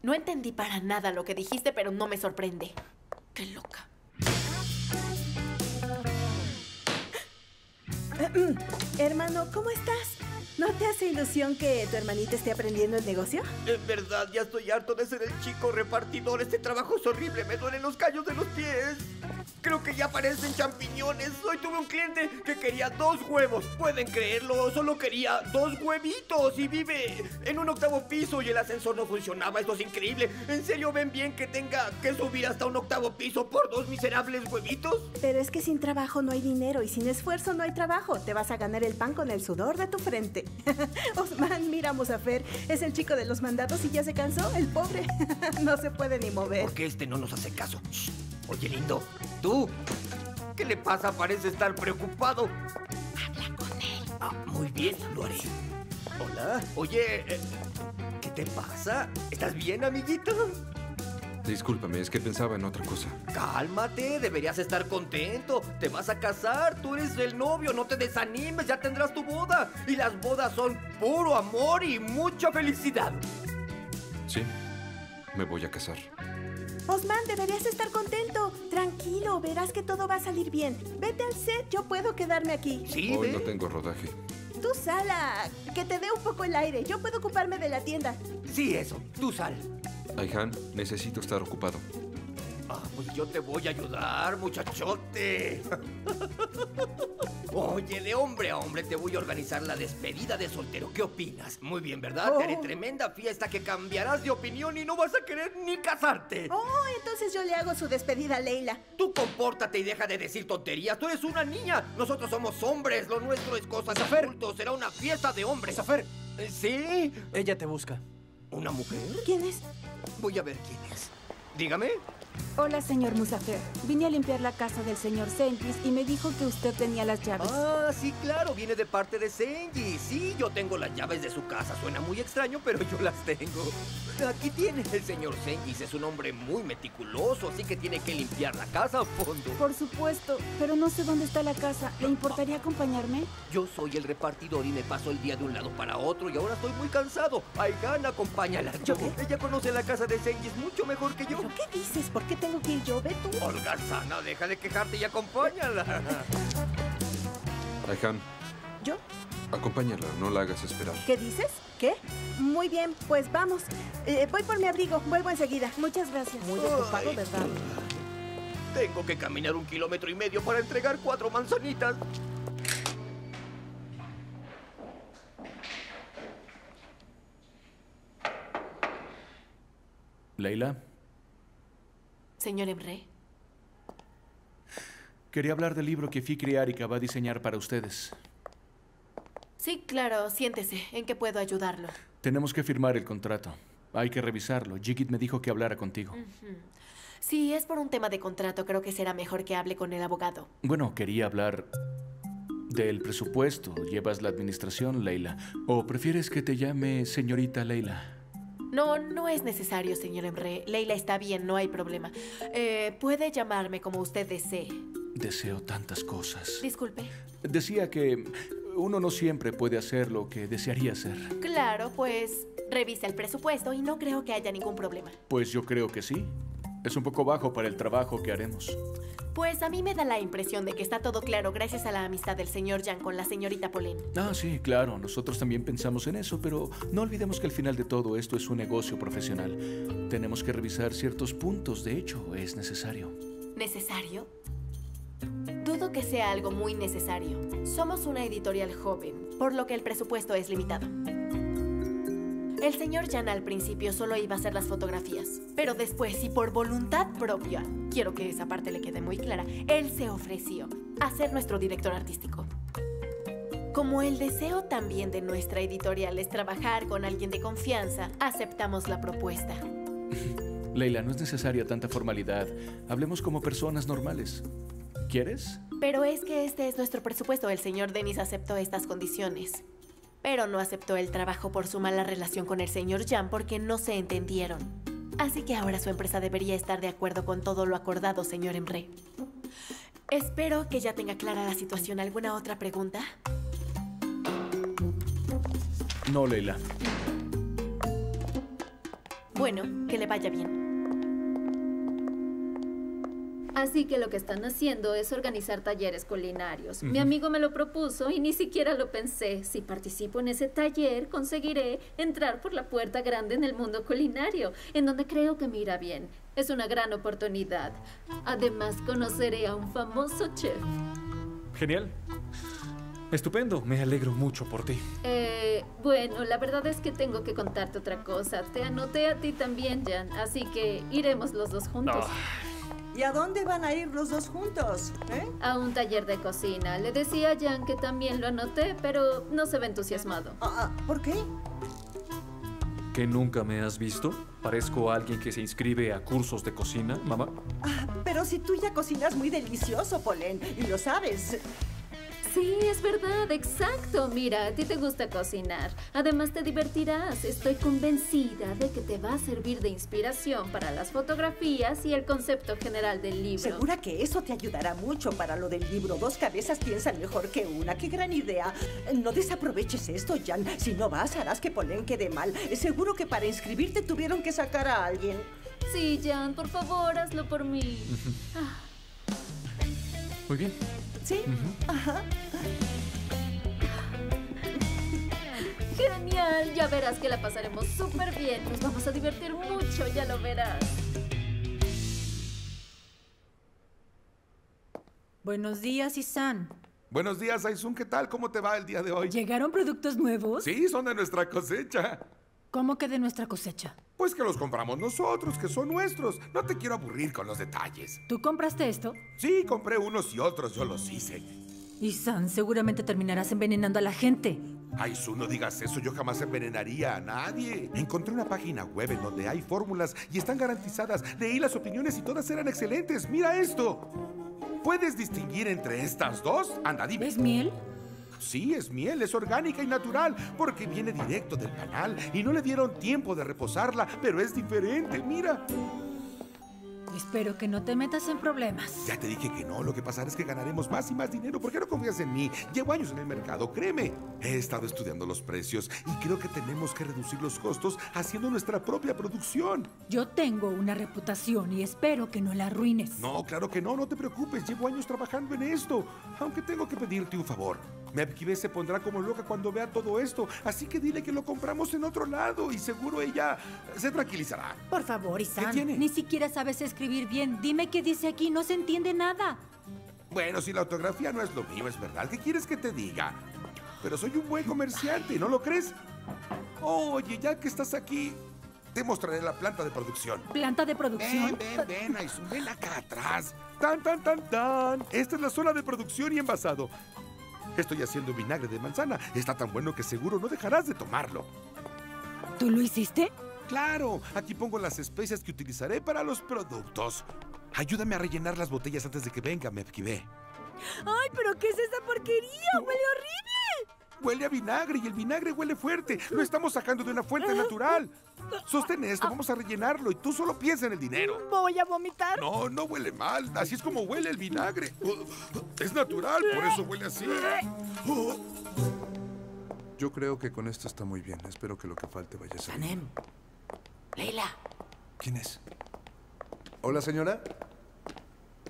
[SPEAKER 21] No entendí para nada lo que dijiste, pero no me sorprende. Qué loca.
[SPEAKER 24] Hermano, ¿cómo estás?
[SPEAKER 15] ¿No te hace ilusión que tu hermanita esté aprendiendo el negocio?
[SPEAKER 10] En verdad, ya estoy harto de ser el chico repartidor. Este trabajo es horrible, me duelen los callos de los pies. Creo que ya parecen champiñones. Hoy tuve un cliente que quería dos huevos. Pueden creerlo, solo quería dos huevitos y vive en un octavo piso y el ascensor no funcionaba. Esto es increíble. ¿En serio ven bien que tenga que subir hasta un octavo piso por dos miserables huevitos?
[SPEAKER 15] Pero es que sin trabajo no hay dinero y sin esfuerzo no hay trabajo. Te vas a ganar el pan con el sudor de tu frente. Osman, mira, Musafer, es el chico de los mandados y ya se cansó, el pobre. no se puede ni mover.
[SPEAKER 10] Porque este no nos hace caso. Shh. Oye, lindo, tú. ¿Qué le pasa? Parece estar preocupado. Habla con él. Ah, muy bien, lo haré. Hola. Oye, eh, ¿qué te pasa? ¿Estás bien, amiguito?
[SPEAKER 18] Discúlpame, es que pensaba en otra cosa.
[SPEAKER 10] Cálmate, deberías estar contento. Te vas a casar, tú eres el novio, no te desanimes, ya tendrás tu boda. Y las bodas son puro amor y mucha felicidad.
[SPEAKER 18] Sí, me voy a casar.
[SPEAKER 15] Osman, deberías estar contento. Tranquilo, verás que todo va a salir bien. Vete al set, yo puedo quedarme aquí.
[SPEAKER 18] Hoy no tengo rodaje.
[SPEAKER 15] Tú sala, que te dé un poco el aire. Yo puedo ocuparme de la tienda.
[SPEAKER 10] Sí, eso, tú sal.
[SPEAKER 18] Ayhan, necesito estar ocupado.
[SPEAKER 10] Ah, pues yo te voy a ayudar, muchachote. Oye, de hombre a hombre te voy a organizar la despedida de soltero. ¿Qué opinas? Muy bien, ¿verdad? Te haré
[SPEAKER 15] Oh.
[SPEAKER 10] tremenda fiesta que cambiarás de opinión y no vas a querer ni casarte.
[SPEAKER 15] Oh, entonces yo le hago su despedida a Leila.
[SPEAKER 10] Tú compórtate y deja de decir tonterías. Tú eres una niña. Nosotros somos hombres. Lo nuestro es cosa de adultos. Será una fiesta de hombres.
[SPEAKER 25] Safer.
[SPEAKER 10] ¿Sí?
[SPEAKER 25] Ella te busca.
[SPEAKER 10] ¿Una mujer?
[SPEAKER 15] ¿Quién es?
[SPEAKER 10] Voy a ver quién es. Dígame.
[SPEAKER 3] Hola, señor Musafer. Vine a limpiar la casa del señor Sentis y me dijo que usted tenía las llaves.
[SPEAKER 10] Ah, sí, claro, viene de parte de Senji. Sí, yo tengo las llaves de su casa. Suena muy extraño, pero yo las tengo. Aquí tiene el señor Senji. Es un hombre muy meticuloso, así que tiene que limpiar la casa a fondo.
[SPEAKER 3] Por supuesto, pero no sé dónde está la casa. ¿Le importaría acompañarme?
[SPEAKER 10] Yo soy el repartidor y me paso el día de un lado para otro y ahora estoy muy cansado. Aigan, acompáñala. Yo, ella conoce la casa de Senji mucho mejor que yo.
[SPEAKER 15] ¿Qué dices? ¿Por qué tengo que ir yo? Ve tú.
[SPEAKER 10] Holgazana, deja de quejarte y acompáñala.
[SPEAKER 18] Ayhan,
[SPEAKER 15] ¿Yo?
[SPEAKER 18] acompáñala, no la hagas esperar.
[SPEAKER 15] ¿Qué dices? ¿Qué? Muy bien, pues vamos. Eh, voy por mi abrigo, vuelvo enseguida. Muchas gracias. Muy ocupado, ¿verdad?
[SPEAKER 10] Tengo que caminar un kilómetro y medio para entregar cuatro manzanitas.
[SPEAKER 14] Leila,
[SPEAKER 13] Señor Emre,
[SPEAKER 14] quería hablar del libro que Fikri Arika va a diseñar para ustedes.
[SPEAKER 13] sí, claro, siéntese. ¿En qué puedo ayudarlo?
[SPEAKER 14] Tenemos que firmar el contrato. Hay que revisarlo. Jigit me dijo que hablara contigo.
[SPEAKER 13] Ujú. Si es por un tema de contrato, creo que será mejor que hable con el abogado.
[SPEAKER 14] Bueno, quería hablar del presupuesto. ¿Llevas la administración, Leila? ¿O prefieres que te llame señorita Leila?
[SPEAKER 13] No, no es necesario, señor Emre. Leila está bien, no hay problema. Eh, puede llamarme como usted desee.
[SPEAKER 14] Deseo tantas cosas.
[SPEAKER 13] Disculpe.
[SPEAKER 14] Decía que uno no siempre puede hacer lo que desearía hacer.
[SPEAKER 13] Claro, pues revisa el presupuesto y no creo que haya ningún problema.
[SPEAKER 14] Pues yo creo que sí. Es un poco bajo para el trabajo que haremos.
[SPEAKER 13] Pues a mí me da la impresión de que está todo claro gracias a la amistad del señor Jan con la señorita Polen.
[SPEAKER 14] Ah, sí, claro, nosotros también pensamos en eso, pero no olvidemos que al final de todo esto es un negocio profesional. Tenemos que revisar ciertos puntos, de hecho, es necesario.
[SPEAKER 13] ¿Necesario? Dudo que sea algo muy necesario. Somos una editorial joven, por lo que el presupuesto es limitado. El señor Jan al principio solo iba a hacer las fotografías, pero después y por voluntad propia, quiero que esa parte le quede muy clara, él se ofreció a ser nuestro director artístico. Como el deseo también de nuestra editorial es trabajar con alguien de confianza, aceptamos la propuesta.
[SPEAKER 14] Leila, no es necesaria tanta formalidad. Hablemos como personas normales. ¿Quieres?
[SPEAKER 13] Pero es que este es nuestro presupuesto. El señor Dennis aceptó estas condiciones. Pero no aceptó el trabajo por su mala relación con el señor Jan porque no se entendieron. Así que ahora su empresa debería estar de acuerdo con todo lo acordado, señor Emre. Espero que ya tenga clara la situación. ¿Alguna otra pregunta?
[SPEAKER 14] No, Leila.
[SPEAKER 13] Bueno, que le vaya bien.
[SPEAKER 16] Así que lo que están haciendo es organizar talleres culinarios. Mi amigo me lo propuso y ni siquiera lo pensé. Si participo en ese taller, conseguiré entrar por la puerta grande en el mundo culinario, en donde creo que me irá bien. Es una gran oportunidad. Además, conoceré a un famoso chef.
[SPEAKER 6] Genial. Estupendo, me alegro mucho por ti.
[SPEAKER 16] Eh, bueno, la verdad es que tengo que contarte otra cosa. Te anoté a ti también, Jan, así que iremos los dos juntos.
[SPEAKER 15] ¿Y a dónde van a ir los dos juntos? ¿Eh?
[SPEAKER 16] A un taller de cocina. Le decía a Jan que también lo anoté, pero no se ve entusiasmado.
[SPEAKER 15] Ah, ¿Por qué?
[SPEAKER 6] ¿Que nunca me has visto? ¿Parezco alguien que se inscribe a cursos de cocina, mamá?
[SPEAKER 15] Ah, pero si tú ya cocinas muy delicioso, Polen, y lo sabes.
[SPEAKER 16] Sí, es verdad, exacto. Mira, a ti te gusta cocinar. Además te divertirás. Estoy convencida de que te va a servir de inspiración para las fotografías y el concepto general del libro.
[SPEAKER 15] Segura que eso te ayudará mucho para lo del libro. Dos cabezas piensan mejor que una. ¡Qué gran idea! No desaproveches esto, Jan. Si no vas, harás que Polen quede mal. Seguro que para inscribirte tuvieron que sacar a alguien.
[SPEAKER 16] Sí, Jan, por favor, hazlo por mí.
[SPEAKER 6] Muy bien.
[SPEAKER 15] ¿Sí? Ajá.
[SPEAKER 16] Genial, ya verás que la pasaremos súper bien. Nos vamos a divertir mucho, ya lo verás.
[SPEAKER 26] Buenos días, Isan.
[SPEAKER 19] Buenos días, Aisun. ¿Qué tal? ¿Cómo te va el día de hoy?
[SPEAKER 26] ¿Llegaron productos nuevos?
[SPEAKER 19] Sí, son de nuestra cosecha.
[SPEAKER 26] ¿Cómo que de nuestra cosecha?
[SPEAKER 19] Pues que los compramos nosotros, que son nuestros. No te quiero aburrir con los detalles.
[SPEAKER 26] ¿Tú compraste esto?
[SPEAKER 19] Sí, compré unos y otros, yo los hice.
[SPEAKER 26] Isan, seguramente terminarás envenenando a la gente.
[SPEAKER 19] Aisun, no digas eso, yo jamás envenenaría a nadie. Encontré una página web en donde hay fórmulas y están garantizadas. Leí las opiniones y todas eran excelentes. Mira esto. ¿Puedes distinguir entre estas dos? Anda, dime.
[SPEAKER 26] ¿Es miel?
[SPEAKER 19] Sí, es miel, es orgánica y natural, porque viene directo del canal y no le dieron tiempo de reposarla, pero es diferente, mira.
[SPEAKER 26] Espero que no te metas en problemas.
[SPEAKER 19] Ya te dije que no, lo que pasará es que ganaremos más y más dinero. ¿Por qué no confías en mí? Llevo años en el mercado, créeme. He estado estudiando los precios y creo que tenemos que reducir los costos haciendo nuestra propia producción.
[SPEAKER 26] Yo tengo una reputación y espero que no la arruines.
[SPEAKER 19] No, claro que no, no te preocupes. Llevo años trabajando en esto. Aunque tengo que pedirte un favor. Mepkibe se pondrá como loca cuando vea todo esto, así que dile que lo compramos en otro lado y seguro ella se tranquilizará.
[SPEAKER 26] Por favor, Isan.
[SPEAKER 19] ¿Qué tiene?
[SPEAKER 26] Ni siquiera sabes escribir bien. Dime qué dice aquí, no se entiende nada.
[SPEAKER 19] Bueno, si la autografía no es lo mío, es verdad. ¿Qué quieres que te diga? Pero soy un buen comerciante, ¿no lo crees? Oye, ya que estás aquí, te mostraré la planta de producción.
[SPEAKER 26] ¿Planta de producción?
[SPEAKER 19] Ven, ven, ven, Aisun, ven acá atrás. Tan, tan, tan, tan. Esta es la zona de producción y envasado. Estoy haciendo vinagre de manzana. Está tan bueno que seguro no dejarás de tomarlo.
[SPEAKER 26] ¿Tú lo hiciste?
[SPEAKER 19] Claro, aquí pongo las especias que utilizaré para los productos. Ayúdame a rellenar las botellas antes de que venga, Mepkibe.
[SPEAKER 26] ¡Ay, pero qué es esa porquería! ¡Huele horrible!
[SPEAKER 19] Huele a vinagre y el vinagre huele fuerte. Lo estamos sacando de una fuente natural. Sostén esto, vamos a rellenarlo y tú solo piensa en el dinero.
[SPEAKER 26] Voy a vomitar.
[SPEAKER 19] No, no huele mal. Así es como huele el vinagre. Es natural, por eso huele así.
[SPEAKER 1] Yo creo que con esto está muy bien. Espero que lo que falte vaya a ser.
[SPEAKER 9] Sanem. Leila.
[SPEAKER 1] ¿Quién es? Hola, señora.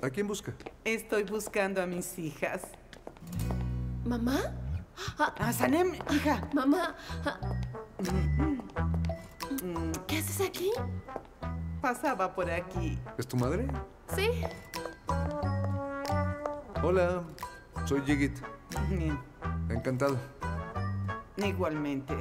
[SPEAKER 1] ¿A quién busca?
[SPEAKER 9] Estoy buscando a mis hijas.
[SPEAKER 13] ¿Mamá?
[SPEAKER 9] Ah, Sanem, hija.
[SPEAKER 13] Mamá. ¿Qué haces aquí?
[SPEAKER 9] Pasaba por aquí.
[SPEAKER 1] ¿Es tu madre?
[SPEAKER 13] Sí.
[SPEAKER 1] Hola, soy Jigit. Encantado.
[SPEAKER 9] Igualmente.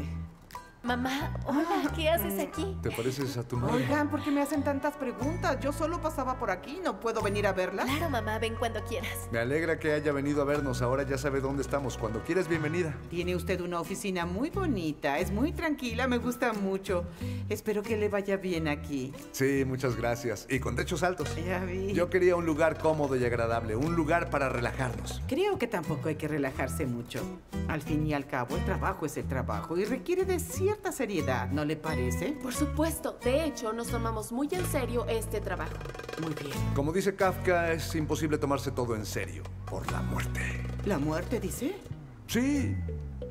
[SPEAKER 13] Mamá, hola, ¿qué haces aquí?
[SPEAKER 1] ¿Te pareces a tu madre?
[SPEAKER 9] Oigan, ¿por qué me hacen tantas preguntas? Yo solo pasaba por aquí, ¿no puedo venir a verla?
[SPEAKER 13] Claro, mamá, ven cuando quieras.
[SPEAKER 1] Me alegra que haya venido a vernos. Ahora ya sabe dónde estamos. Cuando quieras, bienvenida.
[SPEAKER 9] Tiene usted una oficina muy bonita, es muy tranquila, me gusta mucho. Espero que le vaya bien aquí.
[SPEAKER 1] Sí, muchas gracias. Y con techos altos.
[SPEAKER 9] Ya vi.
[SPEAKER 1] Yo quería un lugar cómodo y agradable, un lugar para relajarnos.
[SPEAKER 9] Creo que tampoco hay que relajarse mucho. Al fin y al cabo, el trabajo es el trabajo y requiere de cierta seriedad, ¿no le parece?
[SPEAKER 13] Por supuesto. De hecho, nos tomamos muy en serio este trabajo.
[SPEAKER 9] Muy bien.
[SPEAKER 1] Como dice Kafka, es imposible tomarse todo en serio por la muerte.
[SPEAKER 9] ¿La muerte, dice?
[SPEAKER 1] Sí.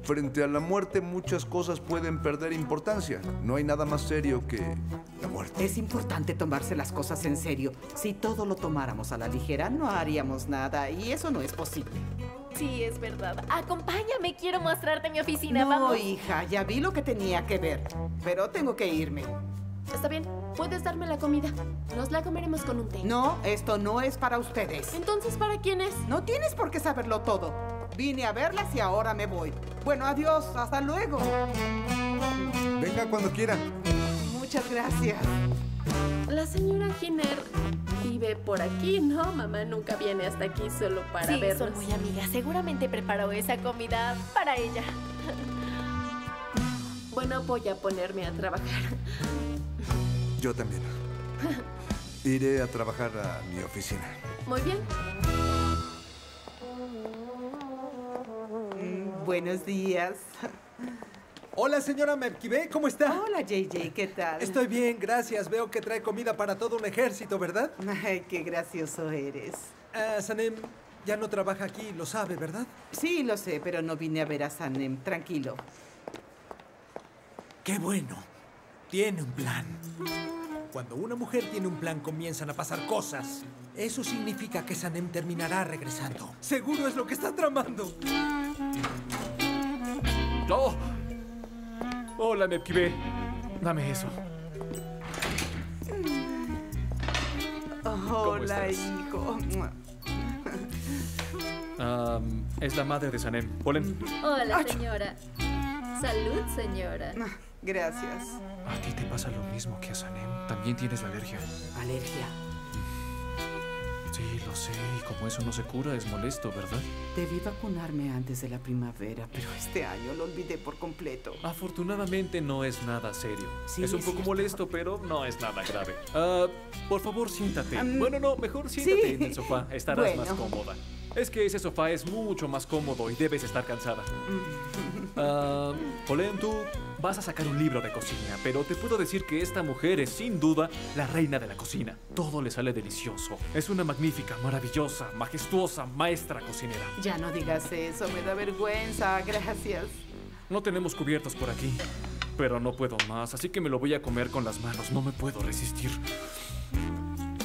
[SPEAKER 1] Frente a la muerte muchas cosas pueden perder importancia. No hay nada más serio que la muerte.
[SPEAKER 9] Es importante tomarse las cosas en serio. Si todo lo tomáramos a la ligera, no haríamos nada y eso no es posible.
[SPEAKER 13] Sí, es verdad. Acompáñame, quiero mostrarte mi oficina.
[SPEAKER 9] No,
[SPEAKER 13] Vamos.
[SPEAKER 9] hija, ya vi lo que tenía que ver. Pero tengo que irme.
[SPEAKER 13] Está bien, puedes darme la comida. Nos la comeremos con un té.
[SPEAKER 9] No, esto no es para ustedes.
[SPEAKER 13] Entonces, ¿para quién es?
[SPEAKER 9] No tienes por qué saberlo todo. Vine a verlas y ahora me voy. Bueno, adiós, hasta luego.
[SPEAKER 1] Venga cuando quiera.
[SPEAKER 9] Muchas gracias.
[SPEAKER 13] La señora Giner vive por aquí, ¿no? Mamá nunca viene hasta aquí solo para
[SPEAKER 21] Sí,
[SPEAKER 13] vernos.
[SPEAKER 21] son muy amigas. Seguramente preparó esa comida para ella.
[SPEAKER 13] Bueno, voy a ponerme a trabajar.
[SPEAKER 1] Yo también. Iré a trabajar a mi oficina.
[SPEAKER 13] Muy bien.
[SPEAKER 9] Buenos días.
[SPEAKER 4] Hola, señora Merkibé, ¿cómo está?
[SPEAKER 9] Hola, JJ, ¿qué tal?
[SPEAKER 4] Estoy bien, gracias. Veo que trae comida para todo un ejército, ¿verdad?
[SPEAKER 9] Ay, qué gracioso eres.
[SPEAKER 4] Ah, Sanem ya no trabaja aquí, lo sabe, ¿verdad?
[SPEAKER 9] Sí, lo sé, pero no vine a ver a Sanem. Tranquilo.
[SPEAKER 4] Qué bueno. Tiene un plan. Cuando una mujer tiene un plan, comienzan a pasar cosas. Eso significa que Sanem terminará regresando. Seguro es lo que está tramando.
[SPEAKER 6] ¡Oh! Hola, Nepkibe. Dame eso.
[SPEAKER 9] Hola, hijo.
[SPEAKER 6] Es la madre de Sanem. Polen.
[SPEAKER 16] Hola, señora. Salud, señora.
[SPEAKER 9] Gracias.
[SPEAKER 6] A ti te pasa lo mismo que a Sanem. También tienes la alergia.
[SPEAKER 9] Alergia.
[SPEAKER 6] Sí, lo sé. Y como eso no se cura, es molesto, ¿verdad?
[SPEAKER 9] Debí vacunarme antes de la primavera, pero este año lo olvidé por completo.
[SPEAKER 6] Afortunadamente no es nada serio.
[SPEAKER 9] Sí,
[SPEAKER 6] es un
[SPEAKER 9] es
[SPEAKER 6] poco
[SPEAKER 9] cierto.
[SPEAKER 6] molesto, pero no es nada grave. Ah, por favor, siéntate. Bueno, no, mejor siéntate
[SPEAKER 9] sí.
[SPEAKER 6] en el sofá. Estarás más cómoda. Es que ese sofá es mucho más cómodo y debes estar cansada. Ah, Polen, tú vas a sacar un libro de cocina, pero te puedo decir que esta mujer es sin duda la reina de la cocina. Todo le sale delicioso. Es una magnífica, maravillosa, majestuosa maestra cocinera.
[SPEAKER 9] Ya no digas eso, me da vergüenza. Gracias.
[SPEAKER 6] No tenemos cubiertos por aquí, pero no puedo más, así que me lo voy a comer con las manos. No me puedo resistir.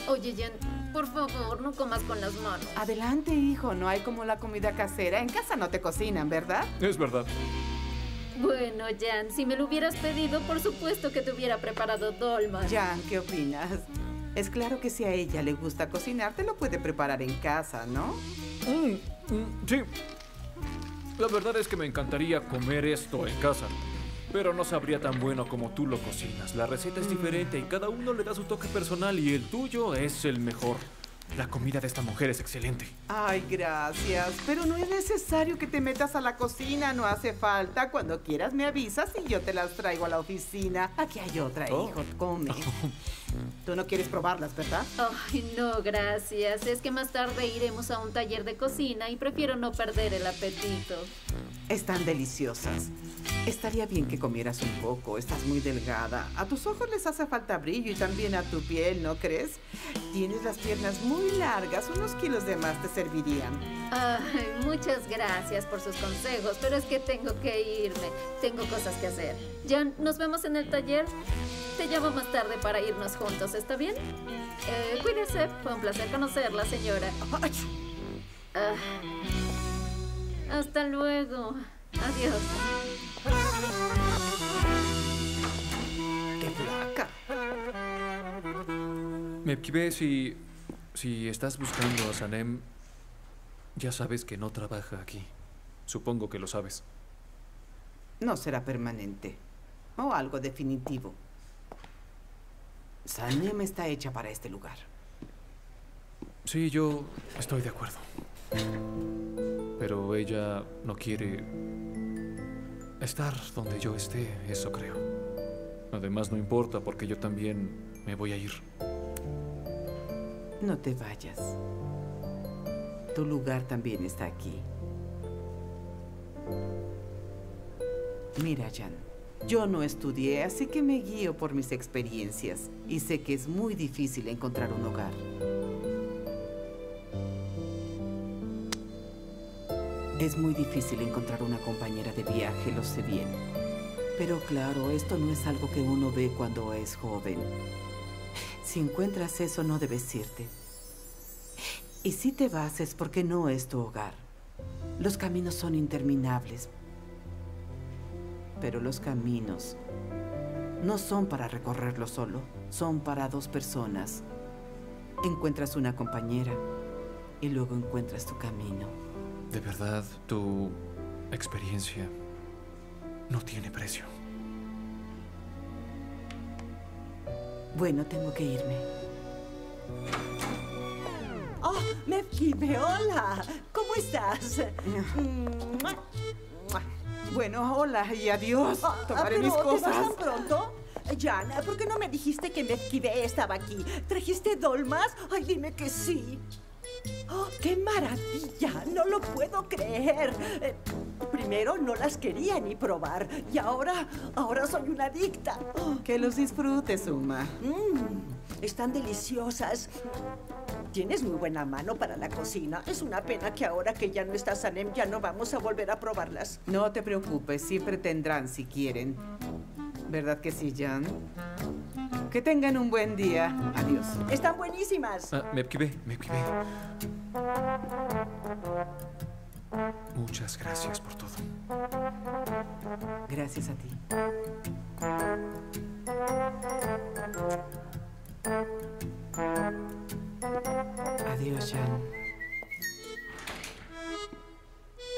[SPEAKER 16] Oye, Jan, por favor, no comas con las manos.
[SPEAKER 9] Adelante, hijo, no hay como la comida casera. En casa no te cocinan, ¿verdad?
[SPEAKER 6] Es verdad.
[SPEAKER 16] Bueno, Jan, si me lo hubieras pedido, por supuesto que te hubiera preparado dolmas.
[SPEAKER 9] Jan, ¿qué opinas? Es claro que si a ella le gusta cocinar, te lo puede preparar en casa, ¿no?
[SPEAKER 6] Mm, mm, sí. La verdad es que me encantaría comer esto en casa. Pero no sabría tan bueno como tú lo cocinas. La receta es diferente y cada uno le da su toque personal y el tuyo es el mejor. La comida de esta mujer es excelente.
[SPEAKER 9] Ay, gracias. Pero no es necesario que te metas a la cocina, no hace falta. Cuando quieras me avisas y yo te las traigo a la oficina. Aquí hay otra,
[SPEAKER 6] Oh.
[SPEAKER 9] hijo, come. Tú no quieres probarlas, ¿verdad?
[SPEAKER 16] Ay, no, gracias. Es que más tarde iremos a un taller de cocina y prefiero no perder el apetito.
[SPEAKER 9] Están deliciosas. Estaría bien que comieras un poco, estás muy delgada. A tus ojos les hace falta brillo y también a tu piel, ¿no crees? Tienes las piernas muy largas, unos kilos de más te servirían.
[SPEAKER 16] Ay, muchas gracias por sus consejos, pero es que tengo que irme. Tengo cosas que hacer. Jan, nos vemos en el taller. Te llamo más tarde para irnos juntos, ¿está bien? Eh, cuídese, fue un placer conocerla, señora. Ah, hasta luego. Adiós.
[SPEAKER 9] ¡Qué flaca!
[SPEAKER 6] Mepkibe, si, si estás buscando a Sanem, ya sabes que no trabaja aquí. Supongo que lo sabes.
[SPEAKER 9] No será permanente. O algo definitivo. Sanem está hecha para este lugar.
[SPEAKER 6] Sí, yo estoy de acuerdo. Pero ella no quiere estar donde yo esté, eso creo. Además, no importa porque yo también me voy a ir.
[SPEAKER 9] No te vayas. Tu lugar también está aquí. Mira, Jan, yo no estudié, así que me guío por mis experiencias y sé que es muy difícil encontrar un hogar. Es muy difícil encontrar una compañera de viaje, lo sé bien. Pero claro, esto no es algo que uno ve cuando es joven. Si encuentras eso, no debes irte. Y si te vas es porque no es tu hogar. Los caminos son interminables. Pero los caminos no son para recorrerlo solo, son para dos personas. Encuentras una compañera y luego encuentras tu camino.
[SPEAKER 6] De verdad, tu experiencia no tiene precio.
[SPEAKER 9] Bueno, tengo que irme.
[SPEAKER 15] ¡Oh, Mepkibe, hola! ¿Cómo estás?
[SPEAKER 9] Bueno, hola y adiós.
[SPEAKER 15] Ah,
[SPEAKER 9] Tomaré
[SPEAKER 15] pero
[SPEAKER 9] mis
[SPEAKER 15] ¿te vas
[SPEAKER 9] cosas.
[SPEAKER 15] tan pronto? Jan, ¿por qué no me dijiste que Mepkibe estaba aquí? ¿Trajiste dolmas? Ay, dime que sí. ¡Oh, ¡Qué maravilla! No lo puedo creer. Primero no las quería ni probar y ahora, ahora soy una adicta.
[SPEAKER 9] Que los disfrutes, Uma.
[SPEAKER 15] Mm, están deliciosas. Tienes muy buena mano para la cocina. Es una pena que ahora que ya no está Sanem ya no vamos a volver a probarlas.
[SPEAKER 9] No te preocupes, siempre tendrán si quieren. ¿Verdad que sí, Jan? Que tengan un buen día. Adiós.
[SPEAKER 15] Están buenísimas.
[SPEAKER 6] Ah, Mepkibe, Mepkibe. Muchas gracias por todo.
[SPEAKER 9] Gracias a ti. Adiós, Jan.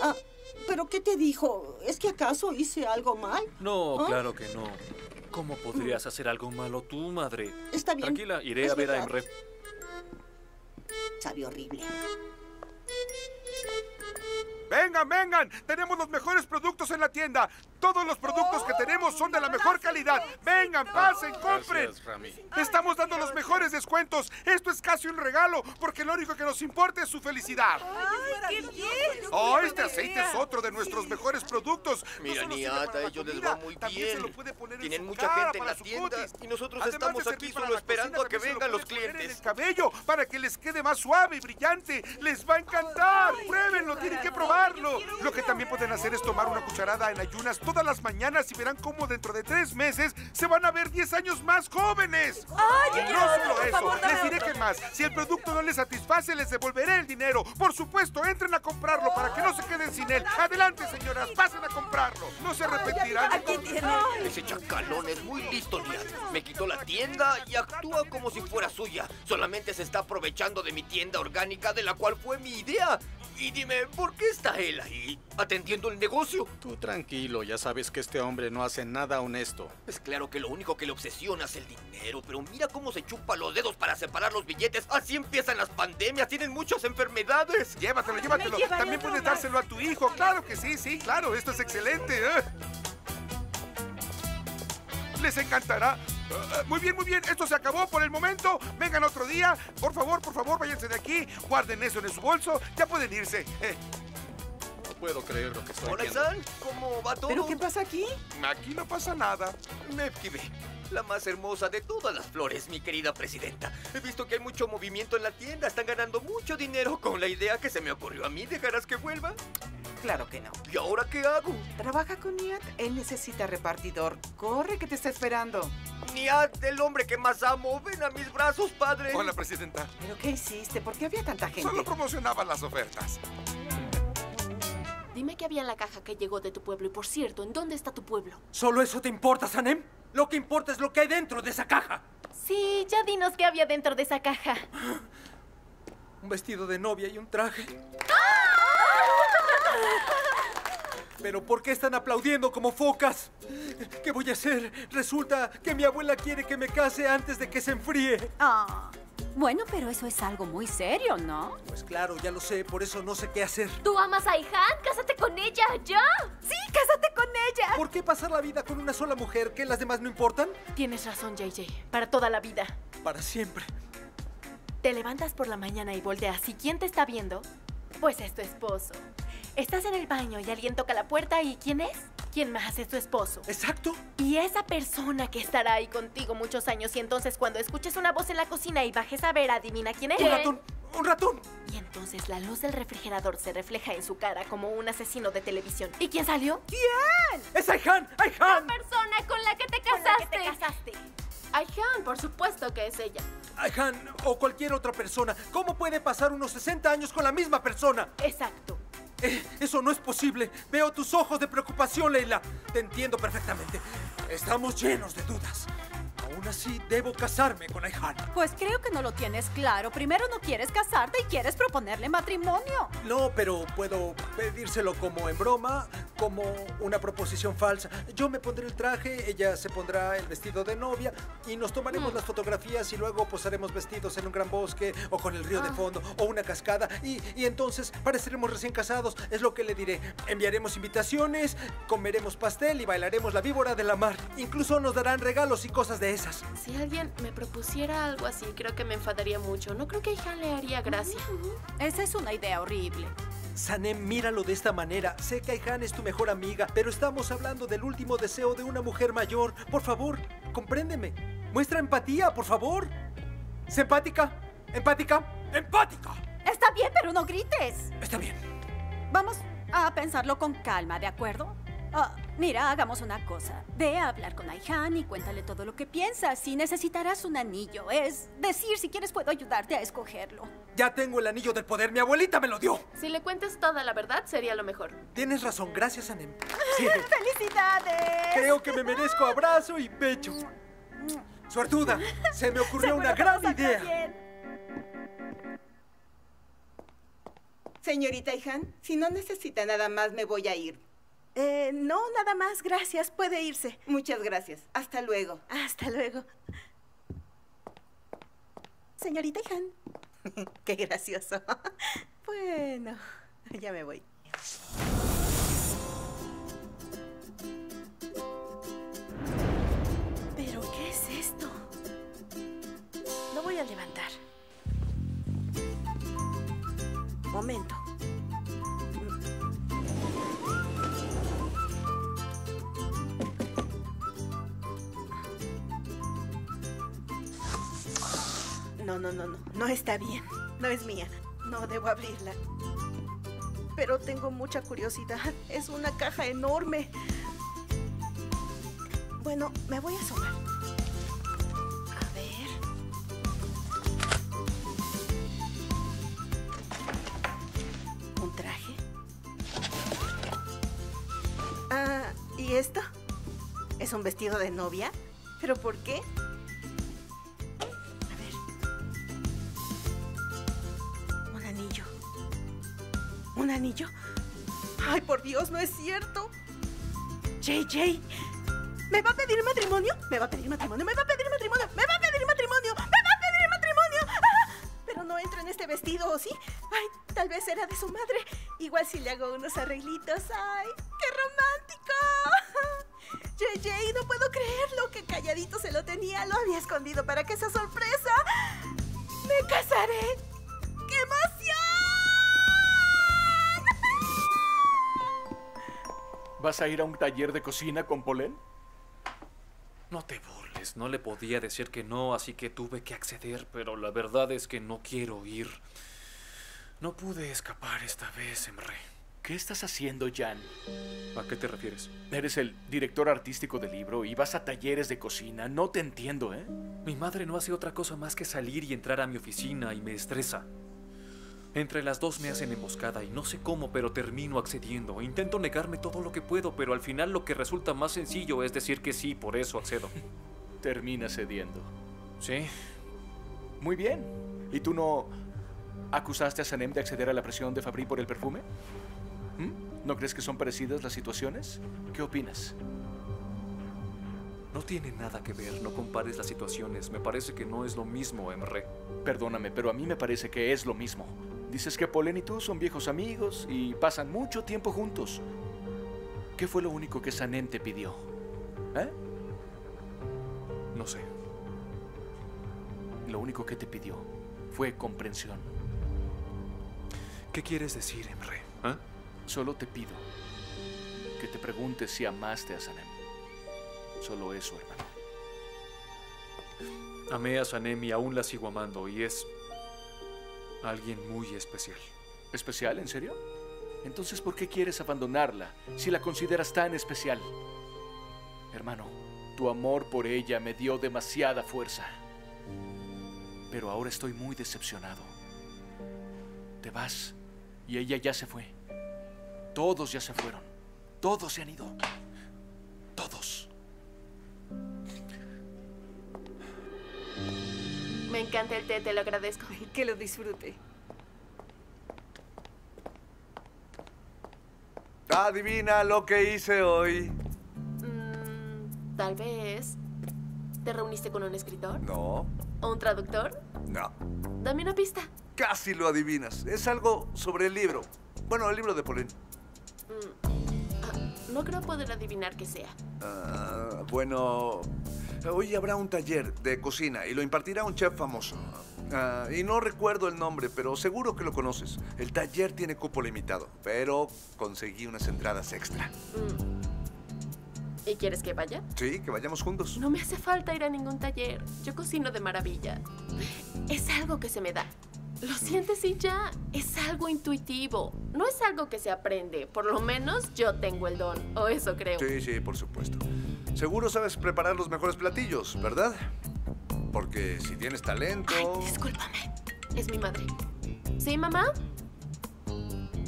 [SPEAKER 15] Ah, ¿pero qué te dijo? ¿Es que acaso hice algo mal?
[SPEAKER 6] No,
[SPEAKER 15] ¿Ah?
[SPEAKER 6] claro que no. ¿Cómo podrías hacer algo malo tú, madre?
[SPEAKER 15] Está bien.
[SPEAKER 6] Tranquila, iré
[SPEAKER 15] Es
[SPEAKER 6] a ver a. Emre.
[SPEAKER 15] Sabe horrible.
[SPEAKER 19] Vengan, vengan. Tenemos los mejores productos en la tienda. Todos los productos que tenemos son de la mejor calidad. Vengan, pasen, compren. Estamos dando los mejores descuentos. Esto es casi un regalo, porque lo único que nos importa es su felicidad.
[SPEAKER 26] ¡Ay, qué bien!
[SPEAKER 19] Oh, este aceite es otro de nuestros mejores productos.
[SPEAKER 10] Mira,
[SPEAKER 19] sirve
[SPEAKER 10] niata, ellos les va muy
[SPEAKER 19] también se
[SPEAKER 10] bien.
[SPEAKER 19] lo puede poner en
[SPEAKER 10] Tienen
[SPEAKER 19] su
[SPEAKER 10] mucha gente en la tienda y nosotros estamos aquí solo esperando a que vengan los
[SPEAKER 19] puede poner en
[SPEAKER 10] clientes.
[SPEAKER 19] el cabello para que les quede más suave y brillante. Les va a encantar. Pruébenlo, tienen que probarlo. Lo que también pueden hacer es tomar una cucharada en ayunas todas las mañanas y verán cómo dentro de tres meses se van a ver 10 años más jóvenes.
[SPEAKER 26] ¡Ay, yo
[SPEAKER 19] no solo eso,
[SPEAKER 26] favor,
[SPEAKER 19] les diré que más. Si el producto no les satisface, les devolveré el dinero. Por supuesto, entren a comprarlo para que no se queden sin él. Adelante, señoras, pasen a comprarlo. No se arrepentirán.
[SPEAKER 15] Aquí tiene.
[SPEAKER 10] Ese chacalón es muy listo, Niat. Me quitó la tienda y actúa como si fuera suya. Solamente se está aprovechando de mi tienda orgánica, de la cual fue mi idea. Y dime, ¿por qué está él ahí atendiendo el negocio?
[SPEAKER 11] Tú tranquilo, ya sabes que este hombre no hace nada honesto.
[SPEAKER 10] Es claro que lo único que le obsesiona es el dinero, pero mira cómo se chupa los dedos para separar los billetes. Así empiezan las pandemias, tienen muchas enfermedades.
[SPEAKER 19] Llévatelo, llévatelo. También puedes
[SPEAKER 26] más.
[SPEAKER 19] dárselo a tu hijo. Claro que sí, sí, claro. Esto es excelente. ¿eh? Les encantará. Eh, Muy bien, muy bien. Esto se acabó por el momento. Vengan otro día. Por favor, por favor, váyanse de aquí. Guarden eso en su bolso. Ya pueden irse. Eh,
[SPEAKER 11] puedo creer lo que estoy
[SPEAKER 10] Hola,
[SPEAKER 11] viendo.
[SPEAKER 10] ¿cómo va todo?
[SPEAKER 9] ¿Pero qué pasa aquí?
[SPEAKER 19] aquí no pasa nada.
[SPEAKER 10] Mepkibe, la más hermosa de todas las flores, mi querida presidenta. He visto que hay mucho movimiento en la tienda. Están ganando mucho dinero con la idea que se me ocurrió a mí. ¿Dejarás que vuelva?
[SPEAKER 9] Claro que no.
[SPEAKER 10] ¿Y ahora qué hago?
[SPEAKER 9] Trabaja con Niat. Él necesita repartidor. Corre, que te está esperando.
[SPEAKER 10] Niat, el hombre que más amo. Ven a mis brazos, padre.
[SPEAKER 19] Hola, presidenta.
[SPEAKER 9] ¿Pero qué hiciste? ¿Por qué había tanta gente?
[SPEAKER 19] Solo promocionaba las ofertas.
[SPEAKER 5] Dime qué había en la caja que llegó de tu pueblo. Y por cierto, ¿en dónde está tu pueblo?
[SPEAKER 4] ¿Solo eso te importa, Sanem? Lo que importa es lo que hay dentro de esa caja.
[SPEAKER 5] Sí, ya dinos qué había dentro de esa caja.
[SPEAKER 4] Un vestido de novia y un traje. ¿Pero por qué están aplaudiendo como focas? ¿Qué voy a hacer? Resulta que mi abuela quiere que me case antes de que se enfríe.
[SPEAKER 3] Ah, bueno, pero eso es algo muy serio, ¿no?
[SPEAKER 4] Pues claro, ya lo sé, por eso no sé qué hacer.
[SPEAKER 5] ¿Tú amas a Ihan? ¡Cásate con ella, ya!
[SPEAKER 26] ¡Sí, cásate con ella!
[SPEAKER 4] ¿Por qué pasar la vida con una sola mujer? ¿Que las demás no importan?
[SPEAKER 5] Tienes razón, JJ. Para toda la vida.
[SPEAKER 4] Para siempre.
[SPEAKER 5] Te levantas por la mañana y volteas. ¿Y quién te está viendo? Pues es tu esposo. Estás en el baño y alguien toca la puerta y ¿quién es? ¿Quién más es tu esposo?
[SPEAKER 4] Exacto.
[SPEAKER 5] Y esa persona que estará ahí contigo muchos años y entonces cuando escuches una voz en la cocina y bajes a ver, adivina quién es.
[SPEAKER 4] Un ratón. ¡Un ratón!
[SPEAKER 13] Y entonces la luz del refrigerador se refleja en su cara como un asesino de televisión. ¿Y quién salió?
[SPEAKER 4] ¿Quién? ¡Es Aihan! ¡Aihan!
[SPEAKER 5] La persona con la que te
[SPEAKER 13] Con
[SPEAKER 5] casaste.
[SPEAKER 13] la que te casaste.
[SPEAKER 5] Aihan, por supuesto que es ella.
[SPEAKER 4] Aihan o cualquier otra persona. ¿Cómo puede pasar unos 60 años con la misma persona?
[SPEAKER 13] Exacto.
[SPEAKER 4] Eh, eso no es posible. Veo tus ojos de preocupación, Leila. Te entiendo perfectamente. Estamos llenos de dudas. Aún así, debo casarme con Aihan.
[SPEAKER 3] Pues creo que no lo tienes claro. Primero no quieres casarte y quieres proponerle matrimonio.
[SPEAKER 4] No, pero puedo pedírselo como en broma, como una proposición falsa. Yo me pondré el traje, ella se pondrá el vestido de novia y nos tomaremos las fotografías y luego posaremos vestidos en un gran bosque o con el río de fondo o una cascada y, y entonces pareceremos recién casados. Es lo que le diré. Enviaremos invitaciones, comeremos pastel y bailaremos la víbora de la mar. Incluso nos darán regalos y cosas de esas.
[SPEAKER 5] Si alguien me propusiera algo así, creo que me enfadaría mucho. No creo que a Aihan le haría gracia.
[SPEAKER 3] Esa es una idea horrible.
[SPEAKER 4] Sanem, míralo de esta manera. Sé que Aihan es tu mejor amiga, pero estamos hablando del último deseo de una mujer mayor. Por favor, compréndeme. Muestra empatía, por favor. ¿Es empática? ¿Empática? ¡Empática!
[SPEAKER 3] Está bien, pero no grites.
[SPEAKER 4] Está bien.
[SPEAKER 3] Vamos a pensarlo con calma, ¿de acuerdo? Ah, mira, hagamos una cosa. Ve a hablar con Aihan y cuéntale todo lo que piensas. Si necesitarás un anillo, es decir, si quieres puedo ayudarte a escogerlo.
[SPEAKER 4] Ya tengo el anillo del poder. Mi abuelita me lo dio.
[SPEAKER 5] Si le cuentes toda la verdad, sería lo mejor.
[SPEAKER 4] Tienes razón. Gracias, Sanem. Sí,
[SPEAKER 3] ¡Felicidades!
[SPEAKER 4] creo que me merezco abrazo y pecho. Suertuda, se me ocurrió una gran idea.
[SPEAKER 15] Señorita Ihan, si no necesita nada más, me voy a ir. Eh, no, nada más, gracias. Puede irse. Muchas gracias. Hasta luego. Hasta luego. Señorita Ihan. Qué gracioso. bueno, ya me voy. ¿Pero qué es esto? Lo voy a levantar. Momento. No, no, no, no. No está bien. No es mía. No debo abrirla. Pero tengo mucha curiosidad. Es una caja enorme. Bueno, me voy a asomar. A ver. ¿Un traje? Ah, ¿y esto? ¿Es un vestido de novia? ¿Pero por qué? ¿Un anillo? Ay, por Dios, no es cierto. JJ, ¿me va a pedir matrimonio? ¿Me va a pedir matrimonio? ¿Me va a pedir matrimonio? ¿Me va a pedir matrimonio? ¿Me va a pedir matrimonio? ¡Ah! Pero no entra en este vestido, ¿o sí? Ay, tal vez era de su madre. Igual si le hago unos arreglitos. ¡Ay, qué romántico! JJ, no puedo creerlo. Que calladito se lo tenía. Lo había escondido para que sea sorpresa. ¡Me casaré! ¡Qué emoción!
[SPEAKER 14] ¿Vas a ir a un taller de cocina con Polen?
[SPEAKER 6] No te burles, no le podía decir que no, así que tuve que acceder, pero la verdad es que no quiero ir. No pude escapar esta vez, Emre.
[SPEAKER 14] ¿Qué estás haciendo, Jan?
[SPEAKER 6] ¿A qué te refieres?
[SPEAKER 14] Eres el director artístico del libro y vas a talleres de cocina. No te entiendo, ¿eh?
[SPEAKER 6] Mi madre no hace otra cosa más que salir y entrar a mi oficina y me estresa. Entre las dos me hacen emboscada y no sé cómo, pero termino accediendo. Intento negarme todo lo que puedo, pero al final lo que resulta más sencillo es decir que sí, por eso accedo.
[SPEAKER 14] Termina cediendo.
[SPEAKER 6] Sí.
[SPEAKER 14] Muy bien. ¿Y tú no acusaste a Sanem de acceder a la presión de Fabri por el perfume? ¿Mm? ¿No crees que son parecidas las situaciones? ¿Qué opinas?
[SPEAKER 6] No tiene nada que ver, no compares las situaciones. Me parece que no es lo mismo, Emre.
[SPEAKER 14] Perdóname, pero a mí me parece que es lo mismo. Dices que Polen y tú son viejos amigos y pasan mucho tiempo juntos. ¿Qué fue lo único que Sanem te pidió? ¿Eh?
[SPEAKER 6] No sé.
[SPEAKER 14] Lo único que te pidió fue comprensión.
[SPEAKER 6] ¿Qué quieres decir, Emre? ¿Ah?
[SPEAKER 14] Solo te pido que te preguntes si amaste a Sanem. Solo eso, hermano.
[SPEAKER 6] Amé a Sanem y aún la sigo amando y es Alguien muy especial.
[SPEAKER 14] ¿Especial, en serio? Entonces, ¿por qué quieres abandonarla si la consideras tan especial? Hermano, tu amor por ella me dio demasiada fuerza. Pero ahora estoy muy decepcionado. Te vas y ella ya se fue. Todos ya se fueron. Todos se han ido. Todos.
[SPEAKER 5] Me encanta el té, te lo agradezco.
[SPEAKER 27] Que lo disfrute.
[SPEAKER 1] Adivina lo que hice hoy.
[SPEAKER 5] Mm, tal vez. ¿Te reuniste con un escritor?
[SPEAKER 1] No,
[SPEAKER 5] ¿O un traductor?
[SPEAKER 1] no.
[SPEAKER 5] Dame una pista.
[SPEAKER 1] Casi lo adivinas. Es algo sobre el libro. Bueno, el libro de Polen.
[SPEAKER 5] Mm, ah, no creo poder adivinar qué sea.
[SPEAKER 1] Ah, bueno, hoy habrá un taller de cocina y lo impartirá un chef famoso. Ah, y no recuerdo el nombre, pero seguro que lo conoces. El taller tiene cupo limitado, pero conseguí unas entradas extra.
[SPEAKER 5] Mm. ¿Y quieres que vaya?
[SPEAKER 1] Sí, que vayamos juntos.
[SPEAKER 5] No me hace falta ir a ningún taller. Yo cocino de maravilla. Es algo que se me da. Lo sientes y ya. Es algo intuitivo. No es algo que se aprende. Por lo menos yo tengo el don. O eso creo.
[SPEAKER 1] Sí, sí, por supuesto. Seguro sabes preparar los mejores platillos, ¿verdad? Porque si tienes talento...
[SPEAKER 5] discúlpame. Es mi madre. ¿Sí, mamá?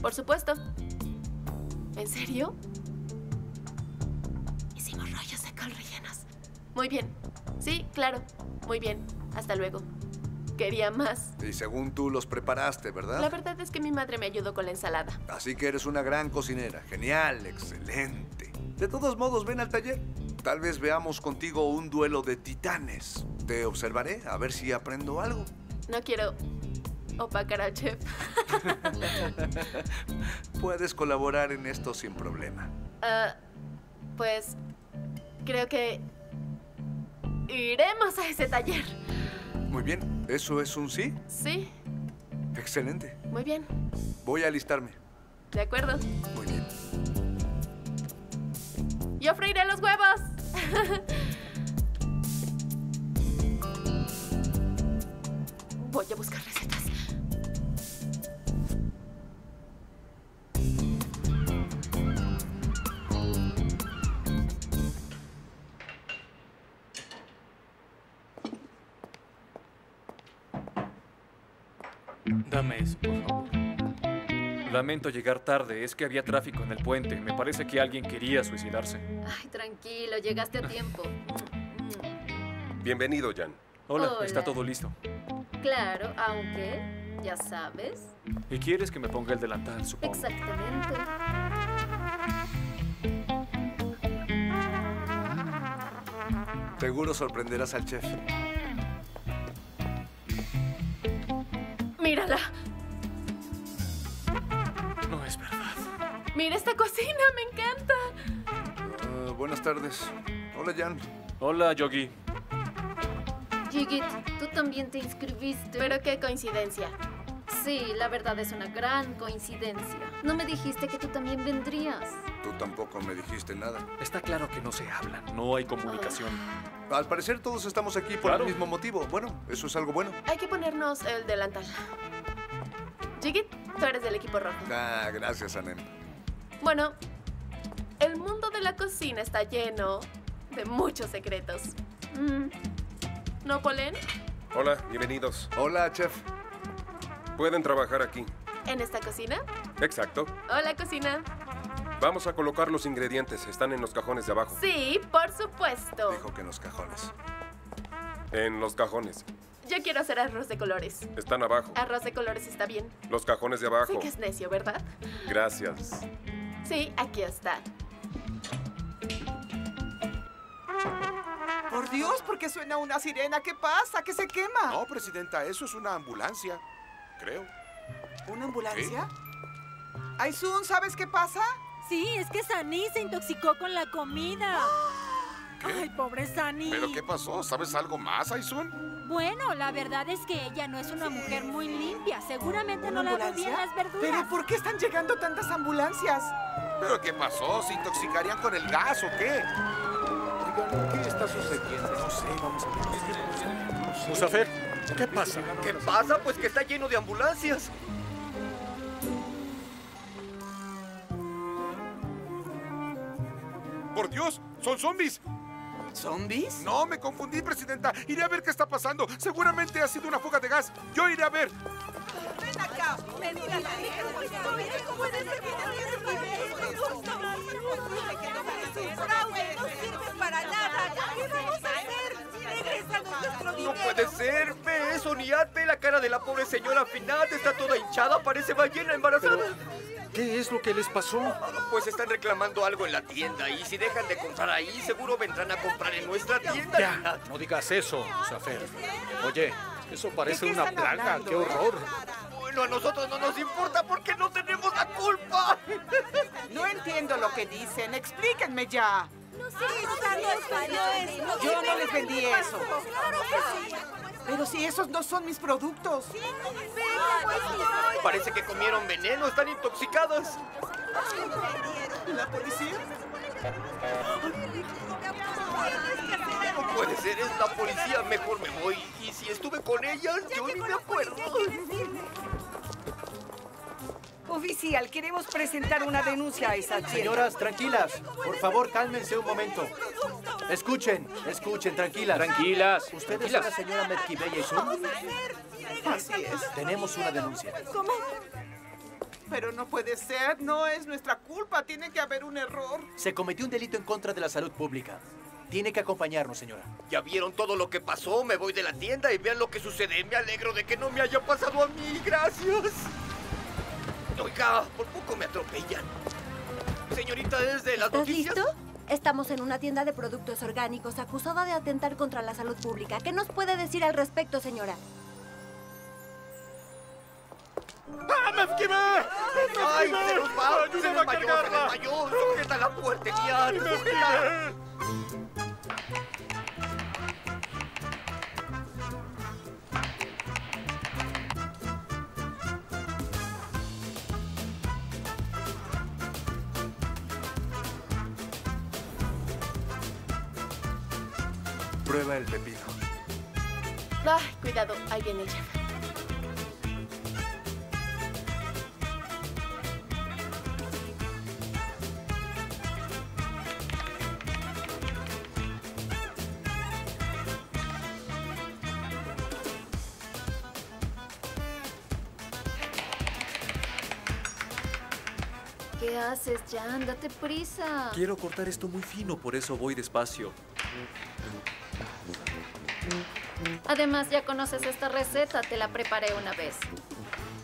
[SPEAKER 5] Por supuesto. ¿En serio? Hicimos rollos de col rellenos. Muy bien. Sí, claro. Muy bien. Hasta luego. Quería más.
[SPEAKER 1] Y según tú los preparaste, ¿verdad?
[SPEAKER 5] La verdad es que mi madre me ayudó con la ensalada.
[SPEAKER 1] Así que eres una gran cocinera. Genial, excelente. De todos modos, ven al taller. Tal vez veamos contigo un duelo de titanes. Te observaré a ver si aprendo algo.
[SPEAKER 5] No quiero opacar al chef.
[SPEAKER 1] Puedes colaborar en esto sin problema.
[SPEAKER 5] Ah, pues creo que iremos a ese taller.
[SPEAKER 1] Muy bien, ¿eso es un sí?
[SPEAKER 5] Sí,
[SPEAKER 1] Excelente.
[SPEAKER 5] muy bien.
[SPEAKER 1] Voy a alistarme.
[SPEAKER 5] De acuerdo.
[SPEAKER 1] Muy bien.
[SPEAKER 5] Yo freiré los huevos. Voy a buscar recetas.
[SPEAKER 6] Dame eso, por favor. Lamento llegar tarde, es que había tráfico en el puente. Me parece que alguien quería suicidarse.
[SPEAKER 16] Ay, tranquilo, llegaste a tiempo.
[SPEAKER 28] Bienvenido, Jan.
[SPEAKER 6] Hola,
[SPEAKER 16] Hola.
[SPEAKER 6] está todo listo.
[SPEAKER 16] Claro, aunque, ya sabes.
[SPEAKER 6] ¿Y quieres que me ponga el delantal, supongo?
[SPEAKER 16] Exactamente.
[SPEAKER 1] Seguro sorprenderás al chef.
[SPEAKER 5] Mírala.
[SPEAKER 6] No es verdad.
[SPEAKER 5] Mira esta cocina, me encanta.
[SPEAKER 1] Ah, buenas tardes. Hola, Jan.
[SPEAKER 6] Hola, Yogi.
[SPEAKER 16] Jigit, tú también te inscribiste.
[SPEAKER 5] Pero qué coincidencia.
[SPEAKER 16] Sí, la verdad es una gran coincidencia. No me dijiste que tú también vendrías.
[SPEAKER 1] Tú tampoco me dijiste nada.
[SPEAKER 6] Está claro que no se hablan, no hay comunicación.
[SPEAKER 1] Al parecer todos estamos aquí por
[SPEAKER 6] Claro.
[SPEAKER 1] el mismo motivo. Bueno, eso es algo bueno.
[SPEAKER 5] Hay que ponernos el delantal. Jigit, tú eres del equipo rojo.
[SPEAKER 1] Ah, gracias, Anem.
[SPEAKER 5] Bueno, el mundo de la cocina está lleno de muchos secretos. Mm. ¿No, Polen?
[SPEAKER 28] Hola, bienvenidos.
[SPEAKER 1] Hola, chef.
[SPEAKER 28] ¿Pueden trabajar aquí?
[SPEAKER 5] ¿En esta cocina?
[SPEAKER 28] Exacto.
[SPEAKER 5] Hola, cocina.
[SPEAKER 28] Vamos a colocar los ingredientes. Están en los cajones de abajo.
[SPEAKER 5] Sí, por supuesto.
[SPEAKER 1] Dijo que en los cajones.
[SPEAKER 28] En los cajones.
[SPEAKER 5] Yo quiero hacer arroz de colores.
[SPEAKER 28] Están abajo.
[SPEAKER 5] Arroz de colores está bien.
[SPEAKER 28] Los cajones de abajo.
[SPEAKER 5] Sé que es necio, ¿verdad?
[SPEAKER 28] Gracias.
[SPEAKER 5] Sí, aquí está.
[SPEAKER 9] Por Dios, ¿por qué suena una sirena? ¿Qué pasa? ¿Qué se quema?
[SPEAKER 19] No, presidenta, eso es una ambulancia. Creo.
[SPEAKER 9] ¿Una ambulancia? Aisun, ¿sabes qué pasa?
[SPEAKER 26] Sí, es que Sani se intoxicó con la comida.
[SPEAKER 19] ¿Qué?
[SPEAKER 26] Ay, pobre Sani.
[SPEAKER 19] ¿Pero qué pasó? ¿Sabes algo más, Aisun?
[SPEAKER 26] Bueno, la verdad es que ella no es una mujer muy limpia. Seguramente no
[SPEAKER 9] ¿Una
[SPEAKER 26] lavó
[SPEAKER 9] ambulancia?
[SPEAKER 26] bien las verduras.
[SPEAKER 9] ¿Pero por qué están llegando tantas ambulancias?
[SPEAKER 19] ¿Pero qué pasó? ¿Se intoxicarían con el gas o qué?
[SPEAKER 14] Oigan, ¿qué está sucediendo? No sé, vamos a ver. Musafer, ¿qué pasa?
[SPEAKER 10] ¿Qué pasa? Pues que está lleno de ambulancias.
[SPEAKER 19] ¡Por Dios! ¡Son zombies!
[SPEAKER 9] ¿Zombies?
[SPEAKER 19] No, me confundí, Presidenta. Iré a ver qué está pasando. Seguramente ha sido una fuga de gas. Yo iré a ver.
[SPEAKER 26] Ven acá. Ven, mira, ¿Cómo puede ser que no tiene Es. No sirve para nada. ¿Qué vamos a
[SPEAKER 10] No puede ser. Ve eso, Niat. Ve la cara de la pobre señora Finat. Está toda hinchada. Parece ballena embarazada.
[SPEAKER 14] ¿Qué es lo que les pasó?
[SPEAKER 10] Pues están reclamando algo en la tienda. Y si dejan de comprar ahí, seguro vendrán a comprar en nuestra tienda.
[SPEAKER 14] Ya, no digas eso, Musafer. Oye, eso parece
[SPEAKER 9] ¿De qué
[SPEAKER 14] una plaga.
[SPEAKER 9] hablando,
[SPEAKER 14] ¡Qué horror!
[SPEAKER 10] Bueno, a nosotros no nos importa porque no tenemos la culpa.
[SPEAKER 9] No entiendo lo que dicen. Explíquenme ya. Yo no les vendí eso. Pero si esos no son mis productos.
[SPEAKER 10] Parece que comieron veneno. Están intoxicados.
[SPEAKER 9] ¿La policía?
[SPEAKER 10] No puede ser, es la policía. Mejor me voy. Y si estuve con ellas, yo ni me acuerdo.
[SPEAKER 29] Oficial, queremos presentar una denuncia a esa tienda.
[SPEAKER 25] Señoras, tranquilas. Por favor, cálmense un momento. Escuchen, escuchen, tranquilas.
[SPEAKER 14] Tranquilas.
[SPEAKER 25] ¿Ustedes
[SPEAKER 14] tranquilas.
[SPEAKER 25] son la señora Metkibeya y Sun?
[SPEAKER 9] Así es.
[SPEAKER 25] Tenemos una denuncia.
[SPEAKER 9] ¿Cómo? Pero no puede ser. No es nuestra culpa. Tiene que haber un error.
[SPEAKER 25] Se cometió un delito en contra de la salud pública. Tiene que acompañarnos, señora.
[SPEAKER 10] ¿Ya vieron todo lo que pasó? Me voy de la tienda y vean lo que sucede. Me alegro de que no me haya pasado a mí. Gracias. Oiga, por poco me atropellan. Señorita, ¿es de las
[SPEAKER 30] ¿Estás
[SPEAKER 10] noticias?
[SPEAKER 30] listo? Estamos en una tienda de productos orgánicos acusada de atentar contra la salud pública. ¿Qué nos puede decir al respecto, señora?
[SPEAKER 14] ¡Ah, me esquivé!
[SPEAKER 10] ¡Ay, se nos va! ¡Se
[SPEAKER 14] ¡Ayúdame a cargarla!
[SPEAKER 1] Prueba el pepino.
[SPEAKER 5] Ay, cuidado, ahí viene el chef.
[SPEAKER 16] ¿Qué haces, Jan? Date prisa.
[SPEAKER 6] Quiero cortar esto muy fino, por eso voy despacio.
[SPEAKER 16] Además, ya conoces esta receta, te la preparé una vez.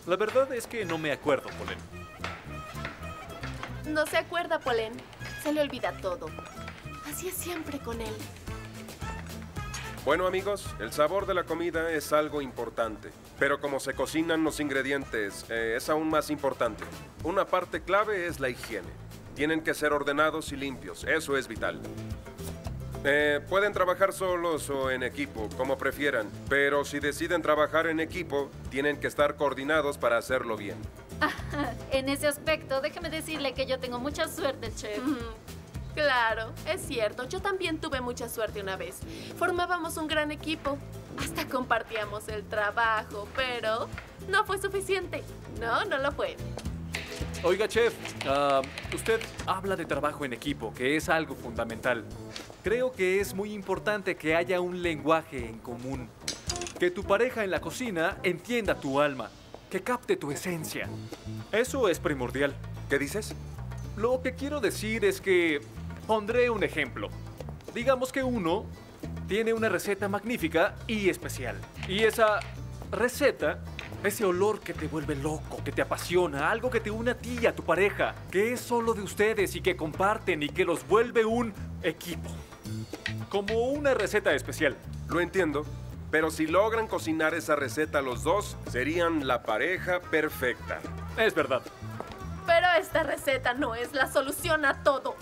[SPEAKER 6] La verdad es que no me acuerdo, Polen.
[SPEAKER 5] No se acuerda, Polen. Se le olvida todo. Así es siempre con él.
[SPEAKER 28] Bueno amigos, el sabor de la comida es algo importante, pero como se cocinan los ingredientes eh, es aún más importante. Una parte clave es la higiene. Tienen que ser ordenados y limpios, eso es vital. Eh, pueden trabajar solos o en equipo, como prefieran, pero si deciden trabajar en equipo, tienen que estar coordinados para hacerlo bien.
[SPEAKER 16] en ese aspecto, déjeme decirle que yo tengo mucha suerte, chef.
[SPEAKER 5] Claro, es cierto. Yo también tuve mucha suerte una vez. Formábamos un gran equipo. Hasta compartíamos el trabajo, pero no fue suficiente. No, no lo fue.
[SPEAKER 6] Oiga, chef, ah, usted habla de trabajo en equipo, que es algo fundamental. Creo que es muy importante que haya un lenguaje en común. Que tu pareja en la cocina entienda tu alma, que capte tu esencia. Eso es primordial.
[SPEAKER 28] ¿Qué dices?
[SPEAKER 6] Lo que quiero decir es que pondré un ejemplo. Digamos que uno tiene una receta magnífica y especial. Y esa receta, ese olor que te vuelve loco, que te apasiona, algo que te une a ti y a tu pareja, que es solo de ustedes y que comparten y que los vuelve un equipo. Como una receta especial.
[SPEAKER 28] Lo entiendo, pero si logran cocinar esa receta los dos, serían la pareja perfecta.
[SPEAKER 6] Es verdad.
[SPEAKER 5] Pero esta receta no es la solución a todo.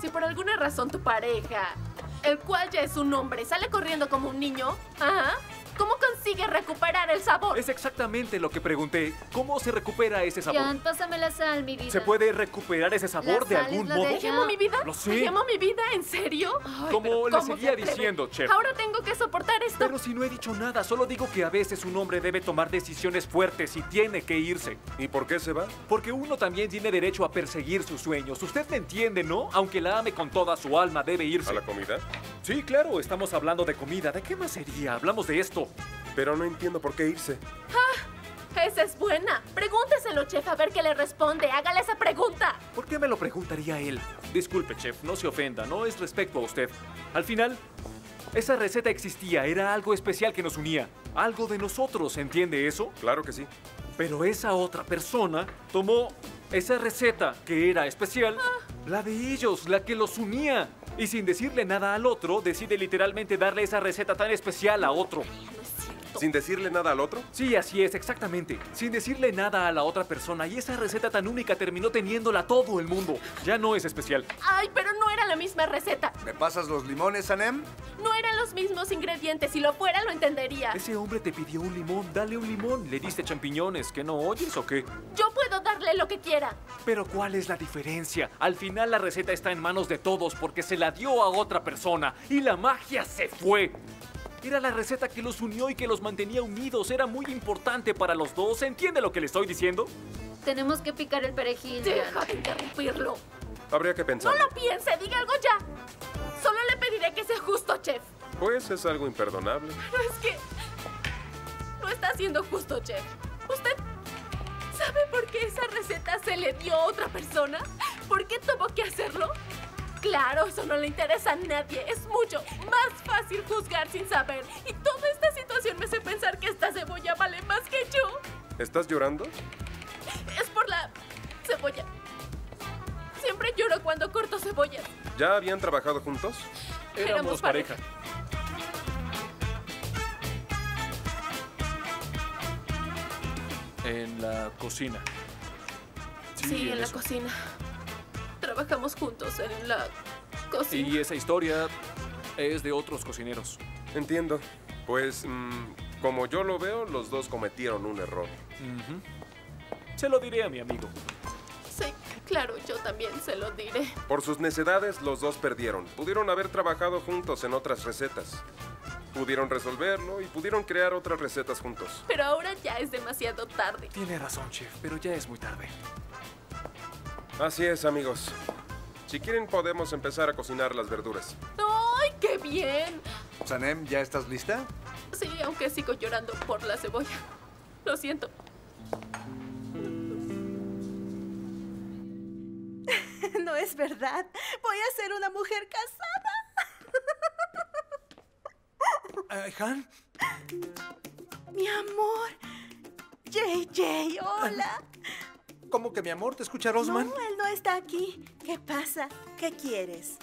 [SPEAKER 5] Si por alguna razón tu pareja, el cual ya es un hombre, sale corriendo como un niño, ajá, ¿cómo consigue recuperar el sabor?
[SPEAKER 6] Es exactamente lo que pregunté. ¿Cómo se recupera ese sabor?
[SPEAKER 16] Jan, pásame la sal, mi vida.
[SPEAKER 6] ¿Se puede recuperar ese sabor
[SPEAKER 16] La
[SPEAKER 6] de
[SPEAKER 16] sal
[SPEAKER 6] algún
[SPEAKER 16] es la
[SPEAKER 6] modo?
[SPEAKER 5] ¿Te quemó mi vida?
[SPEAKER 6] Lo sé.
[SPEAKER 5] ¿Te quemó mi vida? ¿En serio? Ay,
[SPEAKER 6] Como le
[SPEAKER 5] ¿cómo
[SPEAKER 6] seguía
[SPEAKER 5] se
[SPEAKER 6] diciendo, chef.
[SPEAKER 5] Ahora tengo tengo que soportar esto?
[SPEAKER 6] Pero si no he dicho nada, solo digo que a veces un hombre debe tomar decisiones fuertes y tiene que irse.
[SPEAKER 28] ¿Y por qué se va?
[SPEAKER 6] Porque uno también tiene derecho a perseguir sus sueños. Usted me entiende, ¿no? Aunque la ame con toda su alma, debe irse.
[SPEAKER 28] ¿A la comida?
[SPEAKER 6] Sí, claro, estamos hablando de comida. ¿De qué más sería? Hablamos de esto.
[SPEAKER 28] Pero no entiendo por qué irse.
[SPEAKER 5] Ah, esa es buena. Pregúnteselo, chef, a ver qué le responde. Hágale esa pregunta.
[SPEAKER 6] ¿Por qué me lo preguntaría él? Disculpe, chef, no se ofenda, no es respecto a usted. Al final, esa receta existía, era algo especial que nos unía. Algo de nosotros, ¿entiende eso?
[SPEAKER 28] Claro que sí.
[SPEAKER 6] Pero esa otra persona tomó esa receta que era especial, la de ellos, la que los unía. Y sin decirle nada al otro, decide literalmente darle esa receta tan especial a otro.
[SPEAKER 28] ¿Sin decirle nada al otro?
[SPEAKER 6] Sí, así es, exactamente. Sin decirle nada a la otra persona. Y esa receta tan única terminó teniéndola todo el mundo. Ya no es especial.
[SPEAKER 5] Ay, pero no era la misma receta.
[SPEAKER 1] ¿Me pasas los limones, Sanem?
[SPEAKER 5] No eran los mismos ingredientes. Si lo fuera, lo entendería.
[SPEAKER 6] Ese hombre te pidió un limón, dale un limón. Le diste champiñones, ¿que no oyes o qué?
[SPEAKER 5] Yo puedo darle lo que quiera.
[SPEAKER 6] Pero ¿cuál es la diferencia? Al final la receta está en manos de todos porque se la dio a otra persona y la magia se fue. Era la receta que los unió y que los mantenía unidos. Era muy importante para los dos. ¿Entiende lo que le estoy diciendo?
[SPEAKER 16] Tenemos que picar el perejil.
[SPEAKER 5] Deja de interrumpirlo.
[SPEAKER 28] Habría que pensar.
[SPEAKER 5] No lo piense, diga algo ya. Solo le pediré que sea justo, chef.
[SPEAKER 28] Pues es algo imperdonable.
[SPEAKER 5] Pero es que... No está siendo justo, chef. ¿Usted sabe por qué esa receta se le dio a otra persona? ¿Por qué tuvo que hacerlo? Claro, eso no le interesa a nadie. Es mucho más fácil juzgar sin saber. Y toda esta situación me hace pensar que esta cebolla vale más que yo.
[SPEAKER 28] ¿Estás llorando?
[SPEAKER 5] Es por la cebolla. Siempre lloro cuando corto cebollas.
[SPEAKER 28] ¿Ya habían trabajado juntos?
[SPEAKER 5] Éramos pareja.
[SPEAKER 6] En la cocina.
[SPEAKER 5] Sí, en la cocina. Trabajamos juntos en la cocina.
[SPEAKER 6] Y esa historia es de otros cocineros.
[SPEAKER 28] Entiendo. Pues, mm, como yo lo veo, los dos cometieron un error.
[SPEAKER 6] Se lo diré a mi amigo.
[SPEAKER 5] Sí, claro, yo también se lo diré.
[SPEAKER 28] Por sus necedades, los dos perdieron. Pudieron haber trabajado juntos en otras recetas. Pudieron resolverlo y pudieron crear otras recetas juntos.
[SPEAKER 5] Pero ahora ya es demasiado tarde.
[SPEAKER 6] Tiene razón, chef, pero ya es muy tarde.
[SPEAKER 28] Así es, amigos. Si quieren, podemos empezar a cocinar las verduras.
[SPEAKER 5] ¡Ay, qué bien!
[SPEAKER 1] Sanem, ¿ya estás lista?
[SPEAKER 5] Sí, aunque sigo llorando por la cebolla. Lo siento.
[SPEAKER 31] No es verdad. Voy a ser una mujer casada.
[SPEAKER 6] Eh, ¿Han?
[SPEAKER 31] Mi amor. JJ, hola.
[SPEAKER 4] ¿Cómo que mi amor? ¿Te escucha Rosman?
[SPEAKER 31] No, él no está aquí. ¿Qué pasa? ¿Qué quieres?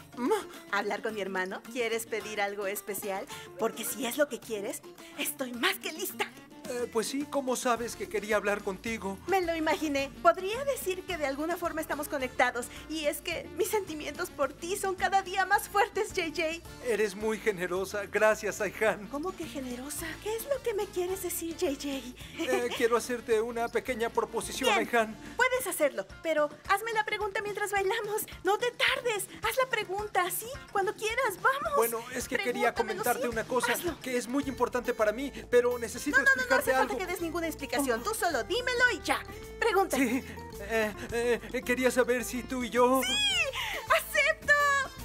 [SPEAKER 31] ¿Hablar con mi hermano? ¿Quieres pedir algo especial? Porque si es lo que quieres, estoy más que lista.
[SPEAKER 4] Eh, pues sí, ¿cómo sabes que quería hablar contigo?
[SPEAKER 31] Me lo imaginé. Podría decir que de alguna forma estamos conectados. Y es que mis sentimientos por ti son cada día más fuertes, JJ.
[SPEAKER 4] Eres muy generosa. Gracias, Aihan.
[SPEAKER 31] ¿Cómo que generosa? ¿Qué es lo que me quieres decir, JJ?
[SPEAKER 4] Eh, quiero hacerte una pequeña proposición,
[SPEAKER 31] Bien,
[SPEAKER 4] Aihan.
[SPEAKER 31] Puedes hacerlo, pero hazme la pregunta mientras bailamos. No te tardes. Haz la pregunta, ¿sí? Cuando quieras, vamos.
[SPEAKER 4] Bueno, es que quería comentarte
[SPEAKER 31] ¿sí?
[SPEAKER 4] una cosa
[SPEAKER 31] Hazlo.
[SPEAKER 4] que es muy importante para mí, pero necesito
[SPEAKER 31] No, no, no, no hace falta
[SPEAKER 4] algo.
[SPEAKER 31] que des ninguna explicación. Tú solo dímelo y ya. Pregunta.
[SPEAKER 4] Sí, eh, eh, quería saber si tú y yo...
[SPEAKER 31] ¡Acepto!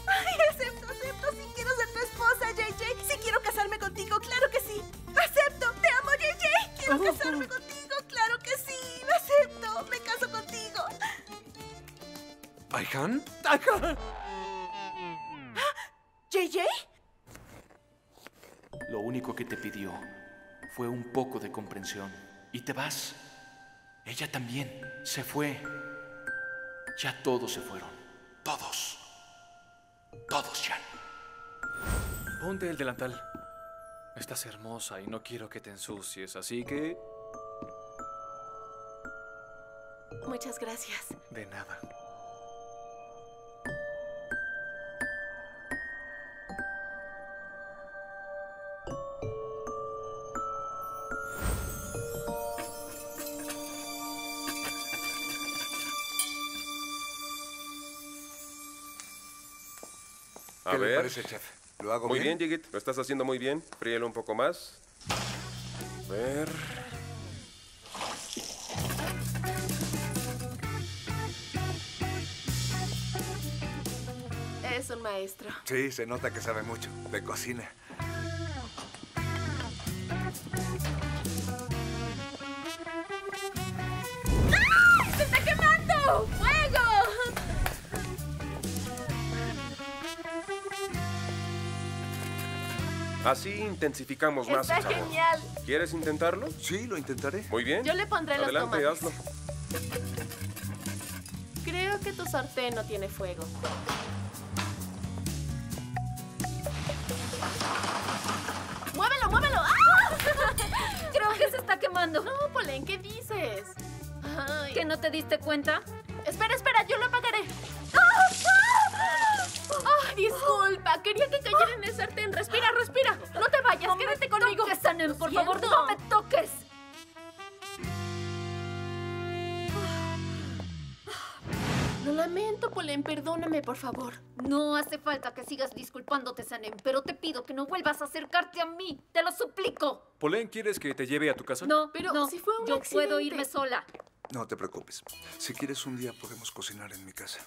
[SPEAKER 31] ¡Ay, acepto, acepto! Sí quiero ser tu esposa, JJ. Sí quiero casarme contigo, claro que sí. ¡Acepto! ¡Te amo, JJ! ¡Quiero casarme contigo, claro que sí! ¡Lo acepto! ¡Me caso contigo!
[SPEAKER 4] ¿Aihan? ¡Aihan!
[SPEAKER 31] ¿JJ?
[SPEAKER 14] Lo único que te pidió fue un poco de comprensión. Y te vas. Ella también se fue. Ya todos se fueron. Todos. Todos ya.
[SPEAKER 6] Ponte el delantal. Estás hermosa y no quiero que te ensucies, así que...
[SPEAKER 5] Muchas gracias.
[SPEAKER 6] De nada.
[SPEAKER 28] A
[SPEAKER 1] ¿Qué
[SPEAKER 28] ver.
[SPEAKER 1] le parece, chef? ¿Lo hago
[SPEAKER 28] Muy
[SPEAKER 1] bien?
[SPEAKER 28] bien, Jigit. Lo estás haciendo muy bien. Fríelo un poco más. A ver.
[SPEAKER 5] Es un maestro.
[SPEAKER 1] Sí, se nota que sabe mucho de cocina.
[SPEAKER 5] ¡Ay! ¡Se está quemando! ¡Fuego!
[SPEAKER 28] Así intensificamos más
[SPEAKER 5] Está
[SPEAKER 28] el sabor.
[SPEAKER 5] genial.
[SPEAKER 28] ¿Quieres intentarlo?
[SPEAKER 1] Sí, lo intentaré.
[SPEAKER 28] Muy bien.
[SPEAKER 5] Yo le pondré los
[SPEAKER 28] Adelante,
[SPEAKER 5] tomates.
[SPEAKER 28] hazlo.
[SPEAKER 5] Creo que tu sartén no tiene fuego. ¡Muévelo, muévelo! ¡Ah!
[SPEAKER 16] Creo que se está quemando.
[SPEAKER 5] No, Polen, ¿qué dices? Ay.
[SPEAKER 16] ¿Que no te diste cuenta?
[SPEAKER 5] Espera, espera, yo lo apagaré. Disculpa, quería que cayera en el sartén. Respira, respira. No te vayas, quédate conmigo.
[SPEAKER 16] toques, Sanem, por favor, no me toques.
[SPEAKER 5] Lo lamento, Polen, perdóname, por favor.
[SPEAKER 16] No hace falta que sigas disculpándote, Sanem, pero te pido que no vuelvas a acercarte a mí. Te lo suplico.
[SPEAKER 6] Polen, ¿quieres que te lleve a tu casa?
[SPEAKER 16] No,
[SPEAKER 5] Pero
[SPEAKER 16] no,
[SPEAKER 5] si fue un
[SPEAKER 16] yo
[SPEAKER 5] accidente.
[SPEAKER 16] puedo irme sola.
[SPEAKER 1] No te preocupes. Si quieres un día podemos cocinar en mi casa.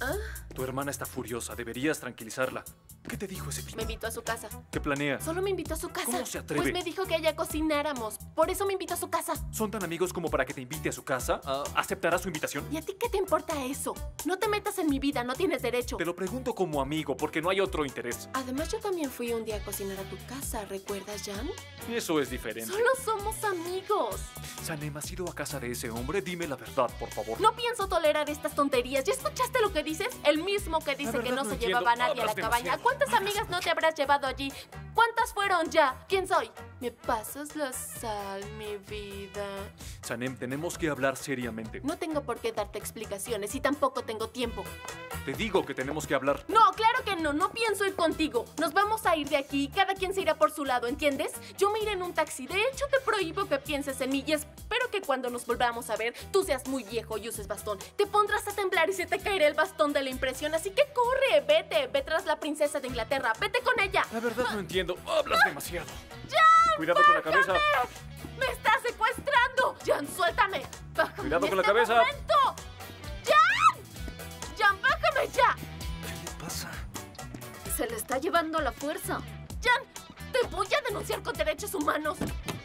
[SPEAKER 5] ¿Ah?
[SPEAKER 6] Tu hermana está furiosa. Deberías tranquilizarla. ¿Qué te dijo ese
[SPEAKER 5] Me invitó a su casa.
[SPEAKER 6] ¿Qué planea?
[SPEAKER 5] Solo me invitó a su casa.
[SPEAKER 6] ¿Cómo se atreve?
[SPEAKER 5] Pues me dijo que allá cocináramos. Por eso me invitó a su casa.
[SPEAKER 6] ¿Son tan amigos como para que te invite a su casa? Ah, ¿Aceptará su invitación?
[SPEAKER 5] ¿Y a ti qué te importa eso? No te metas en mi vida, no tienes derecho.
[SPEAKER 6] Te lo pregunto como amigo, porque no hay otro interés.
[SPEAKER 5] Además, yo también fui un día a cocinar a tu casa, ¿recuerdas, Jan?
[SPEAKER 6] Eso es diferente.
[SPEAKER 5] Solo somos amigos.
[SPEAKER 6] Sanem, ¿has ido a casa de ese hombre? Dime la verdad, por favor.
[SPEAKER 5] No pienso tolerar estas tonterías. ¿Ya escuchaste lo que dices? El mismo que dice
[SPEAKER 6] verdad
[SPEAKER 5] que no
[SPEAKER 6] no
[SPEAKER 5] se
[SPEAKER 6] entiendo.
[SPEAKER 5] llevaba a nadie a la cabaña.
[SPEAKER 6] demasiado.
[SPEAKER 5] ¿Cuántas amigas no te habrás llevado allí? ¿Cuántas fueron ya? ¿Quién soy? ¿Me pasas la sal, mi vida?
[SPEAKER 6] Sanem, tenemos que hablar seriamente.
[SPEAKER 5] No tengo por qué darte explicaciones y tampoco tengo tiempo.
[SPEAKER 6] Te digo que tenemos que hablar.
[SPEAKER 5] No, claro que no, no pienso ir contigo. Nos vamos a ir de aquí y cada quien se irá por su lado, ¿entiendes? Yo me iré en un taxi. De hecho, te prohíbo que pienses en mí y espero que cuando nos volvamos a ver, tú seas muy viejo y uses bastón. Te pondrás a temblar y se te caerá el bastón de la impresión. Así que corre, vete, ve tras la princesa de Inglaterra, vete con ella.
[SPEAKER 6] La verdad no entiendo. Hablas demasiado.
[SPEAKER 5] ¡Jan!
[SPEAKER 6] Cuidado con la cabeza.
[SPEAKER 5] ¡Bájame! ¡Me estás secuestrando! ¡Jan, suéltame! ¡Bájame
[SPEAKER 6] Cuidado
[SPEAKER 5] en
[SPEAKER 6] con la
[SPEAKER 5] este
[SPEAKER 6] cabeza.
[SPEAKER 5] momento! ¡Jan! ¡Jan, bájame ya!
[SPEAKER 1] pasa?
[SPEAKER 16] Se le está llevando a la fuerza.
[SPEAKER 5] ¡Jan! ¡Te voy a denunciar con derechos humanos!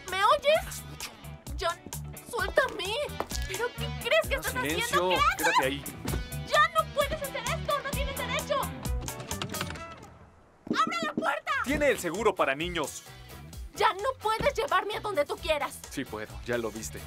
[SPEAKER 5] ¿Me oyes? ¡Jan! ¡Suéltame! ¿Pero qué crees que estás
[SPEAKER 6] Silencio.
[SPEAKER 5] haciendo? ¿Qué haces?
[SPEAKER 6] Quédate ahí.
[SPEAKER 5] ¡Jan, no puedes hacer esto! ¡No tienes derecho! ¡Abre la puerta!
[SPEAKER 6] Tiene el seguro para niños.
[SPEAKER 5] ¡Jan, no puedes llevarme a donde tú quieras!
[SPEAKER 6] Sí puedo, ya lo viste.